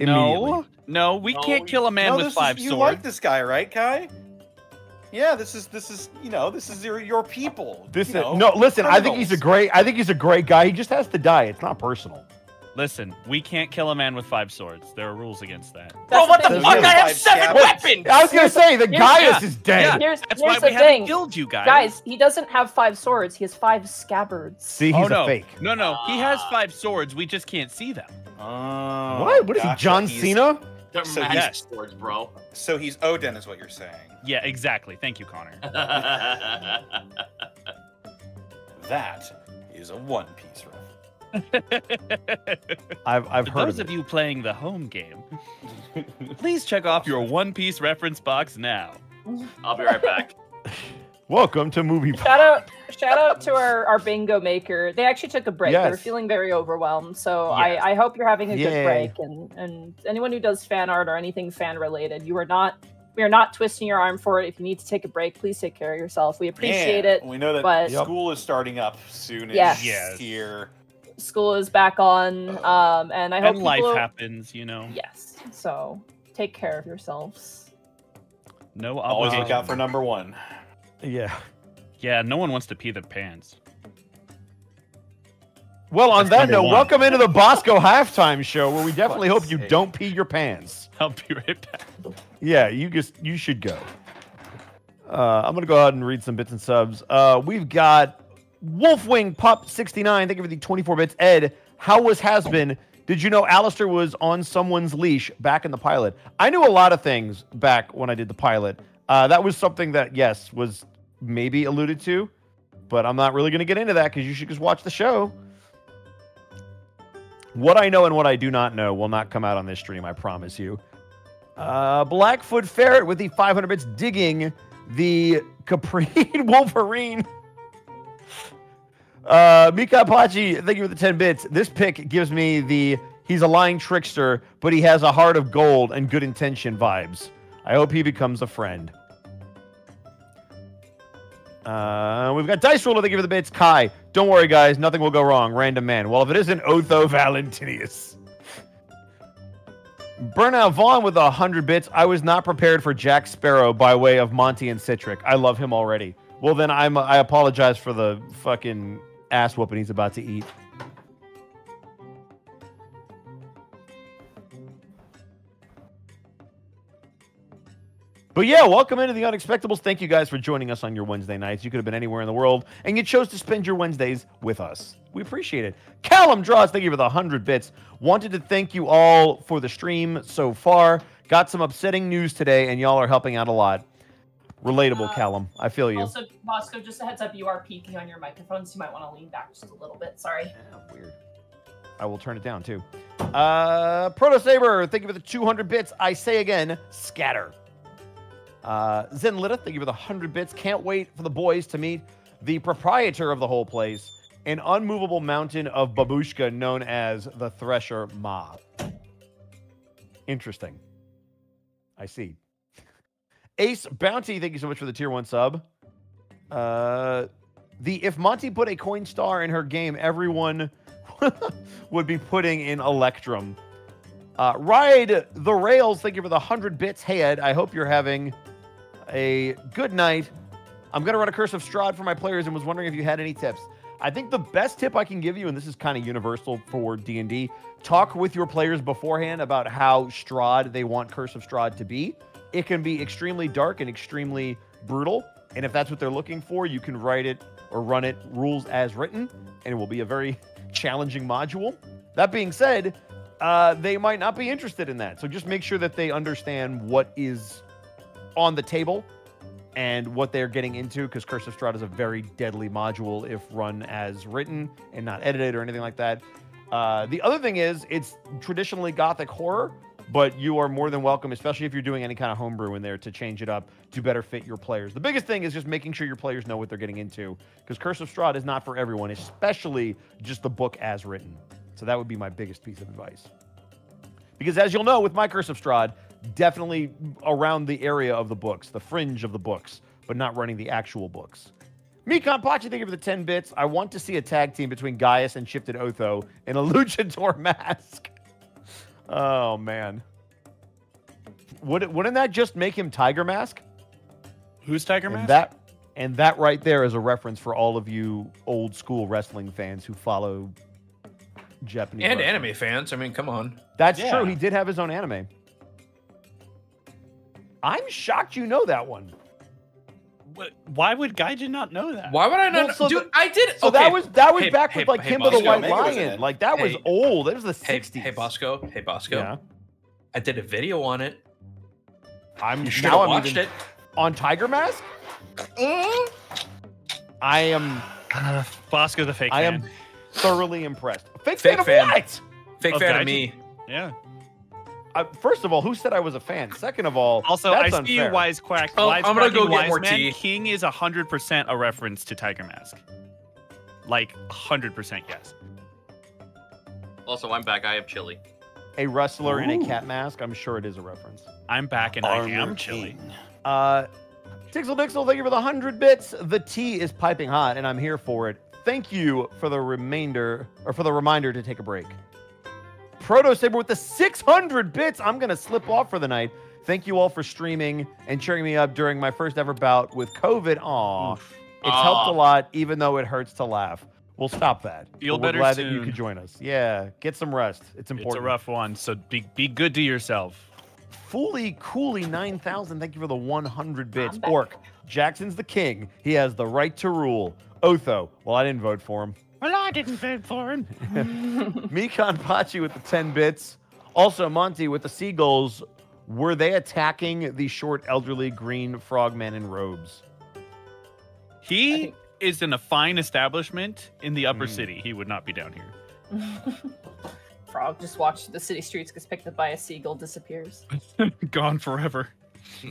immediately. No, no, we No, can't kill a man no, with five is, you swords. like this guy, right, Kai? Yeah, this is this is you know this is your your people. This you is, know, no. Listen, I think he's a great. I think he's a great guy. He just has to die. It's not personal. Listen, we can't kill a man with five swords. There are rules against that. Bro, what the thing. fuck? I have seven scabbards. weapons! I was gonna say that here's- Gaius yeah, is dead. Here's, That's here's why the we haven't killed you guys. Guys, he doesn't have five swords. He has five scabbards. See, he's oh, no. a fake. No, no, he has five swords. We just can't see them. Oh, what? What is he. John He's- Cena? They're So magic yes. swords, bro. So he's Odin, is what you're saying. Yeah, exactly. Thank you, Connor. That is a One Piece reference. I've I've For heard those of of you playing the home game, please check off your One Piece reference box now. I'll be right back. Welcome to movie. Shout out, shout out to our, our bingo maker. They actually took a break. They were feeling very overwhelmed. So Yes. I, I hope you're having a Yay. good break. And and anyone who does fan art or anything fan related, you are not we are not twisting your arm for it. If you need to take a break, please take care of yourself. We appreciate And it. We know that but- Yep. school is starting up soon. Yes. Yes. Here. School is back on. Um, and I hope and life people, happens, you know. Yes. So take care of yourselves. No Always look out for number one. Yeah. Yeah, no one wants to pee their pants. Well, on That's that note, one. welcome into the Bosco halftime show, where we definitely hope you sake. don't pee your pants. I'll be right back. Yeah, you just you should go. Uh, I'm gonna go ahead and read some bits and subs. Uh, we've got Wolfwing Pup 69. Thank you for the 24 bits. Ed, how was has been? Did you know Alistair was on someone's leash back in the pilot? I knew a lot of things back when I did the pilot. Uh, that was something that yes was maybe alluded to, but I'm not really gonna get into that because you should just watch the show. What I know and what I do not know will not come out on this stream. I promise you. Uh, Blackfoot Ferret with the 500 bits digging the Capri Wolverine. Uh, Mika Apache, thank you for the 10 bits. This pick gives me the he's a lying trickster, but he has a heart of gold and good intention vibes. I hope he becomes a friend. Uh, we've got Dice Roller, thank you for the bits. Kai, don't worry, guys, nothing will go wrong. Random man. Well, if it isn't Otho Valentinius. Burnout Vaughn with a hundred bits. I was not prepared for Jack Sparrow by way of Monty and Citric. I love him already. Well, then I'm I apologize for the fucking ass whooping he's about to eat. But yeah, welcome into the Unexpectables. Thank you guys for joining us on your Wednesday nights. You could have been anywhere in the world, and you chose to spend your Wednesdays with us. We appreciate it. Callum Draws, thank you for the 100 bits. Wanted to thank you all for the stream so far. Got some upsetting news today, and y'all are helping out a lot. Relatable, Uh, Callum. I feel you. Also, Bosco, just a heads up, you are peeking on your microphone, so you might want to lean back just a little bit. Sorry. Yeah, weird. I will turn it down too. Uh, Proto Saber, thank you for the 200 bits. I say again, scatter. Uh, Zen Lita, thank you for the 100 bits. Can't wait for the boys to meet the proprietor of the whole place, an unmovable mountain of babushka known as the Thresher Ma. Interesting. I see. Ace Bounty, thank you so much for the tier one sub. Uh, the if Monty put a coin star in her game, everyone would be putting in Electrum. Uh, Ride the rails. Thank you for the hundred bits. Hey Ed, I hope you're having a good night. I'm gonna run a curse of Strahd for my players and was wondering if you had any tips. I think the best tip I can give you, and this is kind of universal for D and D, talk with your players beforehand about how Strahd they want Curse of Strahd to be. It can be extremely dark and extremely brutal, and if that's what they're looking for, you can write it or run it rules as written, and it will be a very challenging module. That being said, uh, they might not be interested in that. So just make sure that they understand what is on the table and what they're getting into because Curse of Strahd is a very deadly module if run as written and not edited or anything like that. Uh, the other thing is, it's traditionally gothic horror, but you are more than welcome, especially if you're doing any kind of homebrew in there, to change it up to better fit your players. The biggest thing is just making sure your players know what they're getting into because Curse of Strahd is not for everyone, especially just the book as written. So that would be my biggest piece of advice. Because as you'll know, with my Curse of Strahd, definitely around the area of the books, the fringe of the books, but not running the actual books. Mikon Pachi, thank you for the 10 bits. I want to see a tag team between Gaius and Shifted Otho in a luchador mask. Oh, man. Would, wouldn't that just make him Tiger Mask? Who's Tiger And Mask? that, and that right there is a reference for all of you old school wrestling fans who follow Japanese. And wrestling. anime fans. I mean, come on. That's Yeah. true. He did have his own anime. I'm shocked you know that one. What- Why would Gaijin not know that? Why would I not? Well, so Dude, the- I did. So okay. that was that was Hey, back hey, with like hey, Kimba the White Omega Lion. Like that was old. That was the Hey, 60s. hey, Bosco. Hey, Bosco. Yeah. I did a video on it. I'm You now I'm watched even, it. on Tiger Mask. I am Uh, Bosco the fake I fan. am thoroughly impressed. Fake, Fake fan of fan. what? Fake Of fan Gaijin. of me. Yeah. Uh, first of all, who said I was a fan? Second of all, Also, I that's see you unfair. wisecrack. Oh, I'm gonna go wisecracking get more wise man. tea. King is hundred percent a reference to Tiger Mask. Like hundred percent, yes. Also, I'm back. I have chili. a wrestler in a cat mask. I'm sure it is a reference. I'm back and I am chilly. Uh, Tixel Dixel, thank you for the 100 bits. The tea is piping hot, and I'm here for it. Thank you for the remainder, or for the reminder to take a break. Proto Saber with the 600 bits. I'm going to slip off for the night. Thank you all for streaming and cheering me up during my first ever bout with COVID. Aw, it's helped a lot, even though it hurts to laugh. We'll stop that. Feel But we're better glad that you could join us. Yeah, get some rest. It's important. It's a rough one, so be be good to yourself. Fully Cooley 9000, thank you for the 100 bits. I'm. Orc, Jackson's the king. He has the right to rule. Otho, well, I didn't vote for him. Well, I didn't vote for him. Mikon Pachi with the 10 bits. Also, Monty with the seagulls. Were they attacking the short, elderly green frogman in robes? He is in a fine establishment in the upper Hmm. city. He would not be down here. Frog just watched the city streets gets picked up by a seagull, disappears. Gone forever,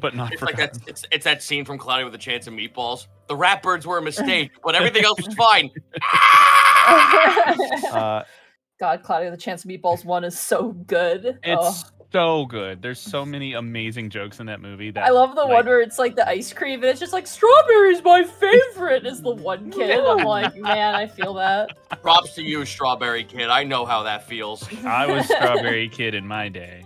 but not It's for like that. It's, it's that scene from Cloudy with a Chance of Meatballs. The ratbirds were a mistake, but everything else was fine. Uh, God, Claudia, the Chance of Meatballs one is so good. It's Oh. so good. There's so many amazing jokes in that movie. That I love the like, one where it's like the ice cream and it's just like strawberries my favorite is the one kid. I'm like, man, I feel that. Props to you, Strawberry Kid. I know how that feels. I was Strawberry Kid in my day.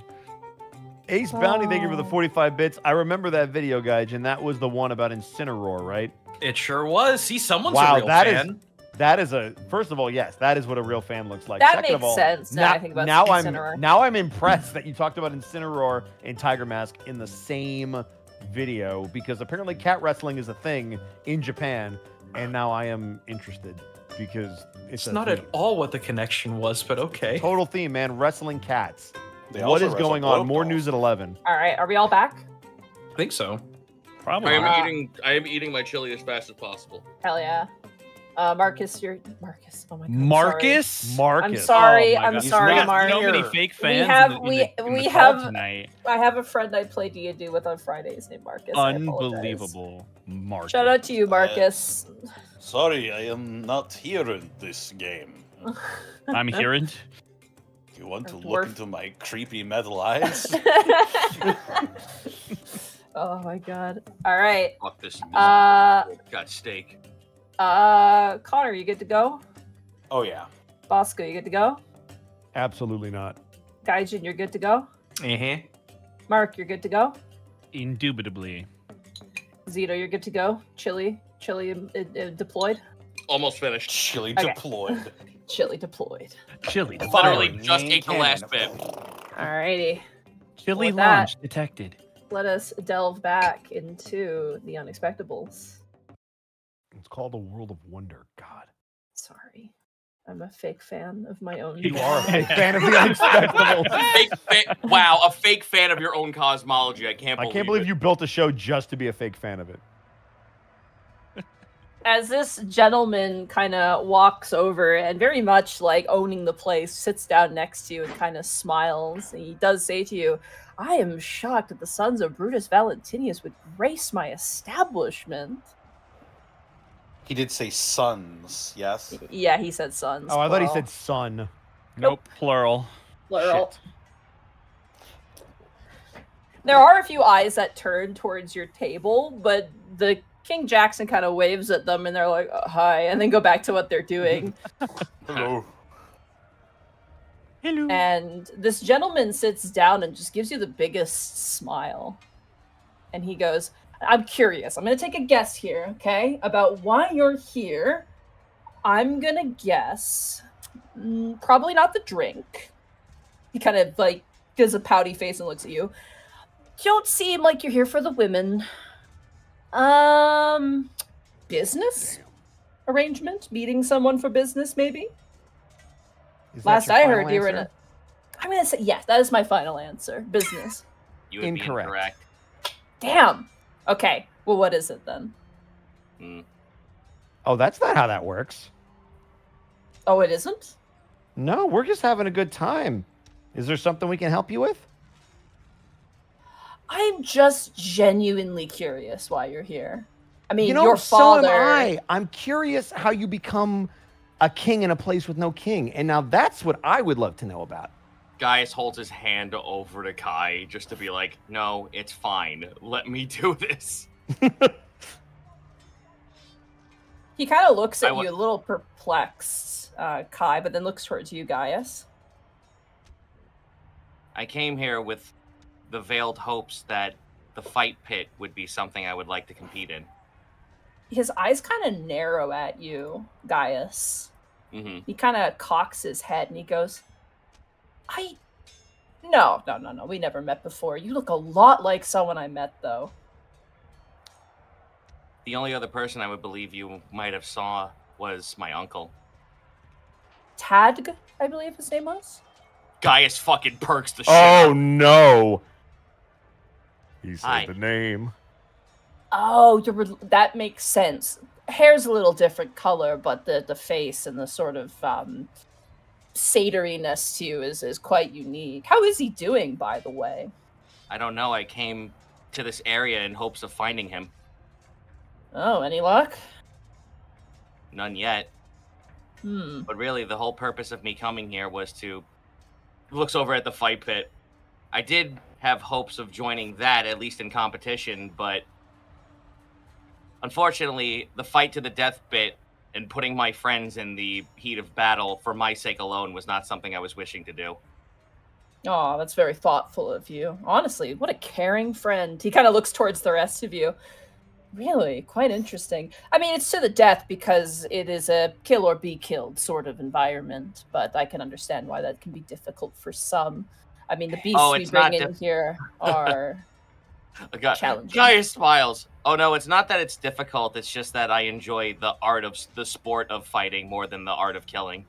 Ace Bounty, thank you for the Oh. 45 bits. I remember that video, guys, and that was the one about Incineroar, right? It sure was. See, someone's Wow, a real that is- fan. That is a first of all, yes, that is what a real fan looks like. That Second of makes all, sense now Now, I think about now I'm Incineroar. now I'm impressed that you talked about Incineroar and Tiger Mask in the same video because apparently cat wrestling is a thing in Japan, and now I am interested because it's, It's a not theme. at all what the connection was, but okay. total theme, man. Wrestling cats. They what also is wrestle going on? globe More dolls. news at eleven. All right, are we all back? I think so. Probably. I am eating. I am eating my chili as fast as possible. Hell yeah. Uh, Marcus, you're Marcus. Oh my god. I'm sorry. Marcus. Marcus. I'm sorry. Oh I'm God. sorry, not Mark. So many here. fake We have- in the, in we- the, in we the call have- tonight. I have a friend I play D and D with on Fridays named Marcus. Unbelievable, Marcus. Shout out to you, Marcus. Sorry, I am not here in this game. I'm hearing. You want to Dwarf. look into my creepy metal eyes? oh my god. All right. Fuck this. Uh, got steak. Uh, Connor, you good to go? oh yeah. Bosco, you good to go? Absolutely not. Gaijin, you're good to go? Uh-huh. Mark, you're good to go? Indubitably. Zito, you're good to go? Chili, Chili uh, uh, deployed? Almost finished. Chili Okay. deployed. Chili deployed. Chili. Literally just ate the last bit. Alrighty. Chili With that- launch detected. Let us delve back into the unexpectables. It's called a world of wonder. God. Sorry. I'm a fake fan of my own. You are a fake fan of the unexpectables. fake fa- wow, a fake fan of your own cosmology. I can't I can't believe it. you built a show just to be a fake fan of it. As this gentleman kind of walks over and very much like owning the place, sits down next to you and kind of smiles. And he does say to you, I am shocked that the sons of Brutus Valentinius would grace my establishment. He did say sons, yes? Yeah, he said sons. Oh, I thought he said son. Nope. Plural. plural. Shit. There are a few eyes that turn towards your table, but the King Jackson kind of waves at them and they're like, "Uh, hi, and then go back to what they're doing. Hello. Hello. and this gentleman sits down and just gives you the biggest smile. And he goes, I'm curious. I'm going to take a guess here, okay, about why you're here. I'm going to guess mm, probably not the drink. He kind of like does a pouty face and looks at you. Don't seem like you're here for the women. Um, business arrangement? Meeting someone for business, maybe? Is Last I final heard, you were in a. answer? I'm gonna say yes. That is my final answer. Business. You would Incorrect. be incorrect. Damn. Okay. Well, what is it then? Mm. Oh, that's not how that works. Oh, it isn't. No, we're just having a good time. Is there something we can help you with? I'm just genuinely curious why you're here. I mean, you know, your so am. I. I'm curious how you become a king in a place with no king. And now that's what I would love to know about. Gaius holds his hand over to Kai just to be like, "No, it's fine. Let me do this." He kind of looks at you a little perplexed, uh, Kai, but then looks towards you, Gaius. I came here with the veiled hopes that the fight pit would be something I would like to compete in. His eyes kind of narrow at you, Gaius. hmm He kind of cocks his head and he goes, I. No, no, no, no. We never met before. You look a lot like someone I met, though. The only other person I would believe you might have saw was my uncle. Tadg, I believe his name was. Gaius fucking perks the shit. Oh no. He said Hi. the name. Oh, you're, that makes sense. Hair's a little different color, but the the face and the sort of um, satoriness to you is is quite unique. How is he doing, by the way? I don't know. I came to this area in hopes of finding him. Oh, any luck? None yet. Hmm. But really, the whole purpose of me coming here was to looks over at the fight pit. I did have hopes of joining that at least in competition, but unfortunately, the fight to the death bit and putting my friends in the heat of battle for my sake alone was not something I was wishing to do. Oh, that's very thoughtful of you. Honestly, what a caring friend. He kind of looks towards the rest of you. Really, quite interesting. I mean, it's to the death because it is a kill or be killed sort of environment, but I can understand why that can be difficult for some. I mean, the beasts Oh, we bring in here are A guy, smiles. Oh no, it's not that it's difficult. It's just that I enjoy the art of the sport of fighting more than the art of killing.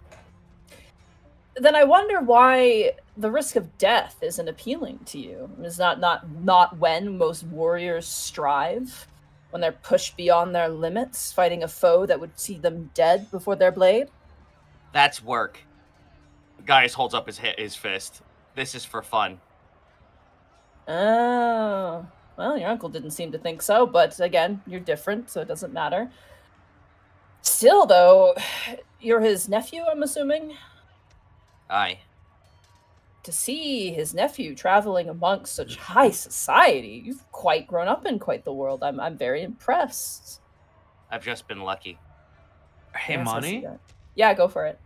then I wonder why the risk of death isn't appealing to you. Is that not not when most warriors strive? When they're pushed beyond their limits, fighting a foe that would see them dead before their blade? That's work. Gaius holds up his his fist. This is for fun. Oh. Well, your uncle didn't seem to think so, but again, you're different, so it doesn't matter. Still, though, you're his nephew, I'm assuming? Aye. To see his nephew traveling amongst such high society, you've quite grown up in quite the world. I'm, I'm very impressed. I've just been lucky. Hey, Yes, I Monty. Yeah, go for it.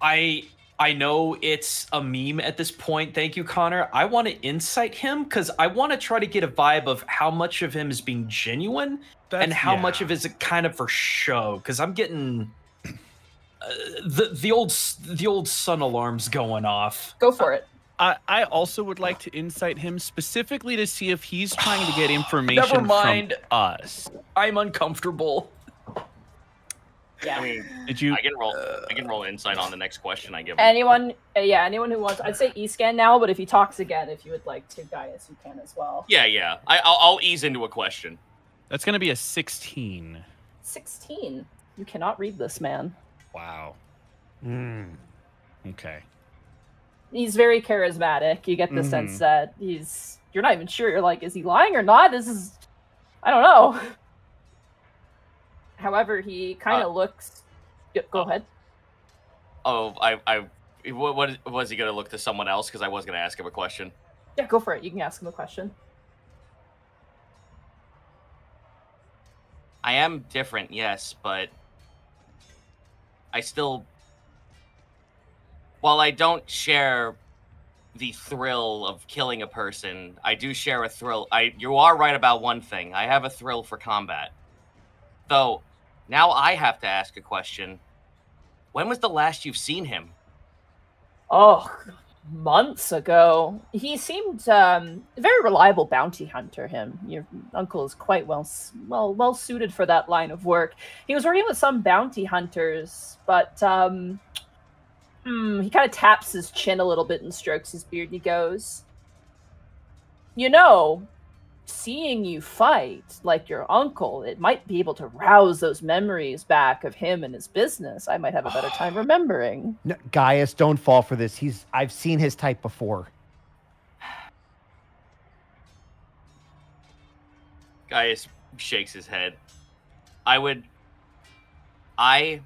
I I know it's a meme at this point. Thank you, Connor. I want to insight him because I want to try to get a vibe of how much of him is being genuine and That's- how much yeah. of it is kind of for show. Because I'm getting uh, the the old the old sun alarms going off. Go for it. I, I also would like to insight him specifically to see if he's trying to get information Never mind. from us. I'm uncomfortable. Yeah. I mean, Did you? I can roll. I can roll insight on the next question I give. Anyone, uh, yeah, anyone who wants, I'd say Escan now, but if he talks again, if you would like to, Gaius, you can as well. Yeah, yeah. I, I'll, I'll ease into a question. That's gonna be a 16. 16. You cannot read this man. Wow. Hmm. Okay. He's very charismatic. You get the Mhm. sense that he's, you're not even sure. You're like, is he lying or not? This is, I don't know. However, he kind of uh, looks, Yep, go uh, ahead. Oh, I, I, what, what was he gonna look to someone else? Because I was gonna ask him a question. Yeah, go for it. You can ask him a question. I am different, yes, but I still, while I don't share the thrill of killing a person, I do share a thrill. I, you are right about one thing. I have a thrill for combat. Though, now I have to ask a question. When was the last you've seen him? Oh, months ago. He seemed um, a very reliable bounty hunter. Him, your uncle is quite well, well, well suited for that line of work. He was working with some bounty hunters, but um, hmm, he kind of taps his chin a little bit and strokes his beard. He goes, "You know, seeing you fight like your uncle, it might be able to rouse those memories back of him and his business. I might have a better time remembering." No, Gaius, don't fall for this. He's I've seen his type before. Gaius shakes his head. I would. I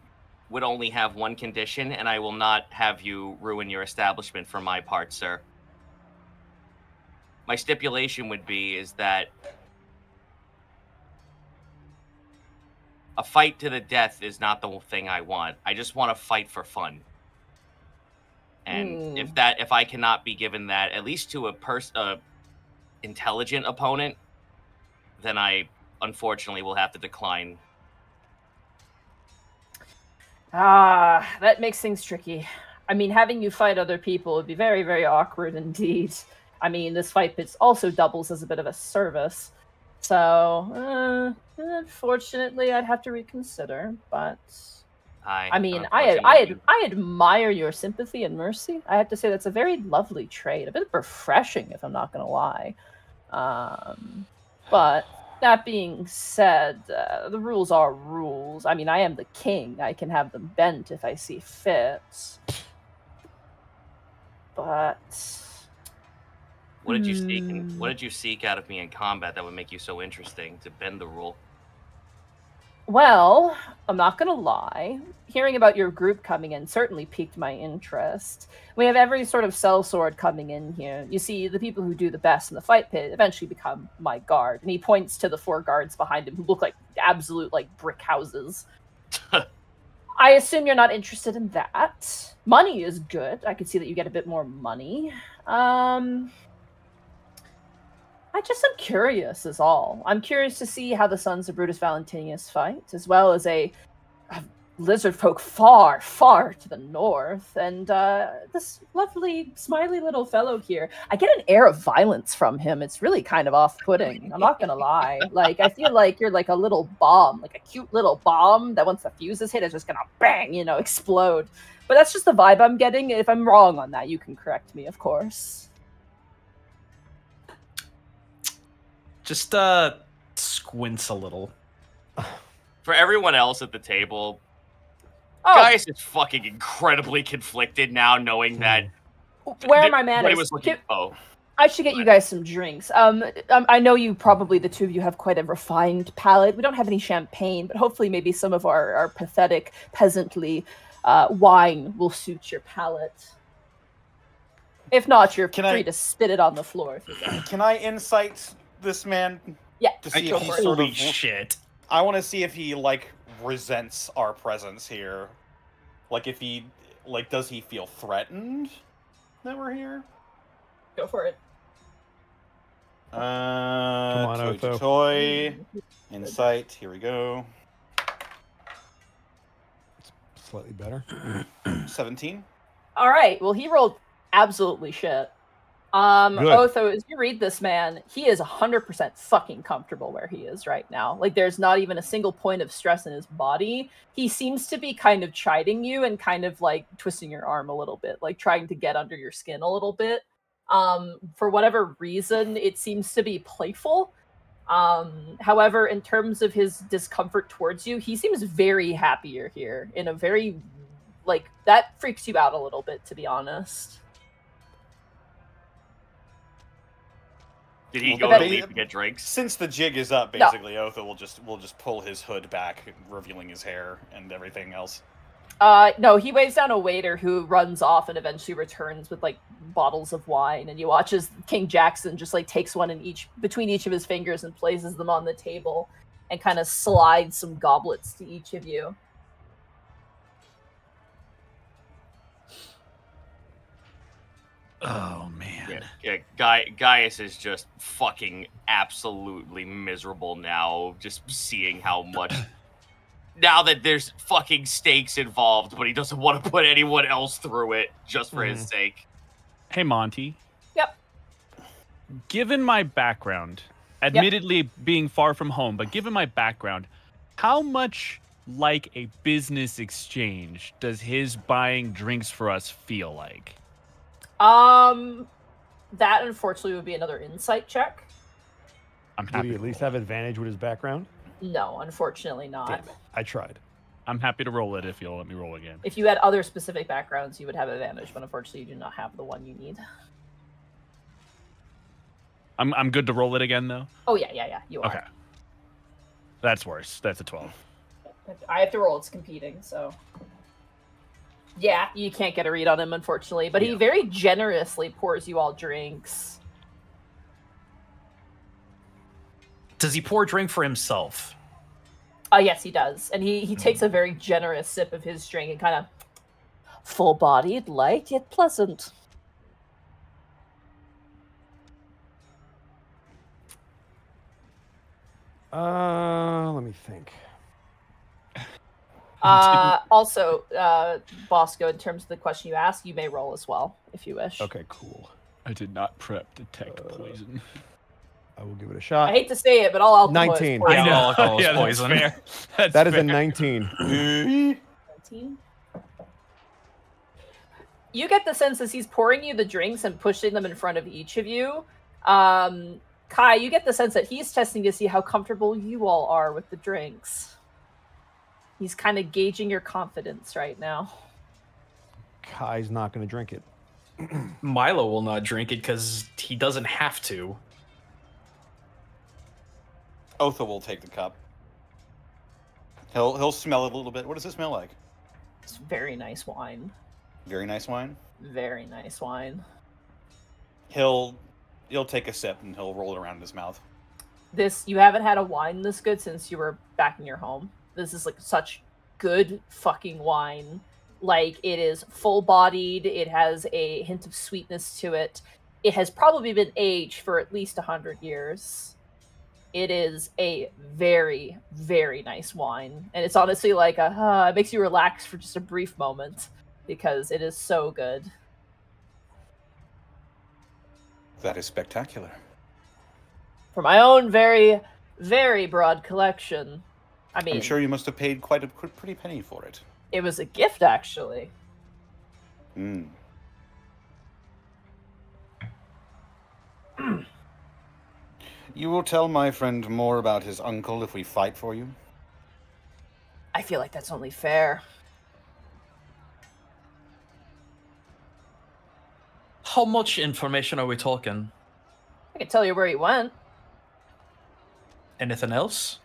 would only have one condition, and I will not have you ruin your establishment for my part, sir. My stipulation would be is that a fight to the death is not the thing I want. I just want to fight for fun. And Hmm. if that if I cannot be given that at least to a person uh, intelligent opponent, then I unfortunately will have to decline. Ah, that makes things tricky. I mean, having you fight other people would be very, very awkward indeed. I mean, this fight bit also doubles as a bit of a service. So, uh, unfortunately, I'd have to reconsider. But I I mean, I I I admire your sympathy and mercy. I have to say that's a very lovely trait, a bit refreshing, if I'm not going to lie. Um, but that being said, uh, the rules are rules. I mean, I am the king. I can have them bent if I see fit. But What did you seek? In, Hmm. what did you seek out of me in combat that would make you so interesting to bend the rule? Well, I'm not going to lie. Hearing about your group coming in certainly piqued my interest. We have every sort of sellsword coming in here. You see, the people who do the best in the fight pit eventually become my guard. And he points to the four guards behind him who look like absolute like brick houses. I assume you're not interested in that. Money is good. I could see that you get a bit more money. Um I just am curious, is all. I'm curious to see how the sons of Brutus Valentinius fight, as well as a, a lizard folk far, far to the north, and uh, this lovely, smiley little fellow here. I get an air of violence from him. It's really kind of off-putting. I'm not gonna lie. Like I feel like you're like a little bomb, like a cute little bomb that once the fuse is hit, is just gonna bang, you know, explode. But that's just the vibe I'm getting. If I'm wrong on that, you can correct me, of course. Just uh squints a little. For everyone else at the table, Oh, Gaius is fucking incredibly conflicted now, knowing that where th- are my manners? was looking. Give- Oh, I should get you guys some drinks. Um, um, I know you probably the two of you have quite a refined palate. We don't have any champagne, but hopefully maybe some of our, our pathetic peasantly uh, wine will suit your palate. If not, you're Can free I- to spit it on the floor. If you. Can I insight this man Yeah, to I see go if he for sort Holy of? shit. I want to see if he like resents our presence here. Like if he like does he feel threatened that we're here? go for it. Uh, on, toy Otho. toy. Insight. Here we go. Slightly better. Seventeen. All right. Well, he rolled absolutely shit. Um, Good. Otho, as you read this man, he is 100% fucking comfortable where he is right now. Like, there's not even a single point of stress in his body. He seems to be kind of chiding you and kind of like twisting your arm a little bit, like trying to get under your skin a little bit. Um, for whatever reason, it seems to be playful. Um, however, in terms of his discomfort towards you, he seems very happier here in a very like that freaks you out a little bit, to be honest. Did he Well, go to he- leave to get drinks? Since the jig is up, No. basically, Otho will just will just pull his hood back, revealing his hair and everything else. Uh, no, he waves down a waiter who runs off and eventually returns with like bottles of wine. And you watch as King Jackson just like takes one in each between each of his fingers and places them on the table and kind of slides some goblets to each of you. Oh man. Yeah, yeah Guy, Gaius is just fucking absolutely miserable now, just seeing how much. now that there's fucking stakes involved, but he doesn't want to put anyone else through it just for his mm. sake. Hey, Monty. Yep. Given my background, admittedly being far from home, but given my background, how much like a business exchange does his buying drinks for us feel like? Um, that unfortunately would be another insight check. I'm Would happy. he at least have advantage with his background? No, unfortunately not. Damn it. I tried. I'm happy to roll it if you'll let me roll again. If you had other specific backgrounds, you would have advantage, but unfortunately, you do not have the one you need. I'm I'm good to roll it again though. Oh yeah, yeah, yeah. You are. Okay. That's worse. That's a 12. I have to roll. It's competing, so. Yeah, you can't get a read on him, unfortunately. But he very generously pours you all drinks. Does he pour a drink for himself? Uh, yes, he does, and he he takes a very generous sip of his drink and kind of full-bodied, light yet pleasant. Uh, let me think. Uh, also, uh, Bosco, in terms of the question you asked, you may roll as well if you wish. Okay, cool. I did not prep detect Uh, poison. I will give it a shot. I hate to say it, but all alcohol 19. is poison. I know. alcohol is yeah, that's poison. fair. That's That is a 19. 19? You get the sense as he's pouring you the drinks and pushing them in front of each of you. Um, Kai, you get the sense that he's testing to see how comfortable you all are with the drinks. He's kind of gauging your confidence right now. Kai's not going to drink it. Milo will not drink it because he doesn't have to. Otho will take the cup. He'll he'll smell it a little bit. What does it smell like? It's very nice wine. Very nice wine. Very nice wine. He'll he'll take a sip and he'll roll it around in his mouth. This you haven't had a wine this good since you were back in your home. This is like such good fucking wine. Like it is full bodied, it has a hint of sweetness to it. It has probably been aged for at least a hundred years. It is a very, very nice wine, and it's honestly like a uh, it makes you relax for just a brief moment because it is so good. That is spectacular. For my own very, very broad collection, I mean, I'm sure you must have paid quite a pretty penny for it. it was a gift actually. Mm. you will tell my friend more about his uncle if we fight for you? I feel like that's only fair. How much information are we talking? I can tell you where he went. Anything else?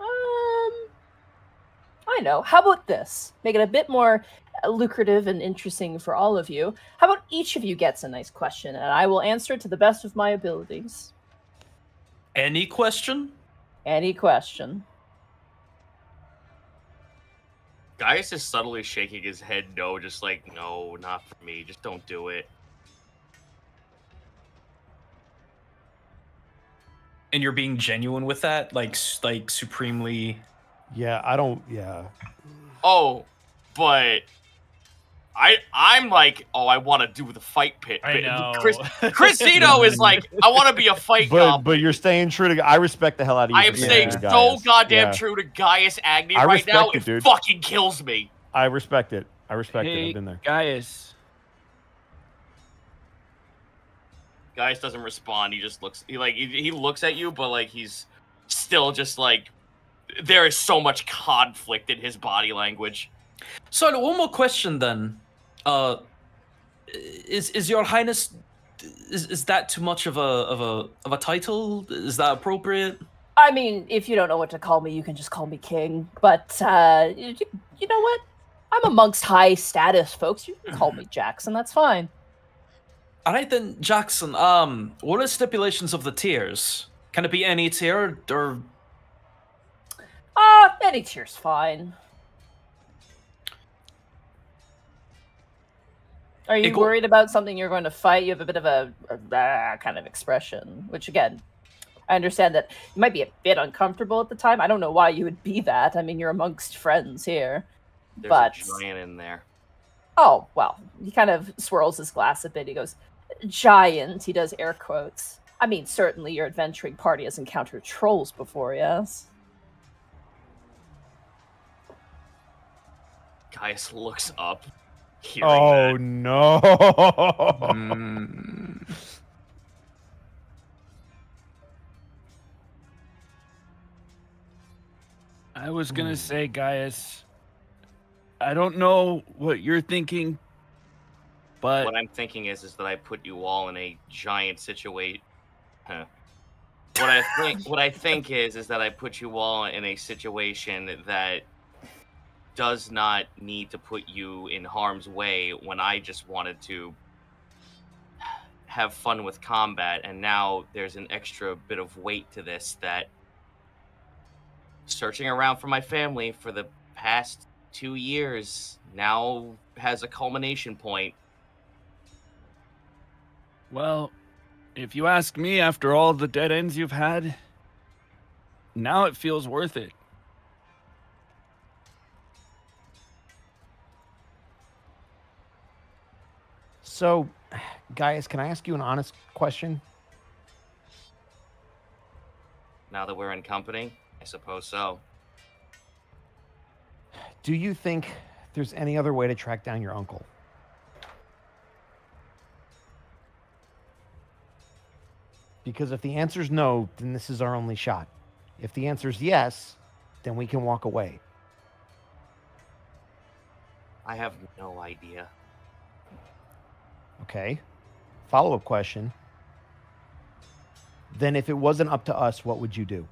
Um, I know. How about this? Make it a bit more uh, lucrative and interesting for all of you. How about each of you gets a nice question, and I will answer it to the best of my abilities. Any question? Any question. Gaius is subtly shaking his head no, just like, no, not for me. Just don't do it. And you're being genuine with that, like, like supremely. Yeah, I don't. Yeah. Oh, but I I'm like, oh, I want to do the fight pit. I know. Chris Chris Zito is like, I want to be a fight But goblin. but you're staying true to. I respect the hell out of you. I am staying true to so goddamn Yeah. true to Gaius Agni I right now. it, It dude. fucking kills me. I respect it. I respect it. I've been there. Gaius. Gaius doesn't respond. He just looks. He like he, he looks at you, but like he's still just like there is so much conflict in his body language. So one more question then. Uh, is is your highness? Is, is that too much of a of a of a title? Is that appropriate? I mean, if you don't know what to call me, you can just call me king. But uh, you, you know what? I'm amongst high status folks. You can call me Jackson. That's fine. All right then, Jackson. Um, what are the stipulations of the tiers? Can it be any tier or Ah, any tier's fine. Are you worried about something you're going to fight? You have a bit of a, a kind of expression, which again, I understand that you might be a bit uncomfortable at the time. I don't know why you would be that. I mean, you're amongst friends here. There's But- a giant in there. Oh, well, he kind of swirls his glass a bit. He goes, Giant, he does air quotes. I mean, certainly your adventuring party has encountered trolls before, yes? Gaius looks up. hearing Oh that. no! Mm. I was gonna say, Gaius. I don't know what you're thinking, but What I'm thinking is, is that I put you all in a giant situation. Huh. What I think, what I think is, is that I put you all in a situation that does not need to put you in harm's way when I just wanted to have fun with combat, and now there's an extra bit of weight to this that searching around for my family for the past two years now has a culmination point. well, if you ask me, after all the dead ends you've had, now it feels worth it. So, Gaius, can I ask you an honest question? Now that we're in company, I suppose so. Do you think there's any other way to track down your uncle? Because if the answer's no, then this is our only shot. If the answer's yes, then we can walk away. I have no idea. Okay. Follow up question. Then, if it wasn't up to us, what would you do?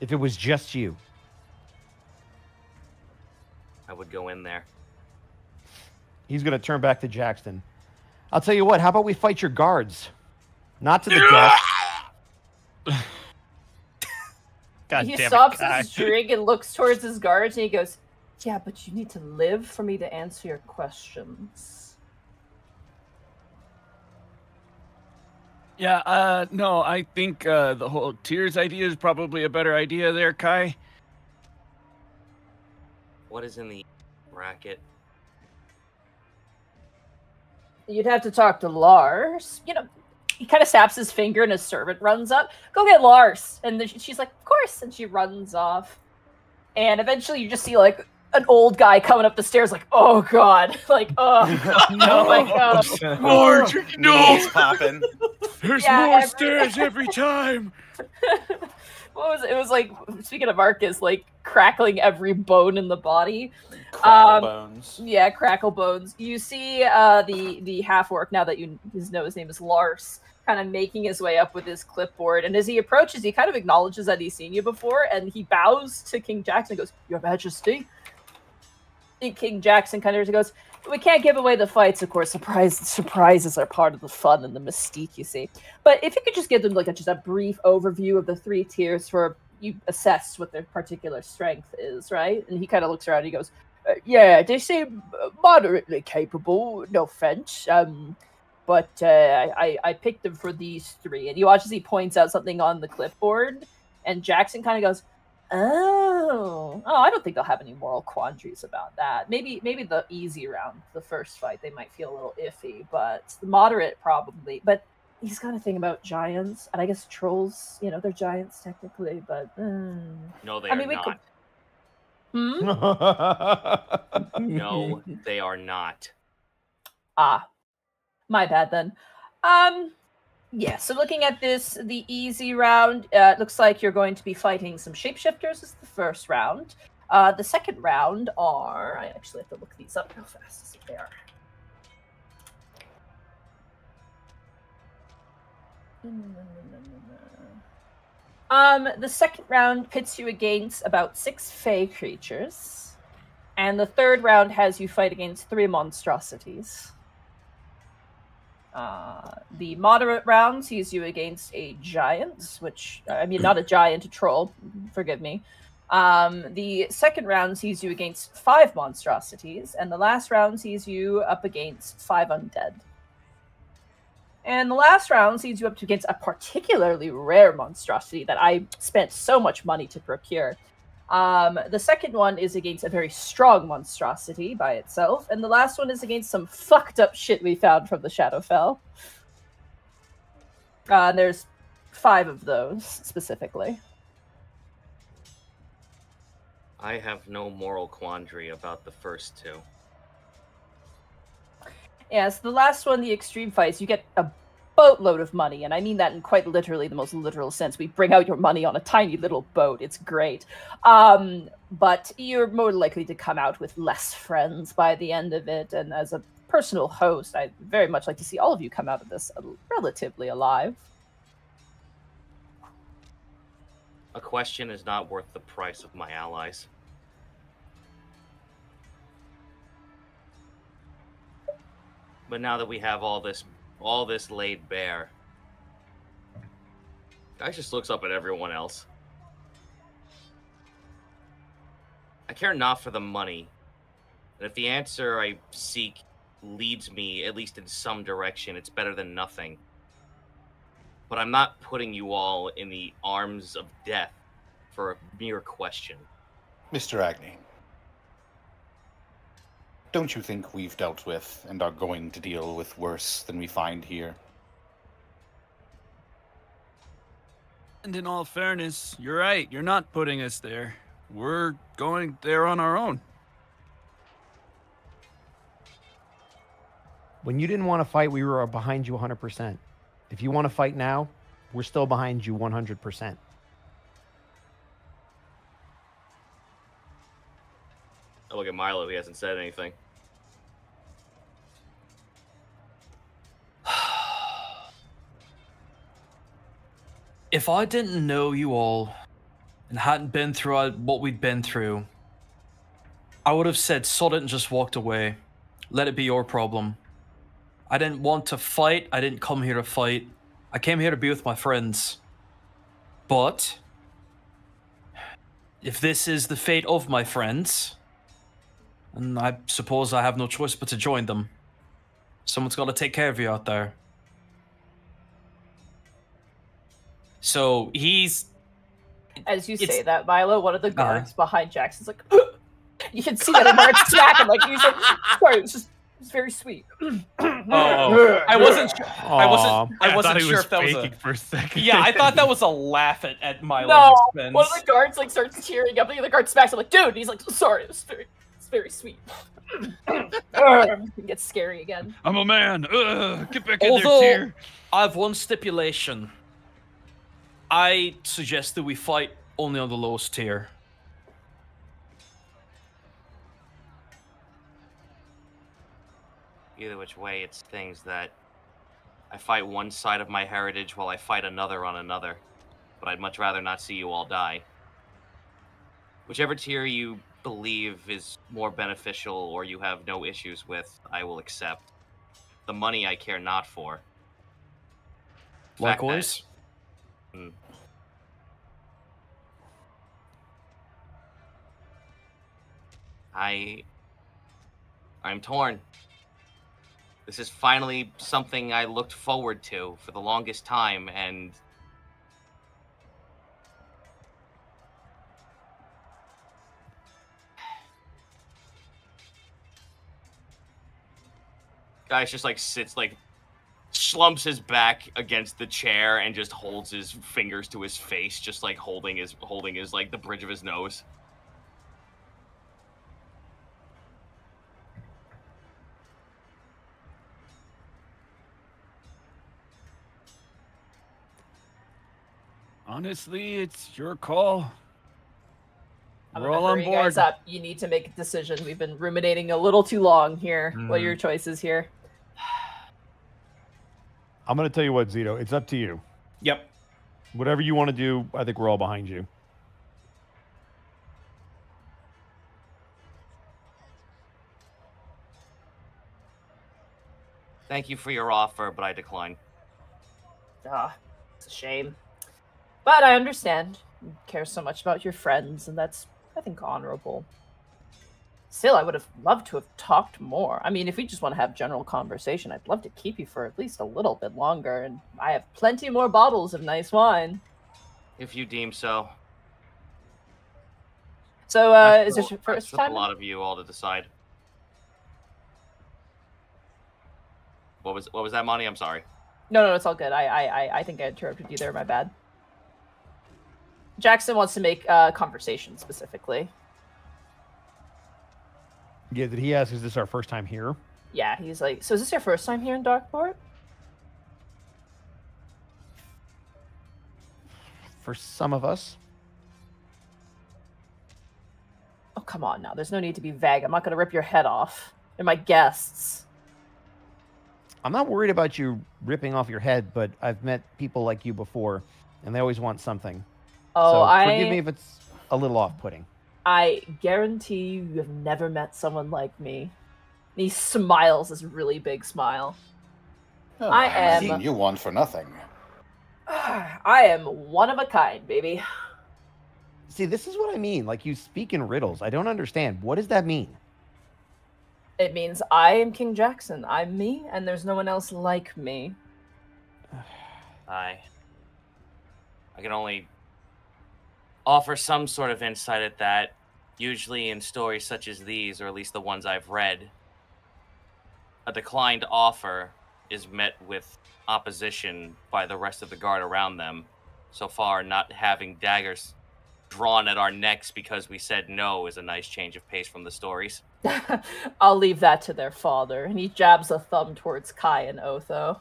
If it was just you? I would go in there. He's going to turn back to Jackson. I'll tell you what, how about we fight your guards? Not to the death. God he damn stops it, Kai. his drink and looks towards his guards and he goes, Yeah, but you need to live for me to answer your questions. Yeah, uh, no, I think uh, the whole tiers idea is probably a better idea there, Kai. What is in the bracket? You'd have to talk to Lars. You know, he kind of snaps his finger and a servant runs up. Go get Lars. And then she's like, of course. And she runs off. And eventually you just see like an old guy coming up the stairs like, oh God. Like, oh, oh my God. Marge, Knees popping. There's Yeah, more every- stairs every time. what was it? It was like, speaking of Arcus, like crackling every bone in the body. Crackle Um, bones. Yeah, crackle bones. You see uh the the half orc now that you his know his name is Lars, kind of making his way up with his clipboard. And as he approaches, he kind of acknowledges that he's seen you before, and he bows to King Jackson and goes, Your Majesty. King Jackson kind of goes, We can't give away the fights, of course. Surprise surprises are part of the fun and the mystique, you see. But if you could just give them like a, just a brief overview of the three tiers for you assess what their particular strength is, right? And he kind of looks around and he goes, uh, yeah, they seem uh, moderately capable. No offense. Um, but uh, I, I picked them for these three. And you watch as he points out something on the clipboard, and Jackson kind of goes, "Oh, oh, I don't think they'll have any moral quandaries about that. Maybe maybe the easy round, the first fight, they might feel a little iffy, but the moderate probably. But he's got a thing about giants, and I guess trolls. You know, they're giants technically, but mm. No, they I are mean, we not. could- hmm? No, they are not. Ah, my bad then. Um, yeah. So looking at this, the easy round, uh, it looks like you're going to be fighting some shapeshifters. Is the first round. Uh, the second round are. I actually have to look these up real fast see what they are. Um, the second round pits you against about six fey creatures, and the third round has you fight against three monstrosities. Uh, the moderate round sees you against a giant, which I mean, not a giant, a troll. Forgive me. Um, the second round sees you against five monstrosities, and the last round sees you up against five undead. And the last round sees you up against a particularly rare monstrosity that I spent so much money to procure. Um, the second one is against a very strong monstrosity by itself, and the last one is against some fucked up shit we found from the Shadowfell. Uh, and there's five of those specifically. I have no moral quandary about the first two. Yeah, so the last one, the extreme fights, you get a boatload of money, and I mean that in quite literally the most literal sense. We bring out your money on a tiny little boat. It's great. Um, but you're more likely to come out with less friends by the end of it. And as a personal host, I'd very much like to see all of you come out of this relatively alive. A question is not worth the price of my allies. But now that we have all this all this laid bare, guy just looks up at everyone else. I care not for the money. And if the answer I seek leads me, at least in some direction, it's better than nothing. But I'm not putting you all in the arms of death for a mere question. Mr. Agni, don't you think we've dealt with and are going to deal with worse than we find here? And in all fairness, you're right. You're not putting us there. We're going there on our own. When you didn't want to fight, we were behind you 100%. If you want to fight now, we're still behind you 100%. I look at Milo, he hasn't said anything. If I didn't know you all and hadn't been through what we'd been through, I would have said sod it and just walked away. Let it be your problem. I didn't want to fight. I didn't come here to fight. I came here to be with my friends. But if this is the fate of my friends, then I suppose I have no choice but to join them. Someone's got to take care of you out there. So he's As you say that, Milo, one of the Uh-huh. guards behind Jackson's like, you can see that Amar smack him. Like he's like, sorry, it's just it's very sweet. Oh, I wasn't. Sure, I wasn't. I wasn't thought he sure was if that was a. for a second. Yeah, I thought that was a laugh at, at Milo's No, expense. one of the guards like starts tearing up. The other guard smacks him like, dude. And he's like, sorry, it was very, it's very sweet. it gets scary again. I'm a man. Ugh, get back in there, dear. I have one stipulation. I suggest that we fight only on the lowest tier. Either which way, it's things that I fight one side of my heritage while I fight another on another. But I'd much rather not see you all die. Whichever tier you believe is more beneficial or you have no issues with, I will accept. The money I care not for. Fact Hmm. I I'm torn. This is finally something I looked forward to for the longest time and Guy's just like sits like slumps his back against the chair and just holds his fingers to his face, just like holding his holding his like the bridge of his nose. Honestly, it's your call. I'm We're all on hurry you guys board. up. You need to make a decision. We've been ruminating a little too long here. What are Mm. your choices here? I'm going to tell you what, Zito. It's up to you. Yep. Whatever you want to do, I think we're all behind you. Thank you for your offer, but I decline. Ah, it's a shame. But I understand. You care so much about your friends, and that's, I think, honorable. Still, I would have loved to have talked more. I mean, if we just want to have general conversation, I'd love to keep you for at least a little bit longer, and I have plenty more bottles of nice wine. If you deem so. So, uh, is this your first time? A lot of you all to decide. What was what was that, Monty? I'm sorry. No, no, it's all good. I, I, I, I think I interrupted you there. My bad. Jackson wants to make uh, conversation specifically. Yeah, did he ask, is this our first time here? Yeah, he's like, so is this your first time here in Darkport? For some of us. Oh, come on now. There's no need to be vague. I'm not going to rip your head off. They're my guests. I'm not worried about you ripping off your head, but I've met people like you before, and they always want something. Oh, so I, forgive me if it's a little off-putting. I guarantee you, you have never met someone like me. And he smiles this really big smile. Oh, I haven't am- seen you one for nothing. I am one of a kind, baby. See, this is what I mean. Like you speak in riddles. I don't understand. What does that mean? It means I am King Jackson. I'm me, and there's no one else like me. I I can only offer some sort of insight at that. Usually in stories such as these, or at least the ones I've read, a declined offer is met with opposition by the rest of the guard around them. So far, not having daggers drawn at our necks because we said no is a nice change of pace from the stories. I'll leave that to their father. And he jabs a thumb towards Kai and Otho.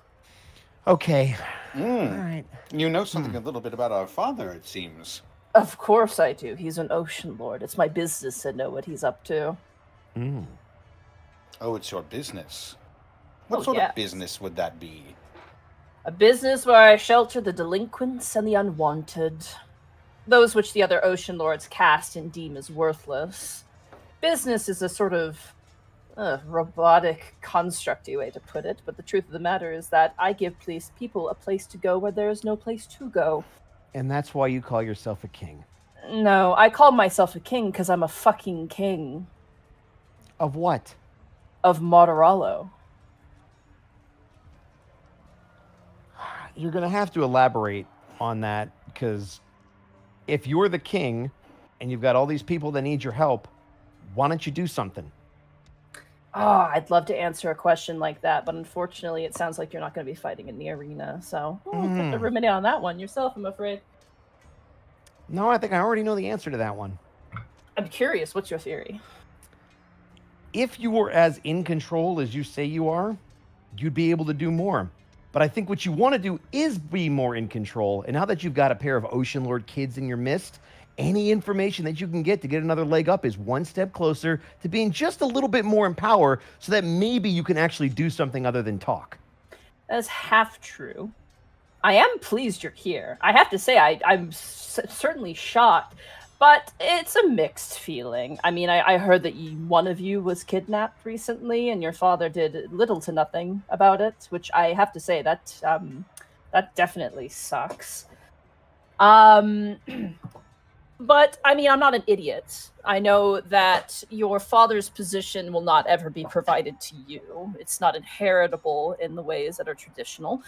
Okay. Mm. All right. You know something a little bit about our father, it seems. Of course I do. He's an ocean lord. It's my business to know what he's up to. Mm. Oh, it's your business. What Oh, sort yes. of business would that be? A business where I shelter the delinquents and the unwanted. Those which the other ocean lords cast and deem as worthless. Business is a sort of uh, robotic, constructy way to put it, but the truth of the matter is that I give place, people a place to go where there is no place to go. And that's why you call yourself a king. No, I call myself a king because I'm a fucking king Of what? of Martorello. You're gonna have to elaborate on that because if you're the king and you've got all these people that need your help, why don't you do something? Oh, I'd love to answer a question like that, but unfortunately, it sounds like you're not going to be fighting in the arena. So oh, you'll have to Mm. ruminate on that one yourself, I'm afraid. No, I think I already know the answer to that one. I'm curious. What's your theory? If you were as in control as you say you are, you'd be able to do more. But I think what you want to do is be more in control. And now that you've got a pair of Ocean Lord kids in your midst, any information that you can get to get another leg up is one step closer to being just a little bit more in power so that maybe you can actually do something other than talk. That's half true. I am pleased you're here. I have to say, I, I'm s- certainly shocked, but it's a mixed feeling. I mean, I, I heard that you, one of you was kidnapped recently, and your father did little to nothing about it, which I have to say that um, that definitely sucks. Um, but I mean, I'm not an idiot. I know that your father's position will not ever be provided to you. It's not inheritable in the ways that are traditional.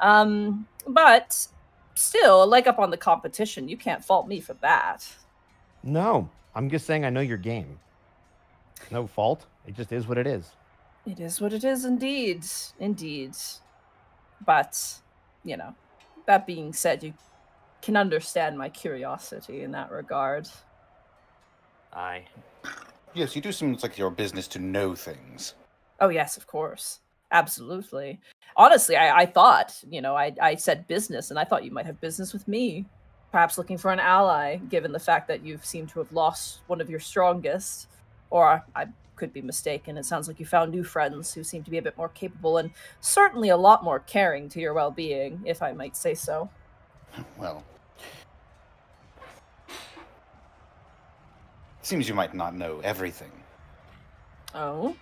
Um, but still, leg up on the competition. You can't fault me for that. No, I'm just saying I know your game. No fault. It just is what it is. It is what it is, indeed. Indeed. But, you know, that being said, you can understand my curiosity in that regard. Aye. Yes, you do seem like your business to know things. Oh, yes, of course. Absolutely. Honestly, I, I thought, you know, I, I said business, and I thought you might have business with me. Perhaps looking for an ally, given the fact that you seem to have lost one of your strongest. Or I could be mistaken. It sounds like you found new friends who seem to be a bit more capable and certainly a lot more caring to your well being, if I might say so. Well, seems you might not know everything. Oh?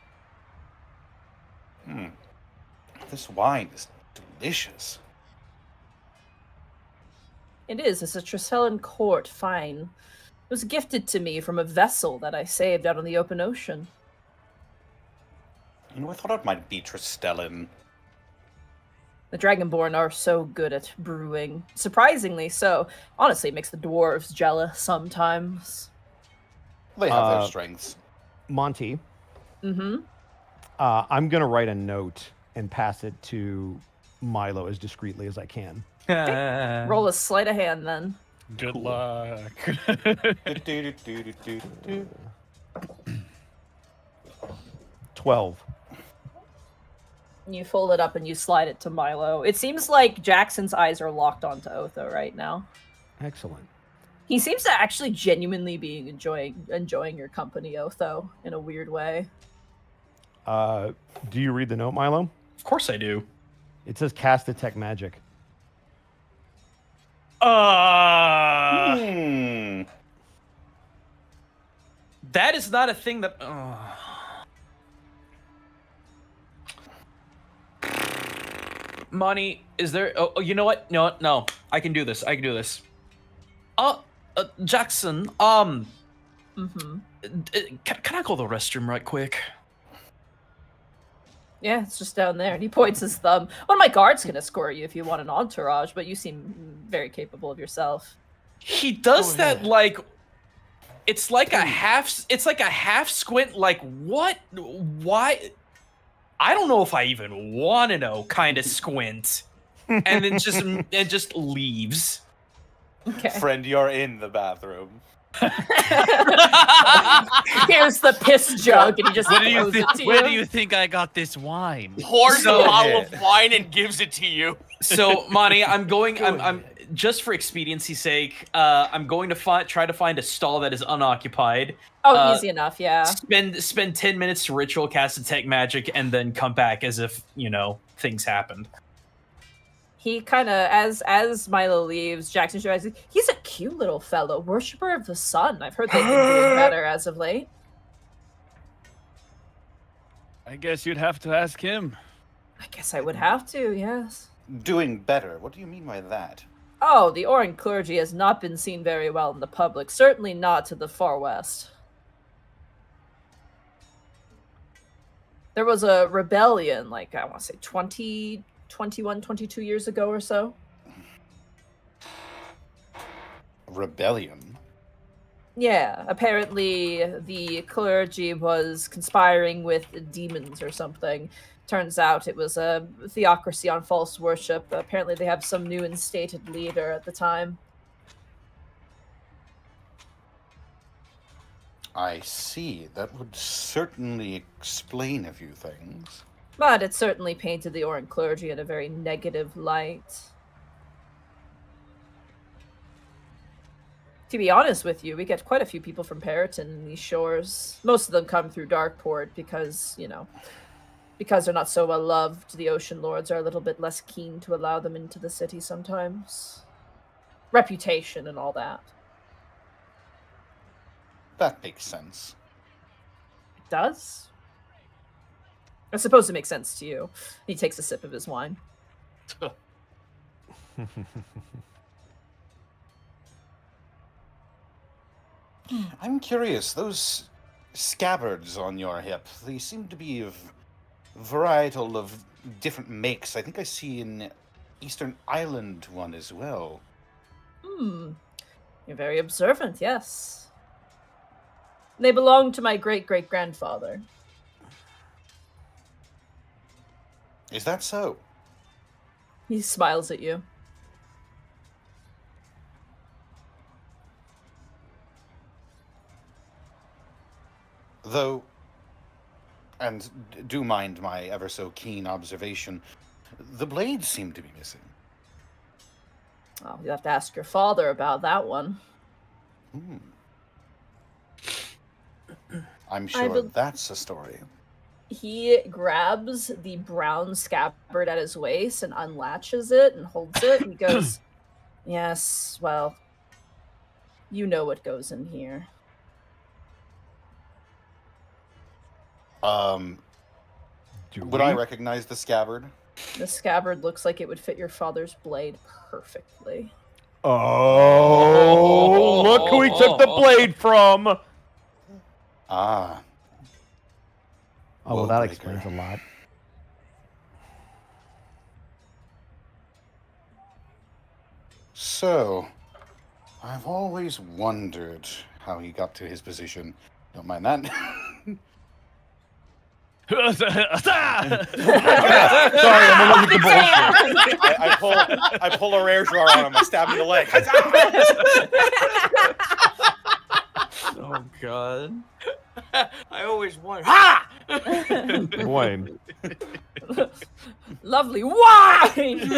Hmm. This wine is delicious. It is. It's a Trisellin court fine. It was gifted to me from a vessel that I saved out on the open ocean. You know, I thought it might be Tristellan. The Dragonborn are so good at brewing. Surprisingly so. Honestly, it makes the dwarves jealous sometimes. They have Uh, their strengths. Monty, Mm-hmm. uh, I'm going to write a note and pass it to Milo as discreetly as I can. Roll a sleight of hand then. Good luck. Do-do-do-do-do-do. 12. You fold it up and you slide it to Milo. It seems like Jackson's eyes are locked onto Otho right now. Excellent. He seems to actually genuinely be enjoying enjoying your company, Otho, in a weird way. Uh, do you read the note, Milo? Of course I do. It says cast detect magic. Uh, Hmm. that is not a thing that. Uh, Monty, is there? Oh, oh, you know what? No, no, I can do this. I can do this. Uh, uh Jackson. Um, Mm-hmm. Can, can I go to the restroom right quick? Yeah, it's just down there. And he points his thumb. One of my guards can escort you if you want an entourage, but you seem very capable of yourself. he does Go that ahead. like. It's like a half. It's like a half squint. Like what? Why? I don't know if I even want to know. Kind of squint, and then just and just leaves. Okay. Friend, you're in the bathroom. Here's the piss jug, and he just Where do you think? it to Where you. do you think I got this wine? Pours So- a bottle of wine and gives it to you. So, Monty, I'm going. I'm, I'm just for expediency's sake. Uh, I'm going to find try to find a stall that is unoccupied. Oh, uh, easy enough, yeah. Spend spend ten minutes to ritual cast detect magic, and then come back as if you know things happened. He kind of, as as Milo leaves, Jackson realizes he's a cute little fellow, worshiper of the sun. I've heard they've been doing better as of late. I guess you'd have to ask him. I guess I would have to, yes. Doing better. What do you mean by that? Oh, the Orin clergy has not been seen very well in the public, certainly not to the far west. There was a rebellion, like, I want to say 20, 21, 22 years ago or so. rebellion. Yeah, apparently the clergy was conspiring with demons or something. Turns out it was a theocracy on false worship. Apparently they have some new instated leader at the time. I see. That would certainly explain a few things. But it certainly painted the Orin clergy in a very negative light. To be honest with you, we get quite a few people from Periton in these shores. Most of them come through Darkport because, you know, because they're not so well loved, the Ocean Lords are a little bit less keen to allow them into the city sometimes. Reputation and all that. That makes sense. It does? I suppose it makes sense to you. He takes a sip of his wine. I'm curious, those scabbards on your hip, they seem to be of varietal of different makes. I think I see an Eastern Island one as well. Hmm. You're very observant, yes. They belong to my great great grandfather. Is that so? He smiles at you. Though, and do mind my ever so keen observation, the blades seem to be missing. Oh, you have to ask your father about that one. Hmm. I'm sure bel- that's a story. He grabs the brown scabbard at his waist and unlatches it and holds it. He goes, Yes, well, you know what goes in here. Um, Do would I recognize the scabbard? The scabbard looks like it would fit your father's blade perfectly. Oh, look who he took the blade from. Ah, Oh, well, that explains a lot. so I've always wondered how he got to his position. Don't mind that. Sorry, I'm allergic to bullshit. I, I pull I pull a rare drawer on him. I stab him in the leg. Oh god. I always wonder. Ha! Wayne. Lovely wine!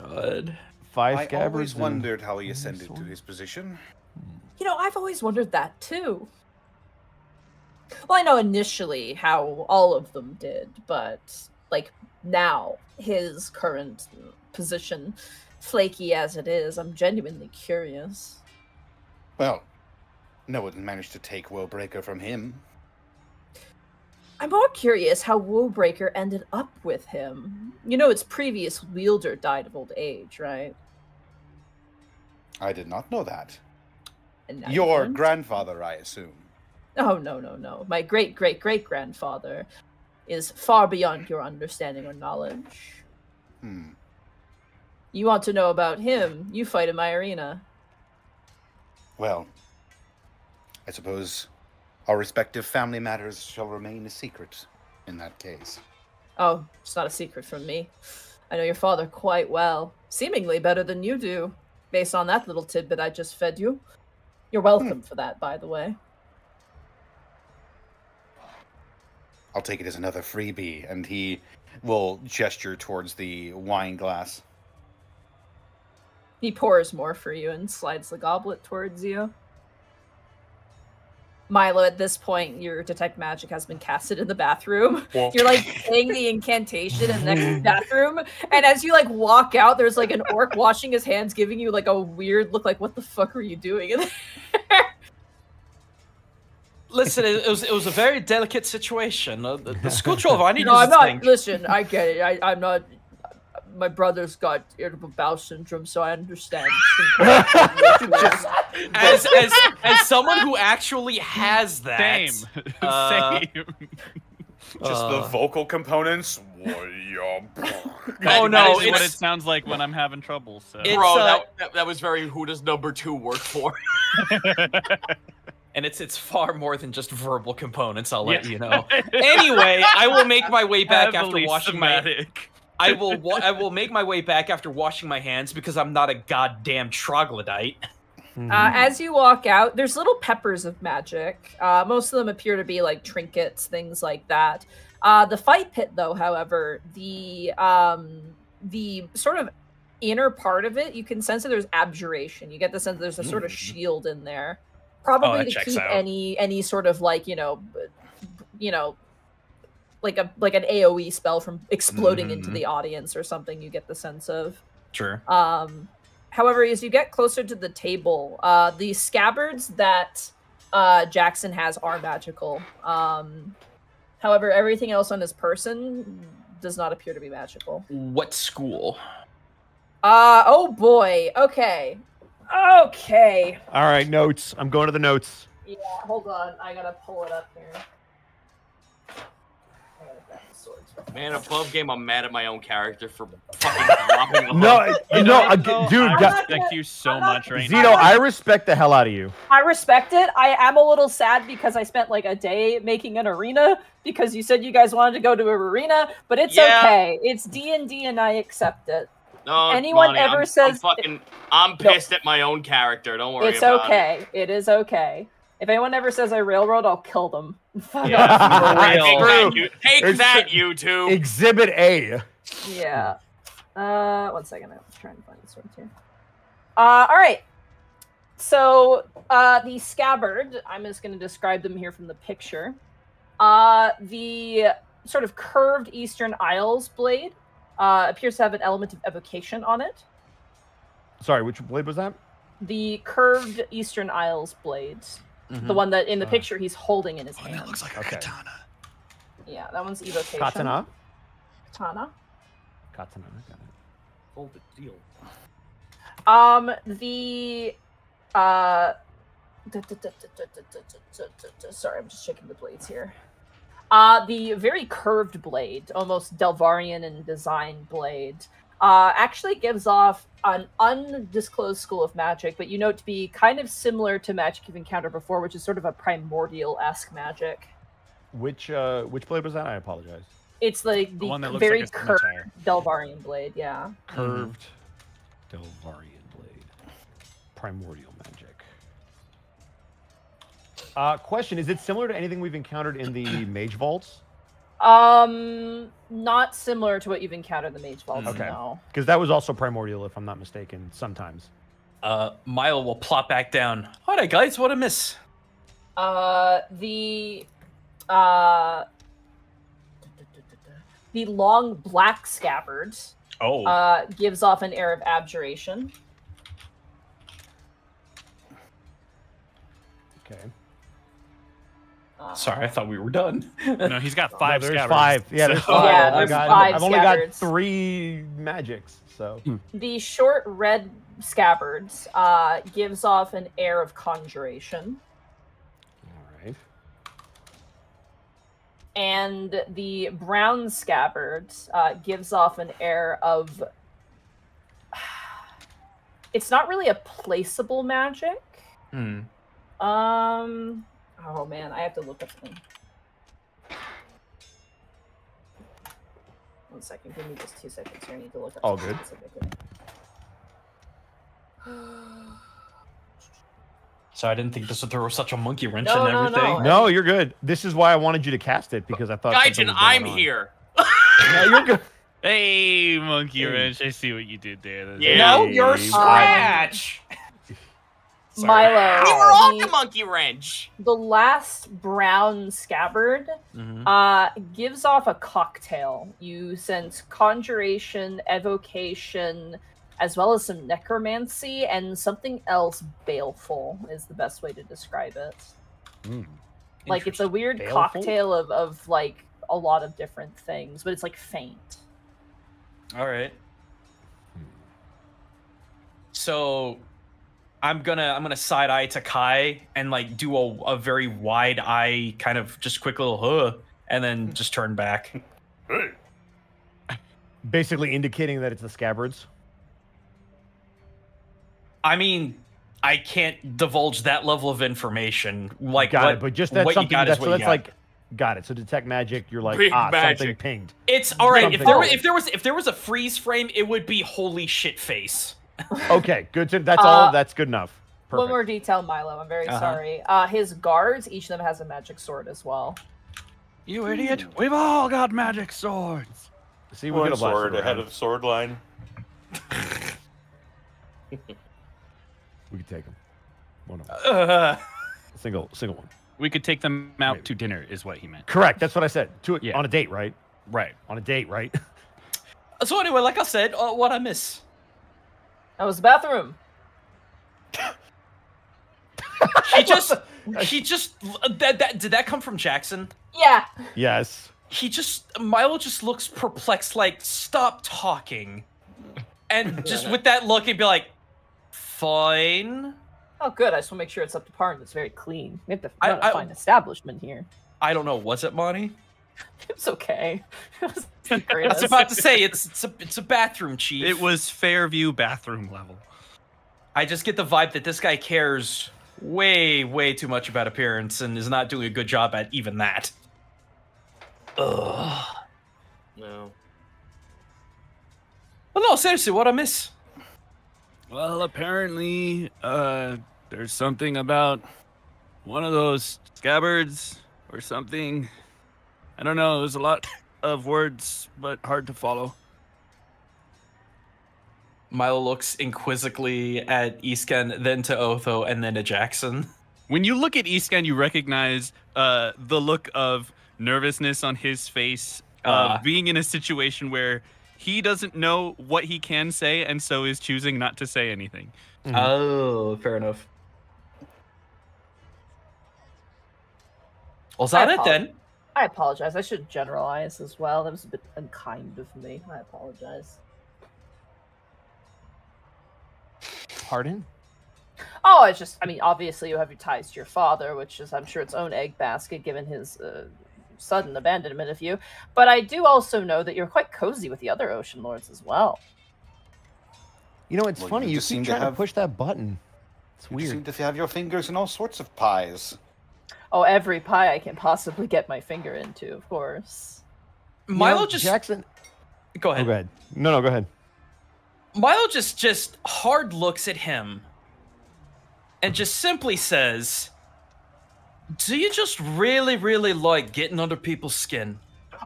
God. Five I scabbards. always and- wondered how he ascended to his position. You know, I've always wondered that too. Well, I know initially how all of them did, but like now, his current position, flaky as it is, I'm genuinely curious. Well, no one managed to take Woebreaker from him. I'm more curious how Woebreaker ended up with him. You know, its previous wielder died of old age, right? I did not know that. You Your grandfather, I assume. Oh, no, no, no. My great great great grandfather is far beyond your understanding or knowledge. Hmm. You want to know about him, you fight in my arena. Well, I suppose our respective family matters shall remain a secret in that case. Oh, it's not a secret from me. I know your father quite well, seemingly better than you do, based on that little tidbit I just fed you. You're welcome hmm. for that, by the way. I'll take it as another freebie, and he will gesture towards the wine glass. He pours more for you and slides the goblet towards you. Milo, at this point, your detect magic has been casted in the bathroom. You're like saying the incantation in the next bathroom, and as you like walk out, there's like an orc washing his hands, giving you like a weird look, like "What the fuck are you doing?" in there?" Listen, it, it was it was a very delicate situation. Uh, the, the school troll, I need no, to I'm not. think. Listen, I get it. I, I'm not. My brother's got irritable bowel syndrome, so I understand. As, as as someone who actually has that, Same. uh, Same. Just the Uh. vocal components. Oh, That no, is what it sounds like when I'm having trouble. So Bro, uh, that, that that was very. Who does number two work for? and it's it's far more than just verbal components. I'll let Yeah. you know. Anyway, I will make my way back after Heavily washing my. Somatic. I will. Wa- I will make my way back after washing my hands because I'm not a goddamn troglodyte. Uh, as you walk out, there's little peppers of magic. Uh, most of them appear to be like trinkets, things like that. Uh, the fight pit, though, however, the um, the sort of inner part of it, you can sense that there's abjuration. You get the sense that there's a sort of shield in there, probably that to keep out. any any sort of like you know, you know, like a like an AOE spell from exploding into Mhm. the audience or something. You get the sense of. Sure. Um, however, as you get closer to the table, uh, the scabbards that uh, Jackson has are magical. Um, however, everything else on his person does not appear to be magical. What school? Uh, oh boy. Okay. Okay. All right, notes. I'm going to the notes. Yeah, hold on. I gotta pull it up here. Man, above game, I'm mad at my own character for fucking dropping. a No, you know, what, I- dude, I gu- respect you so I'm not much right Zito, now. I respect the hell out of you. I respect it. I am a little sad because I spent like a day making an arena because you said you guys wanted to go to an arena, but it's Yeah. okay. It's D and D, and I accept it. No, anyone Monty, ever I'm, says- I'm fucking, I'm pissed at my own character. Don't worry it's about okay. It is okay. If anyone ever says I railroad, I'll kill them. Fuck it. off. Take that, you, take that, true. YouTube. Exhibit A. Yeah. Uh, one second. I'm trying to find the swords here. Uh, all right. So uh, the scabbard. I'm just going to describe them here from the picture. Uh, the sort of curved Eastern Isles blade uh, appears to have an element of evocation on it. Sorry, which blade was that? The curved Eastern Isles blades, the one that in the Uh. picture he's holding in his hand. That looks like Okay. katana. Yeah, that one's evocation. Katana. Katana. Katana. Got it. Hold the deal. Um, the uh, sorry, I'm just checking the blades here. Uh, the very curved blade, almost Delvarian in design blade, uh, actually gives off an undisclosed school of magic, but you know it to be kind of similar to magic you've encountered before, which is sort of a primordial esque magic. Which uh, which blade was that? I apologize. It's like the, one that looks very like a curved. Delvarian blade, yeah. Curved Delvarian blade. Primordial magic. Uh, question: Is it similar to anything we've encountered in the Mage Vaults? Um, not similar to what you've encountered in the Mage Vaults. Okay. No. Because that was also primordial, if I'm not mistaken. Sometimes. Uh, Milo will plop back down. All right, guys, what a miss. Uh, the uh, the long black scabbard Oh. uh gives off an air of abjuration. Okay. Uh, Sorry, I thought we were done. No, he's got five there's scabbards. five. Yeah, there's so- five. Yeah, I've, there's got, five I've only got three magics. So The short red scabbards uh gives off an air of conjuration. all right. and the brown scabbards uh, gives off an air of it's not really a placeable magic Hmm. um oh man i have to look up the one second give me just two seconds here i need to look up All good. So I didn't think this would throw such a monkey wrench No, in no, everything. no. No, you're good. This is why I wanted you to cast it because I thought. something Gaijin, I'm on. here. No, you're good. Hey, monkey Hey. wrench! I see what you did there. Yeah. No, you're good. Scratch. milo We were all the, the monkey wrench. the last brown scabbard Mhm. uh gives off a cocktail you sense conjuration evocation as well as some necromancy and something else baleful is the best way to describe it Mm. like it's a weird Baleful? cocktail of, of like a lot of different things but it's like faint All right. So I'm gonna I'm gonna side eye to Kai and like do a, a very wide eye kind of just quick little huh and then just turn back. Basically indicating that it's the scabbards. I mean, I can't divulge that level of information. Like, got what, it, but just that's what something you got is that's, what so you got. like got it. So detect magic, you're like Big ah something pinged. It's all right. If there, were, else. if there was if there was a freeze frame, it would be holy shit face. Okay, good. To, that's all. Uh, That's good enough. Perfect. One more detail, Milo. I'm very Uh-huh. sorry. Uh, his guards, each of them has a magic sword as well. You idiot! We've all got magic swords. See, we're One sword ahead around. of sword line. We can take them. One of them. Uh, Single, single one. We could take them out Maybe. to dinner, is what he meant. Correct. That's what I said. To Yeah. on a date, right? Right. On a date, right? so anyway, like I said, uh, what I miss? That was the bathroom. He just he just that, that did that come from Jackson? Yeah. yes. He just Milo just looks perplexed, like stop talking, and just with that look, he'd be like, "Fine." Oh, good. I just want to make sure it's up to par and it's very clean. We have to I- run a I- fine establishment here. I don't know. Was it Monty? It's okay. It was I was about to say it's it's a it's a bathroom, chief. It was Fairview bathroom level. I just get the vibe that this guy cares way way too much about appearance and is not doing a good job at even that. Ugh. No. Well, no, seriously, what I miss? Well, apparently, uh, there's something about one of those scabbards or something. I don't know. There's a lot of words, but hard to follow. Milo looks inquisitively at Escan, then to Otho, and then to Jackson. When you look at Escan, you recognize uh, the look of nervousness on his face, uh, Ah. being in a situation where he doesn't know what he can say, and so is choosing not to say anything. Oh, fair enough. Was that it then? I apologize. I should generalize as well. That was a bit unkind of me. I apologize. Pardon? Oh, it's just, I mean, obviously you have your ties to your father, which is, I'm sure, its own egg basket given his uh, sudden abandonment of you. But I do also know that you're quite cozy with the other Ocean Lords as well. You know, it's Well, funny. you You, keep seem to trying to, have- push that button. It's You weird. You seem to have your fingers in all sorts of pies. Oh, every pie I can possibly get my finger into, of course. You know, Milo just Jackson. go Oh, ahead. go ahead. No, no, go ahead. Milo just just hard looks at him and just simply says, "Do you just really, really like getting under people's skin?"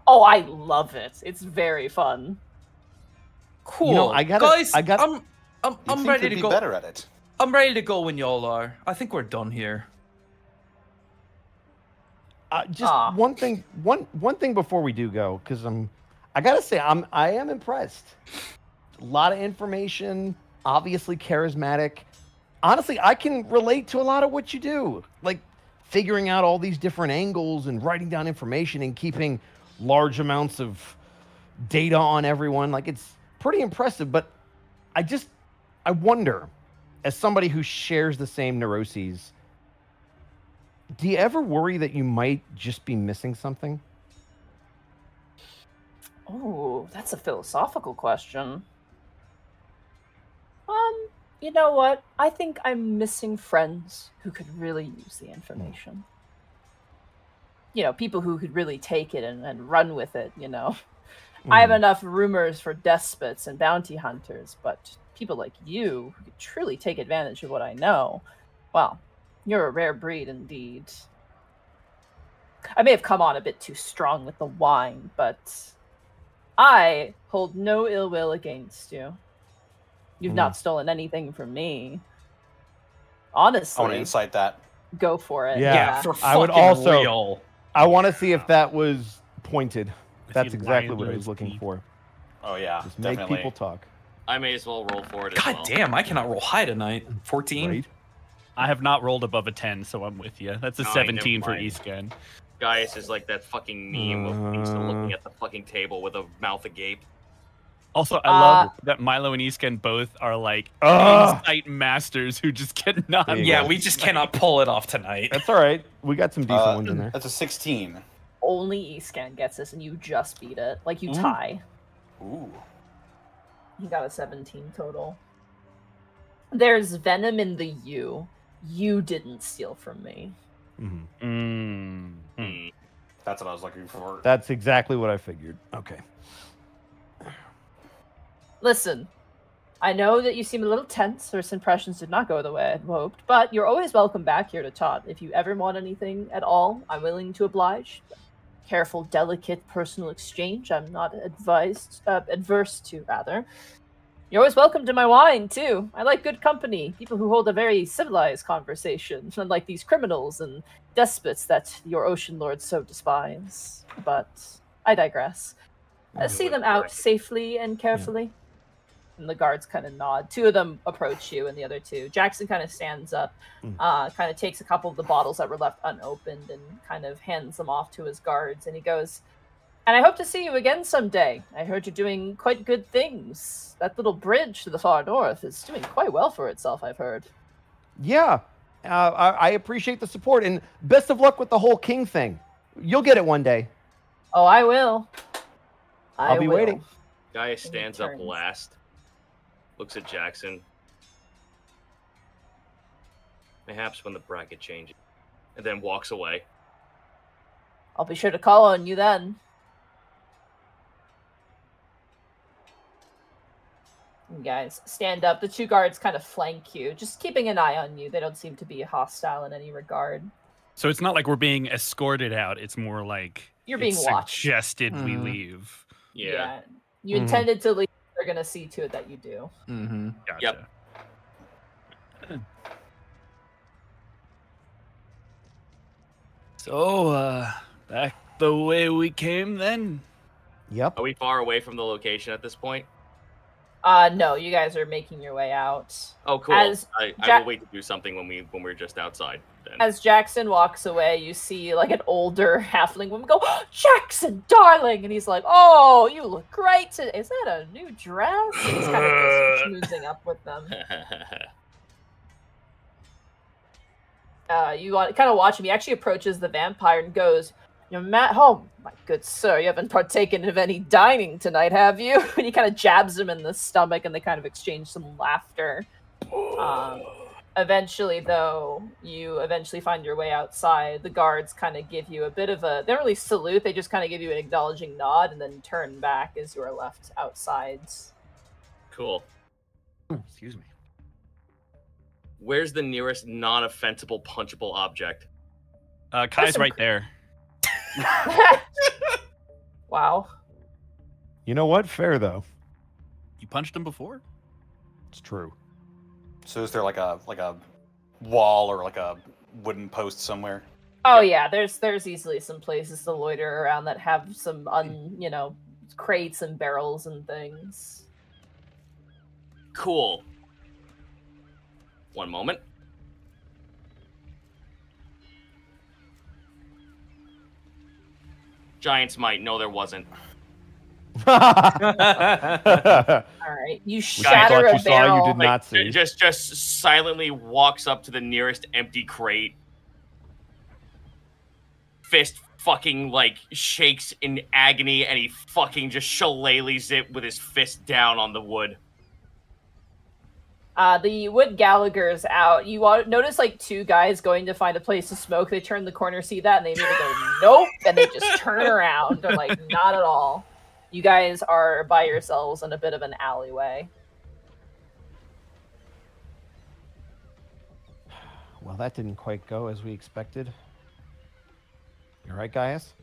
Oh, I love it. It's very fun. Cool. I gotta- guys. I gotta- I'm I'm, I'm ready to to be go. better at it. I'm ready to go when y'all are. I think we're done here. Uh, just Aw. one thing. One one thing before we do go, because I'm. I gotta say, I'm. I am impressed. A lot of information. Obviously charismatic. Honestly, I can relate to a lot of what you do. Like figuring out all these different angles and writing down information and keeping large amounts of data on everyone. Like it's pretty impressive. But I just, I wonder, as somebody who shares the same neuroses, do you ever worry that you might just be missing something? Oh, that's a philosophical question. Um, you know what? I think I'm missing friends who could really use the information. You know, people who could really take it and, and run with it, you know. I have Mhm. enough rumors for despots and bounty hunters, but people like you who could truly take advantage of what I know, well, you're a rare breed indeed. I may have come on a bit too strong with the wine, but I hold no ill will against you. You've not hmm. stolen anything from me. Honestly. I want to incite that. go for it. Yeah. Yeah, for I would also- real. I want to see if that was pointed. If That's exactly what I was looking teeth. for. Oh yeah, Just make people talk. I may as well roll for it. God well. damn, I cannot roll high tonight. 14. Right? I have not rolled above a 10, so I'm with you. That's a never 17 for mind. Escan. Gaius is like that fucking meme of Lisa Uh. looking at the fucking table with a mouth agape. Also, I Uh, love that Milo and Escan both are like Ugh. insight masters who just cannot. There Yeah, we just cannot pull it off tonight. That's all right. We got some decent Uh, ones in there. That's a 16. only Escan gets this, and you just beat it. Like you Ooh. tie. Ooh. He got a 17 total. There's venom in the U. You didn't steal from me. Mhm. Mm. Hmm. That's what I was looking for. That's exactly what I figured. Okay. Listen, I know that you seem a little tense. First impressions did not go the way I'd hoped, but you're always welcome back here to Todd. If you ever want anything at all, I'm willing to oblige. Careful, delicate personal exchange. I'm not advised, uh, adverse to rather. You're always welcome to my wine too. I like good company, people who hold a very civilized conversation, unlike these criminals and despots that your ocean lords so despise. But I digress. Uh, see them out safely and carefully. And the guards kind of nod. Two of them approach you, and the other two. Jackson kind of stands up, Mm. uh, kind of takes a couple of the bottles that were left unopened, and kind of hands them off to his guards. And he goes, "And I hope to see you again someday. I heard you're doing quite good things. That little bridge to the far north is doing quite well for itself. I've heard." Yeah. Uh, I, I appreciate the support and best of luck with the whole king thing. You'll get it one day. Oh, I will. I I'll be will. waiting. Guy stands up last, looks at Jackson. Perhaps when the bracket changes, and then walks away. I'll be sure to call on you then. You guys stand up. The two guards kind of flank you, just keeping an eye on you. They don't seem to be hostile in any regard. So it's not like we're being escorted out. It's more like You're being it's watched. Suggested we Mhm. leave. Yeah. You Mhm. intended to leave. They're gonna see to it that you do. Mm-hmm. Gotcha. So, uh, back the way we came then. Yep. Are we far away from the location at this point? Uh, no, you guys are making your way out. Oh, cool. As I, I will wait to do something when we when we're just outside. Then. As Jackson walks away, you see like an older halfling woman go, Jackson, darling! And he's like, Oh, you look great today. Is that a new dress? And he's kind of just schmoozing up with them. Uh, you want, kind of watch him. He actually approaches the vampire and goes, You're Matt home. My good sir, you haven't partaken of any dining tonight, have you? And he kind of jabs him in the stomach and they kind of exchange some laughter. Um, eventually though you eventually find your way outside the guards kind of give you a bit of a they don't really salute they just kind of give you an acknowledging nod and then turn back as you are left outside cool. Excuse me. Where's the nearest non-offensible punchable object? Uh, Kai's right cr- there. wow You know what? Fair though. You punched him before? It's true. So is there like a like a wall or like a wooden post somewhere? oh yeah there's there's easily some places to loiter around that have some un you know crates and barrels and things Cool. One moment. Giants might. No, there wasn't. all right you I shatter thought a you saw, you did not see. Just just silently walks up to the nearest empty crate. Fist fucking like shakes in agony and he fucking just shillelaghs it with his fist down on the wood. Uh, the wood Gallagher's out. You notice like two guys going to find a place to smoke. They turn the corner, see that, and they immediately go, "Nope!" and they just turn around. They're like, "Not at all." You guys are by yourselves in a bit of an alleyway. well, that didn't quite go as we expected. You're right, Gaius?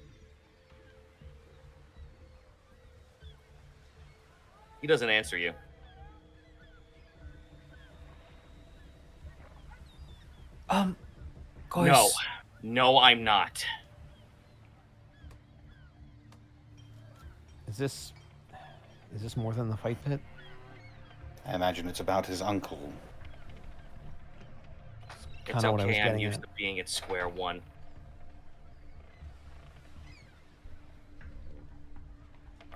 He doesn't answer you. Um, guys, No. No, I'm not. Is this is this more than the fight pit? I imagine it's about his uncle. It's Kinda what I was okay. I'm getting used at. to being at square one.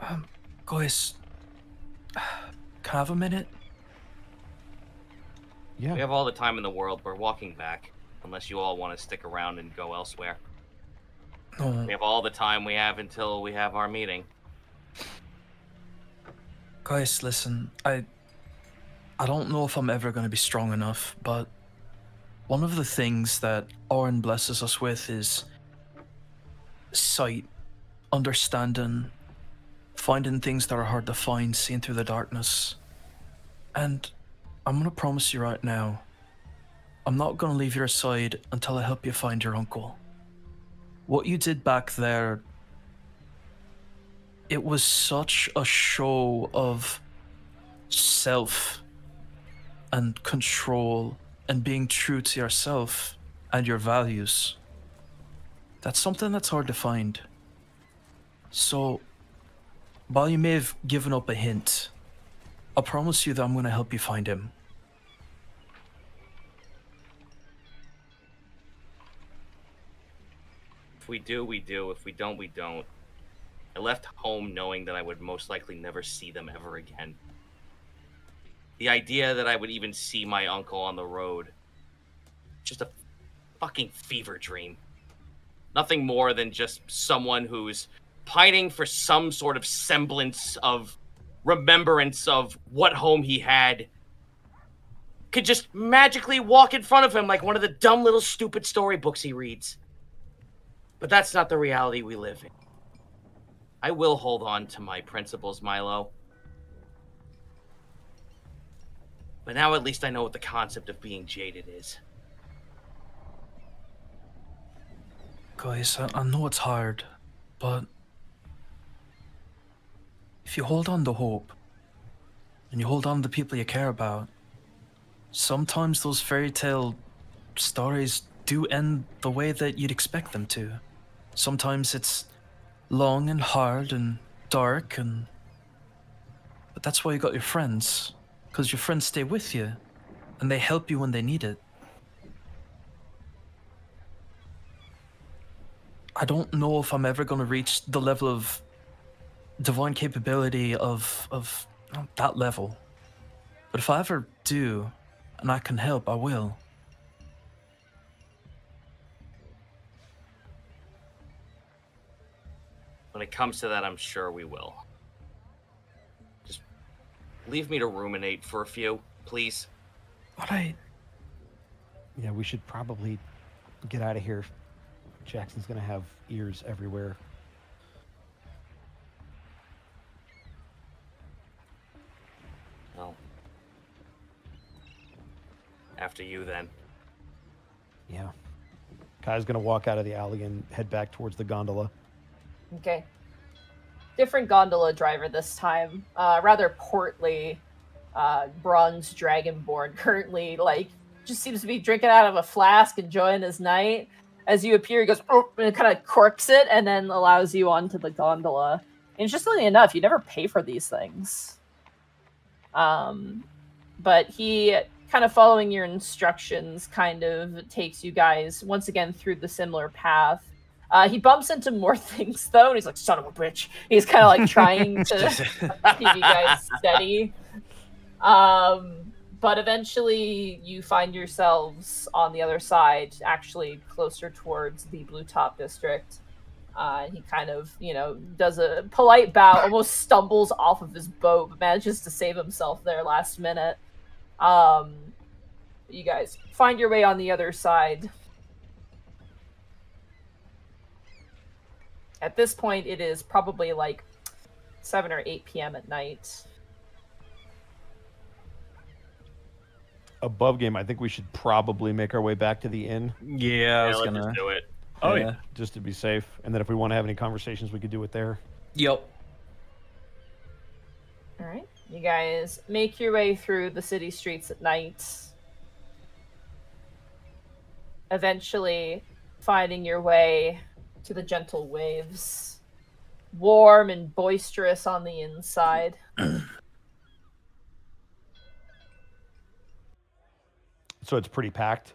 um, guys, can I have a minute? Yeah. We have all the time in the world. We're walking back, unless you all want to stick around and go elsewhere. No, We have all the time we have until we have our meeting. guys, listen. I I don't know if I'm ever going to be strong enough, but one of the things that Orin blesses us with is sight, understanding, finding things that are hard to find, seeing through the darkness. And I'm to promise you right now, I'm not to leave your side until I help you find your uncle. What you did back there, it was such a show of self and control and being true to yourself and your values. That's something that's hard to find. So, while you may have given up a hint, I promise you that I'm going to help you find him. If we do, we do. If we don't, we don't. I left home knowing that I would most likely never see them ever again. The idea that I would even see my uncle on the road, just a fucking fever dream. Nothing more than just someone who's pining for some sort of semblance of remembrance of what home he had could just magically walk in front of him like one of the dumb little stupid storybooks he reads. But that's not the reality we live in. I will hold on to my principles, Milo. But now at least I know what the concept of being jaded is. Guys, I, I know it's hard, but if you hold on to hope and you hold on to the people you care about, sometimes those fairy tale stories do end the way that you'd expect them to. Sometimes it's long and hard and dark and but that's why you got your friends because your friends stay with you and they help you when they need it. I don't know if I'm ever going to reach the level of divine capability of of that level. But if I ever do and I can help, I will. When it comes to that, I'm sure we will. Just leave me to ruminate for a few, please. All right. Yeah, we should probably get out of here. Jackson's gonna have ears everywhere. Well, after you then. Yeah. Kai's gonna walk out of the alley and head back towards the gondola. Okay. Different gondola driver this time. Uh, rather portly, uh, bronze dragonborn. Currently, like, just seems to be drinking out of a flask, enjoying his night. As you appear, he goes "Oh," and kind of corks it, and then allows you onto the gondola. Interestingly enough, you never pay for these things. Um, but he kind of following your instructions kind of takes you guys once again through the similar path. Uh, he bumps into more things though, and he's like, "Son of a bitch!" He's kind of like trying to keep you guys steady. Um, but eventually, you find yourselves on the other side, actually closer towards the Blue Top District. Uh, he kind of, you know, does a polite bow, almost stumbles off of his boat, but manages to save himself there last minute. Um, you guys find your way on the other side. At this point, it is probably like 7 or 8 p.m. at night. Above game, I think we should probably make our way back to the inn. Yeah, I was let's gonna. just do it. Oh Yeah. Just to be safe. And then if we want to have any conversations, we could do it there. Yep. All right. You guys make your way through the city streets at night. Eventually, finding your way to the gentle waves. Warm and boisterous on the inside. So it's pretty packed.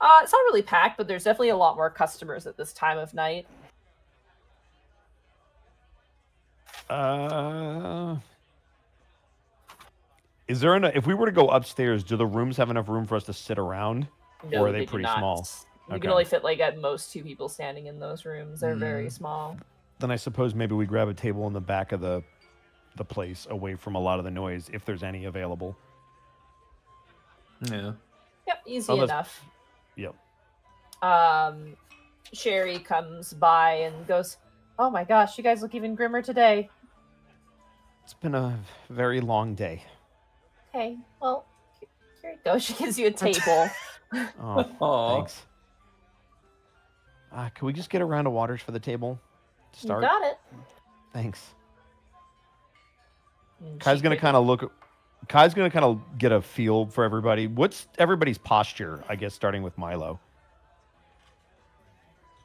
Uh, it's not really packed, but there's definitely a lot more customers at this time of night. Uh, is there enough? If we were to go upstairs, do the rooms have enough room for us to sit around, No, or are they, do pretty small? You Okay. can only fit like at most two people standing in those rooms. They're very Mm. small. Then I suppose maybe we grab a table in the back of the the place away from a lot of the noise if there's any available. Yeah. Yep, easy Unless- enough. Yep. Um, Sherry comes by and goes, "Oh my gosh, you guys look even grimmer today." It's been a very long day. Okay, well, here you go. She gives you a table. Oh, Aw. thanks. Uh, can we just get a round of waters for the table to you start? got it. Thanks. And Kai's she gonna kind of look. Kai's gonna kind of get a feel for everybody. What's everybody's posture? I guess starting with Milo.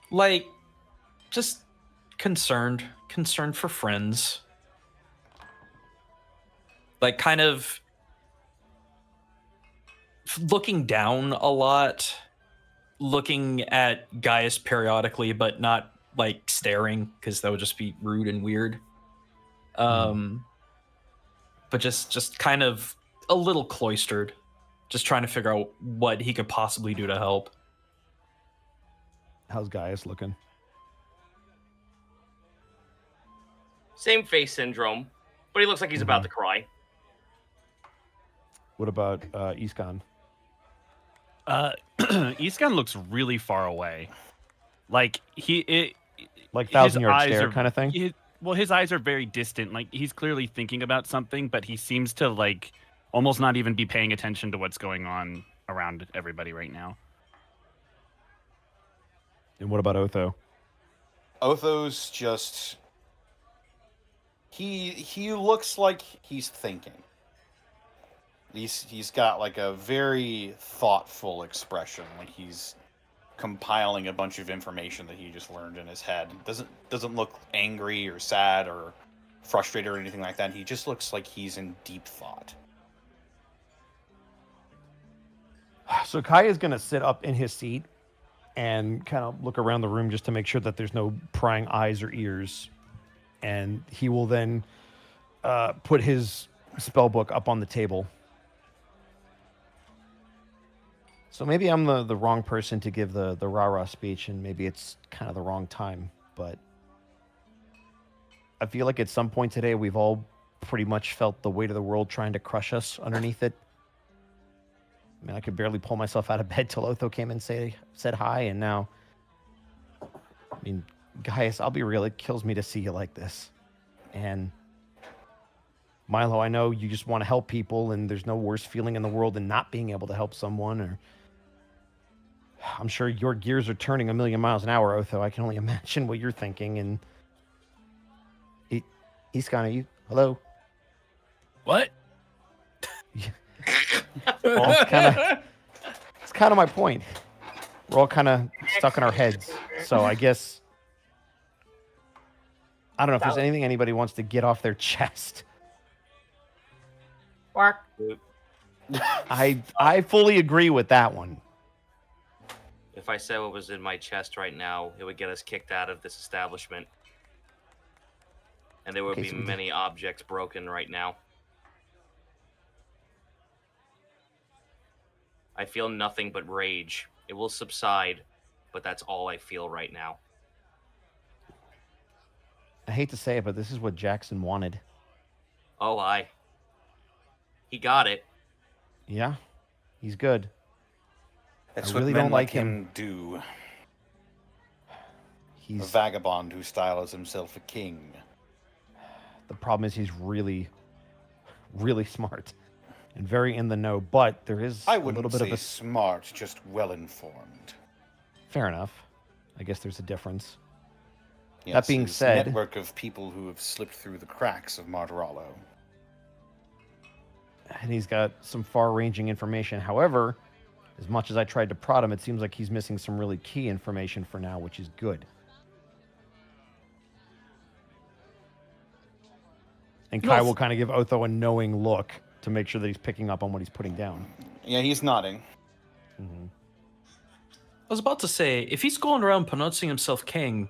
Like, just concerned, concerned for friends. Like, kind of f- looking down a lot, looking at Gaius periodically, but not like staring because that would just be rude and weird. Um, but just just kind of a little cloistered, just trying to figure out what he could possibly do to help. How's Gaius looking? Same face syndrome, but he looks like he's about to cry. What about uh, Escan? Uh, Escan looks really far away. Like he it Like his thousand yard eyes stare are- kind of thing. he- well, his eyes are very distant. Like he's clearly thinking about something, but he seems to like almost not even be paying attention to what's going on around everybody right now. And what about Otho? Otho's just he he looks like he's thinking. He's he's got like a very thoughtful expression, like he's compiling a bunch of information that he just learned in his head. Doesn't doesn't look angry or sad or frustrated or anything like that. He just looks like he's in deep thought. So Kai is gonna sit up in his seat and kind of look around the room just to make sure that there's no prying eyes or ears, and he will then uh, put his spell book up on the table. So maybe I'm the, the wrong person to give the the rah rah speech, and maybe it's kind of the wrong time. But I feel like at some point today we've all pretty much felt the weight of the world trying to crush us underneath it. I mean, I could barely pull myself out of bed till Otho came and say said hi, and now, I mean, Gaius, I'll be real, it kills me to see you like this. And Milo, I know you just want to help people, and there's no worse feeling in the world than not being able to help someone. Or I'm sure your gears are turning a million miles an hour, Otho. I can only imagine what you're thinking. And he, he's kind of you. Hello. What? Well, it's kind of it's kind of my point. We're all kind of stuck in our heads. So I guess I don't know if there's anything anybody wants to get off their chest. Bark. I I fully agree with that one. If I said what was in my chest right now, it would get us kicked out of this establishment. And there would Okay, be so many objects broken right now. I feel nothing but rage. It will subside, but that's all I feel right now. I hate to say it, but this is what Jackson wanted. Oh, I. He got it. Yeah, he's good. That's I what really don't like him. him do. He's a vagabond who styles himself a king. the problem is he's really, really smart and very in the know. But there is I a little bit say of a smart, just well informed. fair enough. I guess there's a difference. Yes, being said- network of people who have slipped through the cracks of Martorello. and he's got some far-ranging information. However, as much as I tried to prod him, it seems like he's missing some really key information for now, which is good. And Kai Yes. will kind of give Otho a knowing look to make sure that he's picking up on what he's putting down. Yeah, he's nodding. Mhm. I was about to say, if he's going around pronouncing himself king,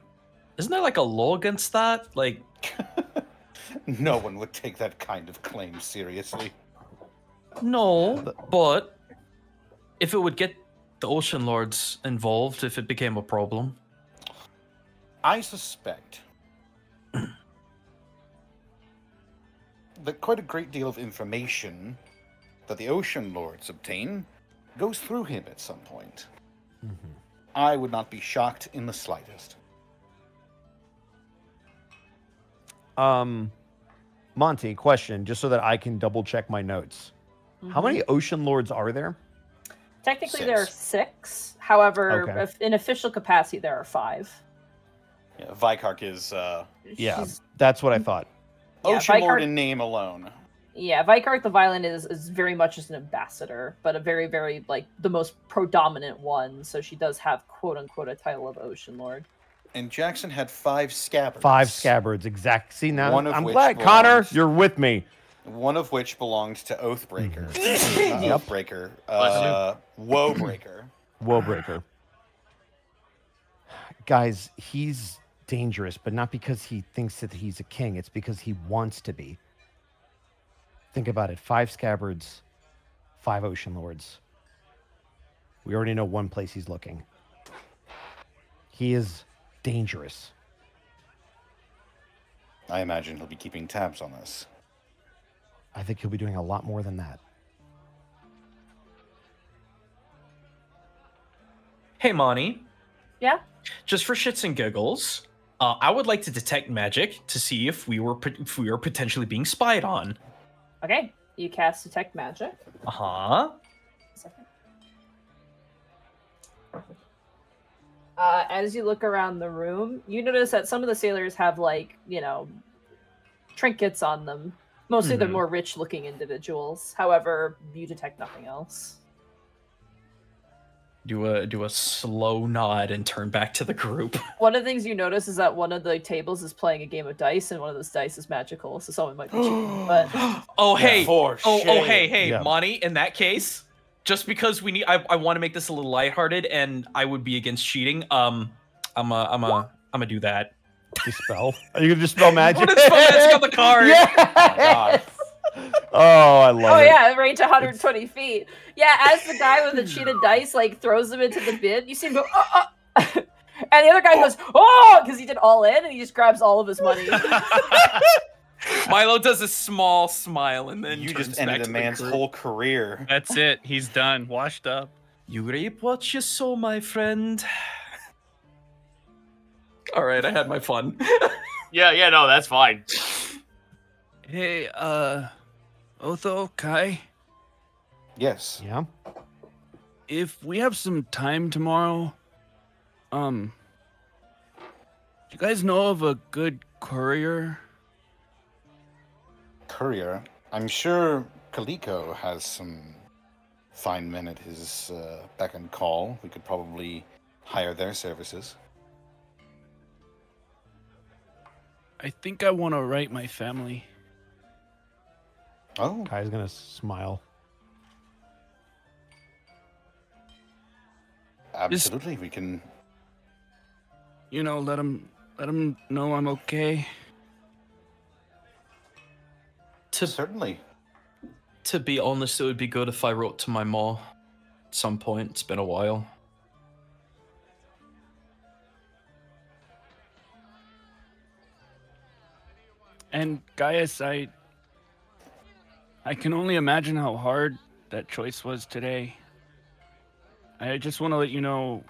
isn't there like a law against that? Like, No one would take that kind of claim seriously. no, but if it would get the Ocean Lords involved if it became a problem? I suspect that quite a great deal of information that the Ocean Lords obtain goes through him at some point. I would not be shocked in the slightest. Um, Monty, question, just so that I can double check my notes. How many ocean lords are there? Technically, there are six. However, Okay. if- in official capacity, there are five. Yeah, Vikark is uh, Yeah, She's- that's what I thought. Yeah, Ocean Lord Vikark- in name alone. Yeah, Vikark the Violent is, is very much as an ambassador, but a very, very, like, the most predominant one. So she does have, quote unquote, a title of Ocean Lord. And Jackson had five scabbards. Five scabbards, exact. See now, One of I'm which glad, Connor, you're with me. One of which belonged to Oathbreaker. Mhm. uh, Yep. Oathbreaker. Bless you. Uh, Woebreaker. Woebreaker. Guys, he's dangerous, but not because he thinks that he's a king. It's because he wants to be. Think about it. Five scabbards, five ocean lords. We already know one place he's looking. He is dangerous. I imagine he'll be keeping tabs on us. I think he'll be doing a lot more than that. Hey, Monty. Yeah? Just for shits and giggles, uh, I would like to detect magic to see if we were if we were potentially being spied on. Okay, you cast Detect Magic. Uh huh. Uh, as you look around the room, you notice that some of the sailors have, like, you know, trinkets on them. Mostly they're Mhm. more rich looking individuals. However, you detect nothing else. Do a do a slow nod and turn back to the group. One of the things you notice is that one of the tables is playing a game of dice, and one of those dice is magical, so someone might be cheating. But Oh hey, For oh oh hey hey, Yeah. Monty. In that case, just because we need, I, I want to make this a little lighthearted, and I would be against cheating. Um, I'm a I'm a I'm gonna do that. Dispel. Are you gonna dispel magic? What is spell magic on the card? Yeah. oh, I love oh it. yeah, range 120 feet. Yeah, as the guy with the cheated dice like throws them into the bin, you see him go, oh, oh. and the other guy goes, oh, because he did all in, and he just grabs all of his money. Milo does a small smile and then You just back ended a the man's group. whole career. That's it. He's done. Washed up. You reap what you sow, my friend. All right, I had my fun. Yeah, yeah, no, that's fine. Hey, uh, Otho, Kai, Yes. Yeah. if we have some time tomorrow, um, do you guys know of a good courier? Courier. I'm sure Kaliko has some fine men at his uh, beck and call. We could probably hire their services. I think I want to write my family. Oh, Kai's gonna smile. absolutely. We can. You know, let him let them know I'm okay. To Certainly. to be honest, it would be good if I wrote to my mom at some point. It's been a while. And Gaius, I I can only imagine how hard that choice was today. I just want to let you know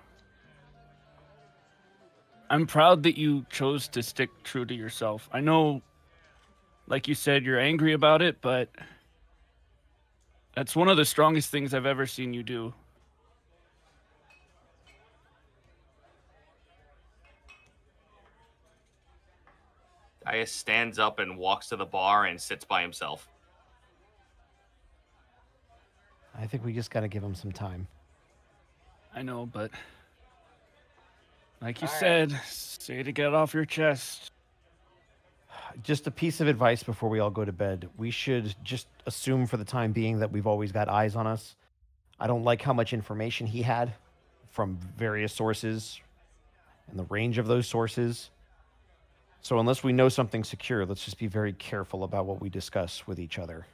I'm proud that you chose to stick true to yourself. I know like you said you're angry about it, but that's one of the strongest things I've ever seen you do. Gaius stands up and walks to the bar and sits by himself. I think we just gotta give him some time. I know, but like you All right. said, say to get off your chest. Just a piece of advice before we all go to bed. We should just assume for the time being that we've always got eyes on us. I don't like how much information he had from various sources and the range of those sources. So unless we know something secure, let's just be very careful about what we discuss with each other.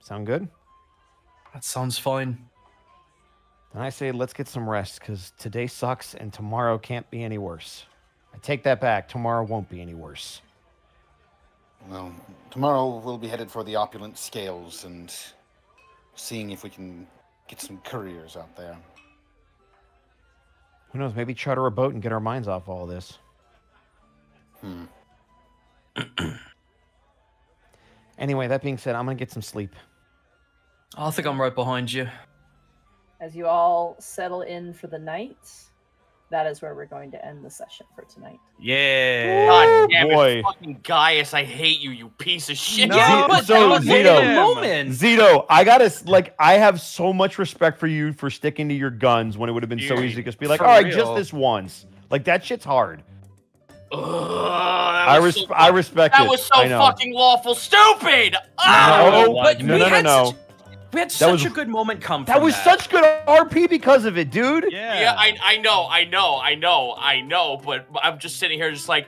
Sound good? That sounds fine. And I say let's get some rest because today sucks and tomorrow can't be any worse. I take that back. Tomorrow won't be any worse. Well, tomorrow we'll be headed for the opulent scales and seeing if we can get some couriers out there. Who knows? Maybe charter a boat and get our minds off all this. Hmm. Anyway, that being said, I'm gonna get some sleep. I think I'm right behind you. As you all settle in for the night, that is where we're going to end the session for tonight. Yeah. God damn boy. it, fucking Gaius, I hate you, you piece of shit. No, Yeah, but so that was Zito- a moment. Zito, I gotta like, I have so much respect for you for sticking to your guns when it would have been so easy to just be like, for all right, just this once. Like that shit's hard. Ugh, I res- so I respect That it. was so fucking lawful stupid. No, Oh, but no, we no, no, had no. Such, we had That such was- a good moment come That from was such good RP because of it, dude. Yeah. yeah, I, I know, I know, I know, I know, but I'm just sitting here just like,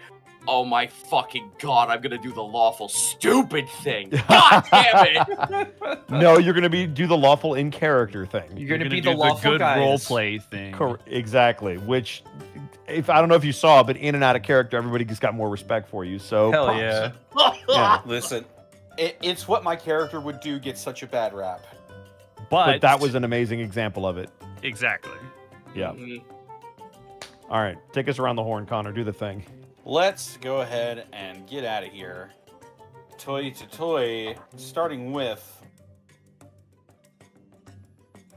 oh my fucking god, I'm gonna do the lawful stupid thing. God damn it. no, you're gonna be do the lawful in character thing. You're gonna, be do the lawful good guys. role play thing. Cor- exactly. Which, if I don't know if you saw, but in and out of character, everybody just got more respect for you. So Hell props. yeah. Yeah. Listen, it, it's what my character would do get such a bad rap. But, But that was an amazing example of it. exactly. Yeah. Mhm. All right, take us around the horn, Connor. Do the thing. Let's go ahead and get out of here. Toy to toy, starting with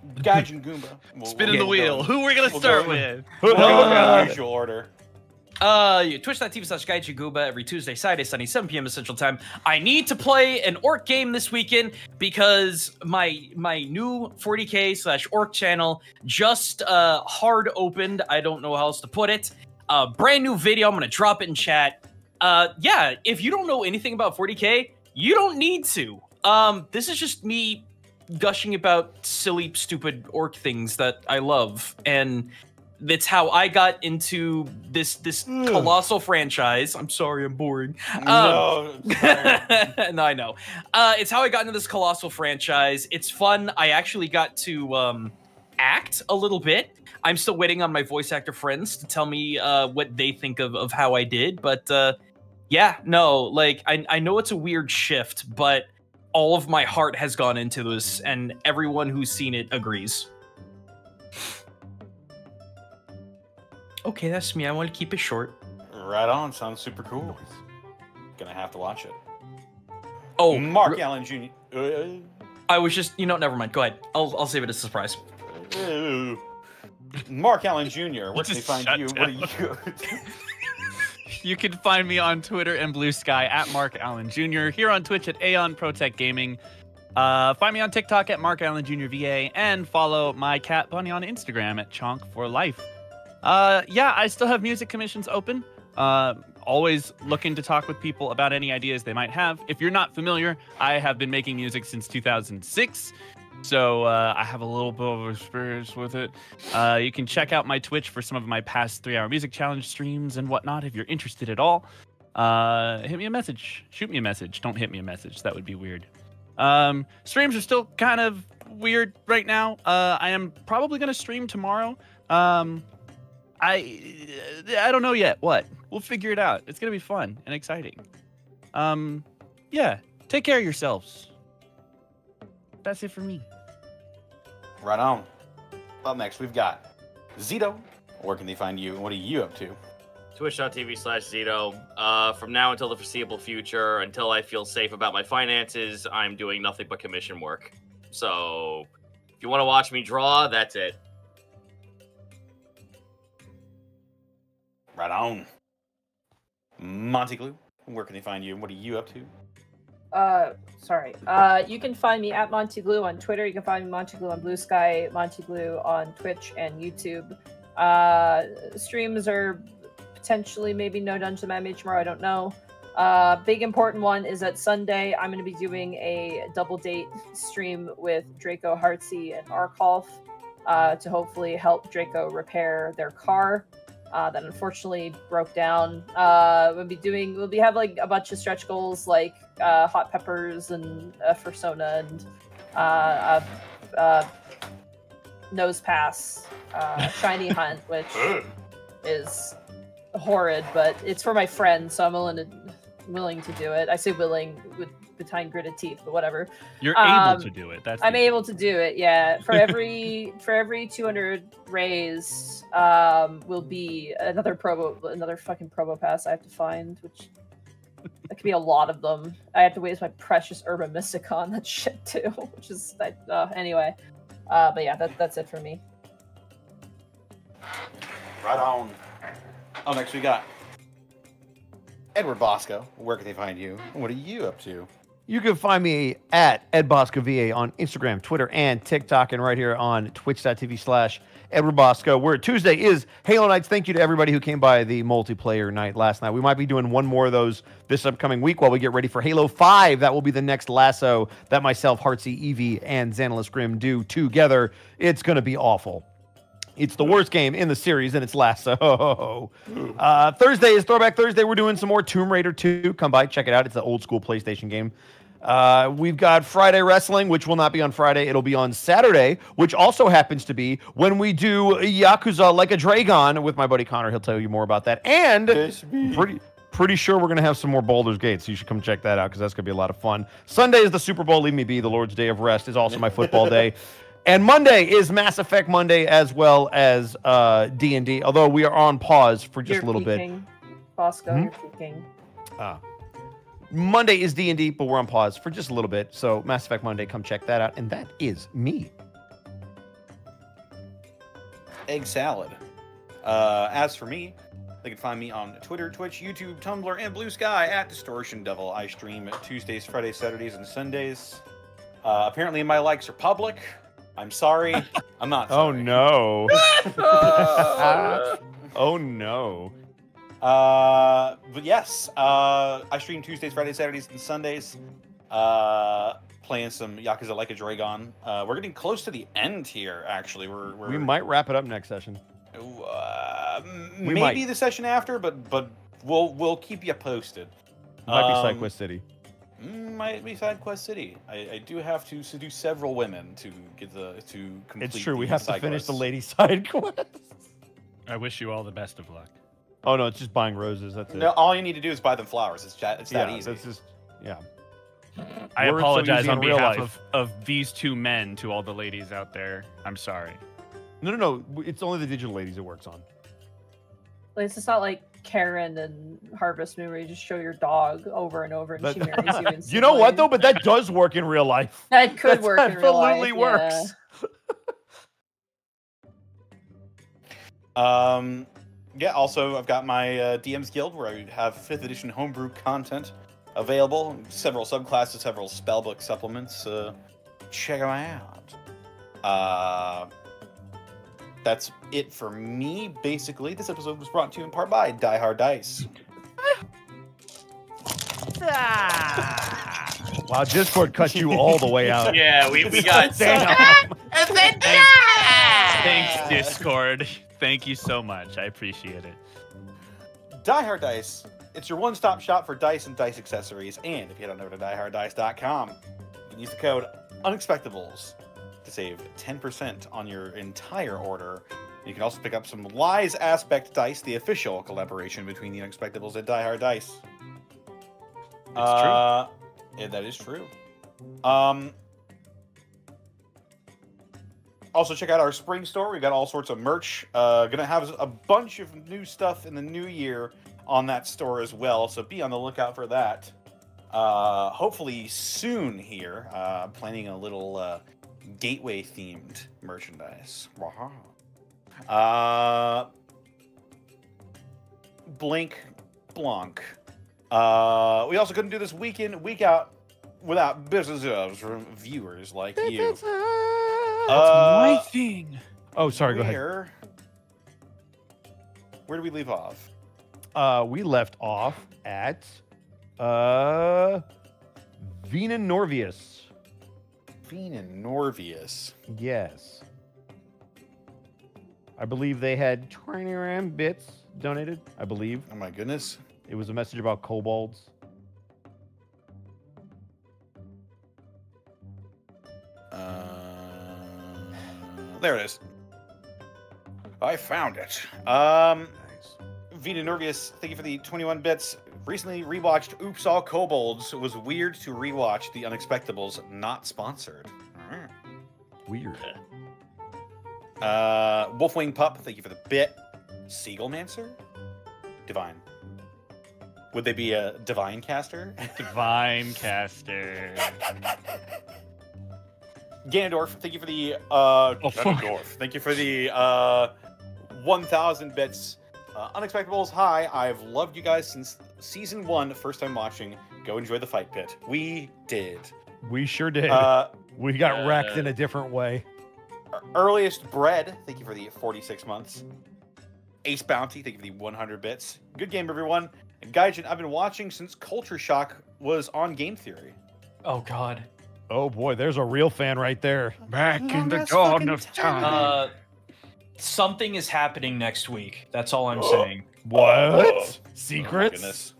Gaijin Goomba. We'll- Spinning we'll the wheel. going. Who are we gonna We'll start go- with? We'll go in Uh, usual order. Uh, twitch.tv slash Guba every Tuesday, Saturday, Sunday, 7 p.m. Central Time. I need to play an orc game this weekend because my my new 40k slash orc channel just uh hard opened. I don't know how else to put it. Uh, brand new video. I'm gonna drop it in chat. Uh, yeah, if you don't know anything about 40k, you don't need to. Um, this is just me gushing about silly, stupid orc things that I love, and that's how I got into this this colossal franchise. I'm sorry, I'm boring. no, sorry. no, I know. Uh, it's how I got into this colossal franchise. It's fun. I actually got to um, act a little bit. I'm still waiting on my voice actor friends to tell me uh, what they think of, of how I did. But uh, yeah, no, like I, I know it's a weird shift, but all of my heart has gone into this, and everyone who's seen it agrees. Okay, that's me. I want to keep it short. right on. Sounds super cool. Gonna have to watch it. Oh, Mark re- Allen Jr. Uh, I was just, you know, never mind. Go ahead. I'll, I'll save it as a surprise. uh, Mark Allen Jr. Where can they find shut you? What are you? You can find me on Twitter and Blue Sky at Mark Allen Jr. Here on Twitch at Aeon Protect Gaming. Uh, find me on TikTok at Mark Allen Jr. VA and follow my cat Bunny on Instagram at Chonk for Life. Uh, yeah, I still have music commissions open. Uh, always looking to talk with people about any ideas they might have. If you're not familiar, I have been making music since 2006. So uh, I have a little bit of experience with it. Uh, you can check out my Twitch for some of my past three-hour music challenge streams and whatnot if you're interested at all. Uh, hit me a message. Shoot me a message. Don't hit me a message. That would be weird. Um, streams are still kind of weird right now. Uh, I am probably gonna stream tomorrow. Um, I I don't know yet. What? We'll figure it out. It's gonna be fun and exciting. Um, yeah. Take care of yourselves. That's it for me. right on. Up next, we've got Zito. Where can they find you? and What are you up to? Twitch.tv slash Zito. Uh, from now until the foreseeable future, until I feel safe about my finances, I'm doing nothing but commission work. So, if you want to watch me draw, that's it. Right on. MontyGlu. Where can they find you? and What are you up to? Uh, sorry. Uh, you can find me at MontyGlu on Twitter. You can find me MontyGlu on Blue Sky, MontyGlu on Twitch and YouTube. Uh, streams are potentially maybe no Dungeon Mage tomorrow. I don't know. Uh, big important one is that Sunday I'm going to be doing a double date stream with Draco Heartsey and Arkolf uh, to hopefully help Draco repair their car uh, that unfortunately broke down. Uh, we'll be doing, we'll be have like a bunch of stretch goals like uh, hot peppers and uh, Fursona and uh, uh, uh, Nosepass uh, shiny hunt, which is horrid, but it's for my friend, so I'm willing to willing to do it. I say willing with behind gritted teeth, but whatever. You're Um, able to do it. That's I'm the- able to do it. Yeah, for every for every 200 rays, um, will be another probo, another fucking Probopass I have to find, which that could be a lot of them. I have to waste my precious Herba Mystica on that shit too, which is I- uh, anyway. Uh, but yeah, that, that's it for me. Right on. Oh, next we got Edward Bosco. Where can they find you? What are you up to? You can find me at Ed Bosco VA on Instagram, Twitter, and TikTok, and right here on twitch.tv slash Edward Bosco, where Tuesday is Halo Nights. Thank you to everybody who came by the multiplayer night last night. We might be doing one more of those this upcoming week while we get ready for Halo 5. That will be the next LASO that myself, Heartsy, Evie, and Xanalis Grim do together. It's going to be awful. It's the worst game in the series, and it's LASO. Uh, Thursday is Throwback Thursday. We're doing some more Tomb Raider 2. Come by, check it out. It's an old school PlayStation game. Uh, we've got Friday Wrestling, which will not be on Friday. It'll be on Saturday, which also happens to be when we do Yakuza Like a Dragon with my buddy Connor. He'll tell you more about that. And pretty pretty sure we're going to have some more Baldur's Gate, so you should come check that out because that's going to be a lot of fun. Sunday is the Super Bowl. Leave me be. The Lord's Day of Rest is also my football day. And Monday is Mass Effect Monday as well as uh, D&D, although we are on pause for just You're a little bit. Bosco, Hmm? you're peeking. Ah. Monday is D&D, but we're on pause for just a little bit. So Mass Effect Monday, come check that out. And that is me. Egg salad. Uh, as for me, they can find me on Twitter, Twitch, YouTube, Tumblr, and Blue Sky at Distortion Devil. I stream Tuesdays, Fridays, Saturdays, and Sundays. Uh, apparently, my likes are public. I'm sorry. I'm not. Oh no. oh no. Uh, but yes, uh, I stream Tuesdays, Fridays, Saturdays, and Sundays. Uh, playing some Yakuza Like a Dragon. Uh, we're getting close to the end here. Actually, we're, we're We might wrap it up next session. Uh, We maybe might. the session after, but but we'll we'll keep you posted. Might be Um, SideQuest City. mm, Might be side quest city. I, I do have to seduce several women to get the to complete. It's true. We have to side finish the quests. lady side quest. I wish you all the best of luck. Oh no, it's just buying roses. That's it. No, all you need to do is buy them flowers. It's that it's that yeah, easy. that's just yeah. I Words apologize easy on behalf of, of these two men to all the ladies out there. I'm sorry. No, no, no. It's only the digital ladies it works on. Like, it's not like Karen and Harvest Moon where you just show your dog over and over and That- she marries you. Instantly. you know what though? But that does work in real life. That could That work in real life. absolutely works. Um, yeah. Also, I've got my uh, DM's Guild where I have fifth edition homebrew content available. Several subclasses, several spellbook supplements. Uh, check them out. Uh, that's it for me. Basically, this episode was brought to you in part by Die Hard Dice. Wow, Discord cut you all the way out. Yeah, we, we got Damn. Thanks, Discord. Thank you so much. I appreciate it. Die Hard Dice. It's your one-stop shop for dice and dice accessories. And if you head on over to dieharddice.com, you can use the code Unexpectables to save 10% on your entire order. You can also pick up some Lys Aspect Dice, the official collaboration between the Unexpectables and Die Hard Dice. It's uh, Yeah, that is true. Um, also, check out our spring store. We've got all sorts of merch. Uh, gonna have a bunch of new stuff in the new year on that store as well. So be on the lookout for that. Uh, hopefully soon here. Uh, planning a little uh, gateway themed merchandise. Waha. Uh, Blink Blanc. Uh, we also couldn't do this week in, week out without business from viewers like you. Uh, thing. Oh, sorry. Go ahead. where, do we leave off? Uh, we left off at uh, Vena Norvius. Venan Norvius. Yes. I believe they had 20 ram bits donated. I believe Oh my goodness. it was a message about kobolds. There it is. I found it. Um, Vita Nervius, thank you for the 21 bits. Recently rewatched Oops All Kobolds. It was weird to rewatch The Unexpectables, not sponsored. Alright. Weird. Uh, Wolfwing Pup, thank you for the bit. Seagullmancer? Divine. Would they be a divine caster? Divine caster. Ganondorf, thank you for the uh Oh, fuck. Ganondorf. Thank you for the uh 1000 bits. Uh, Unexpectables, hi. I've loved you guys since season 1, first time watching. Go enjoy the fight pit. We did. We sure did. Uh we got wrecked uh, in a different way. earliest bread, thank you for the 46 months. Ace Bounty, thank you for the 100 bits. Good game everyone. And Gaijin, I've been watching since Culture Shock was on Game Theory. Oh God. Oh boy, there's a real fan right there. Back Oh, in the that's dawn of time. Uh, something is happening next week. That's all I'm saying. What? Oh Secrets? goodness.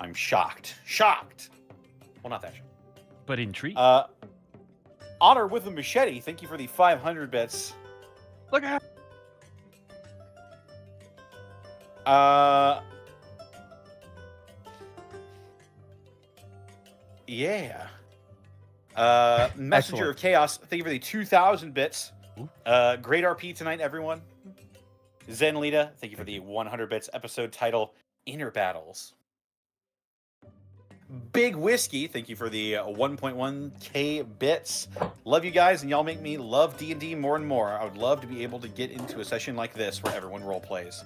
I'm shocked. Shocked. Well, not that shocked. but intrigued. Uh, Honor with a machete. Thank you for the 500 bits. Look at Uh, yeah. Uh, Messenger of Chaos. Thank you for the 2,000 bits. Uh, great RP tonight, everyone. Zen Lita. Thank you for the 100 bits. Episode title: Inner Battles. Big Whiskey, thank you for the uh, 1.1k bits. Love you guys, and y'all make me love D&D more and more. I would love to be able to get into a session like this where everyone role plays.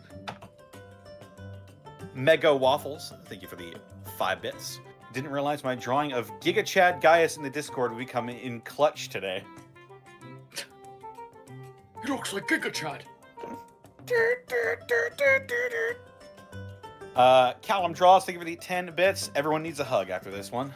Mega Waffles, thank you for the five bits. Didn't realize my drawing of Giga Chad Gaius in the Discord would become in clutch today. It looks like Giga Chad. Uh, Callum Draws, thank you for the 10 bits. Everyone needs a hug after this one.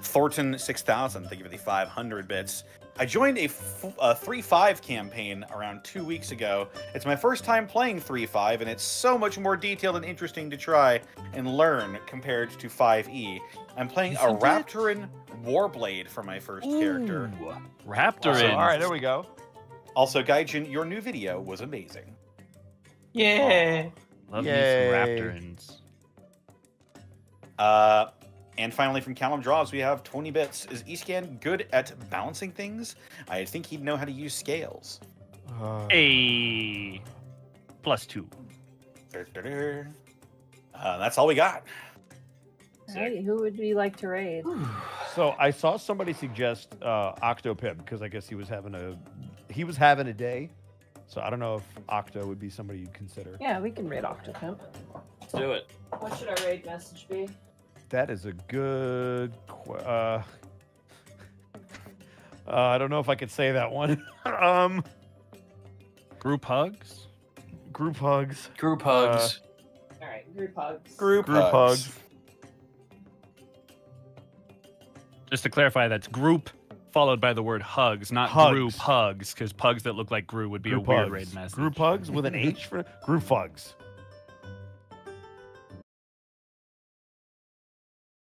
Thornton 6000, thank you for the 500 bits. I joined a, f- a 3-5 campaign around two weeks ago. It's my first time playing 3-5, and it's so much more detailed and interesting to try and learn compared to 5e. I'm playing a Isn't it? Raptoran Warblade for my first character. Ooh, Raptor Awesome. in. All right, there we go. Also, Gaijin, your new video was amazing. Yeah. Love me Yay. some Raptorans. Uh, and finally, from Callum Draws, we have 20 bits. Is Escan good at balancing things? I think he'd know how to use scales. Uh, A plus two. Uh, that's all we got. Hey, who would we like to raid? So I saw somebody suggest uh, Octopimp because I guess he was having a he was having a day. So I don't know if Octo would be somebody you'd consider. Yeah, we can raid Octopimp. Let's do it. What should our raid message be? That is a good. Qu- uh, uh, I don't know if I could say that one. um, Group hugs. group hugs. Group hugs. All right, group hugs. Group, Group hugs. Just to clarify, that's group followed by the word hugs, not Hugs. group hugs, because pugs that look like Gru would be Group a weird hugs. raid message. Group hugs with an H for group hugs.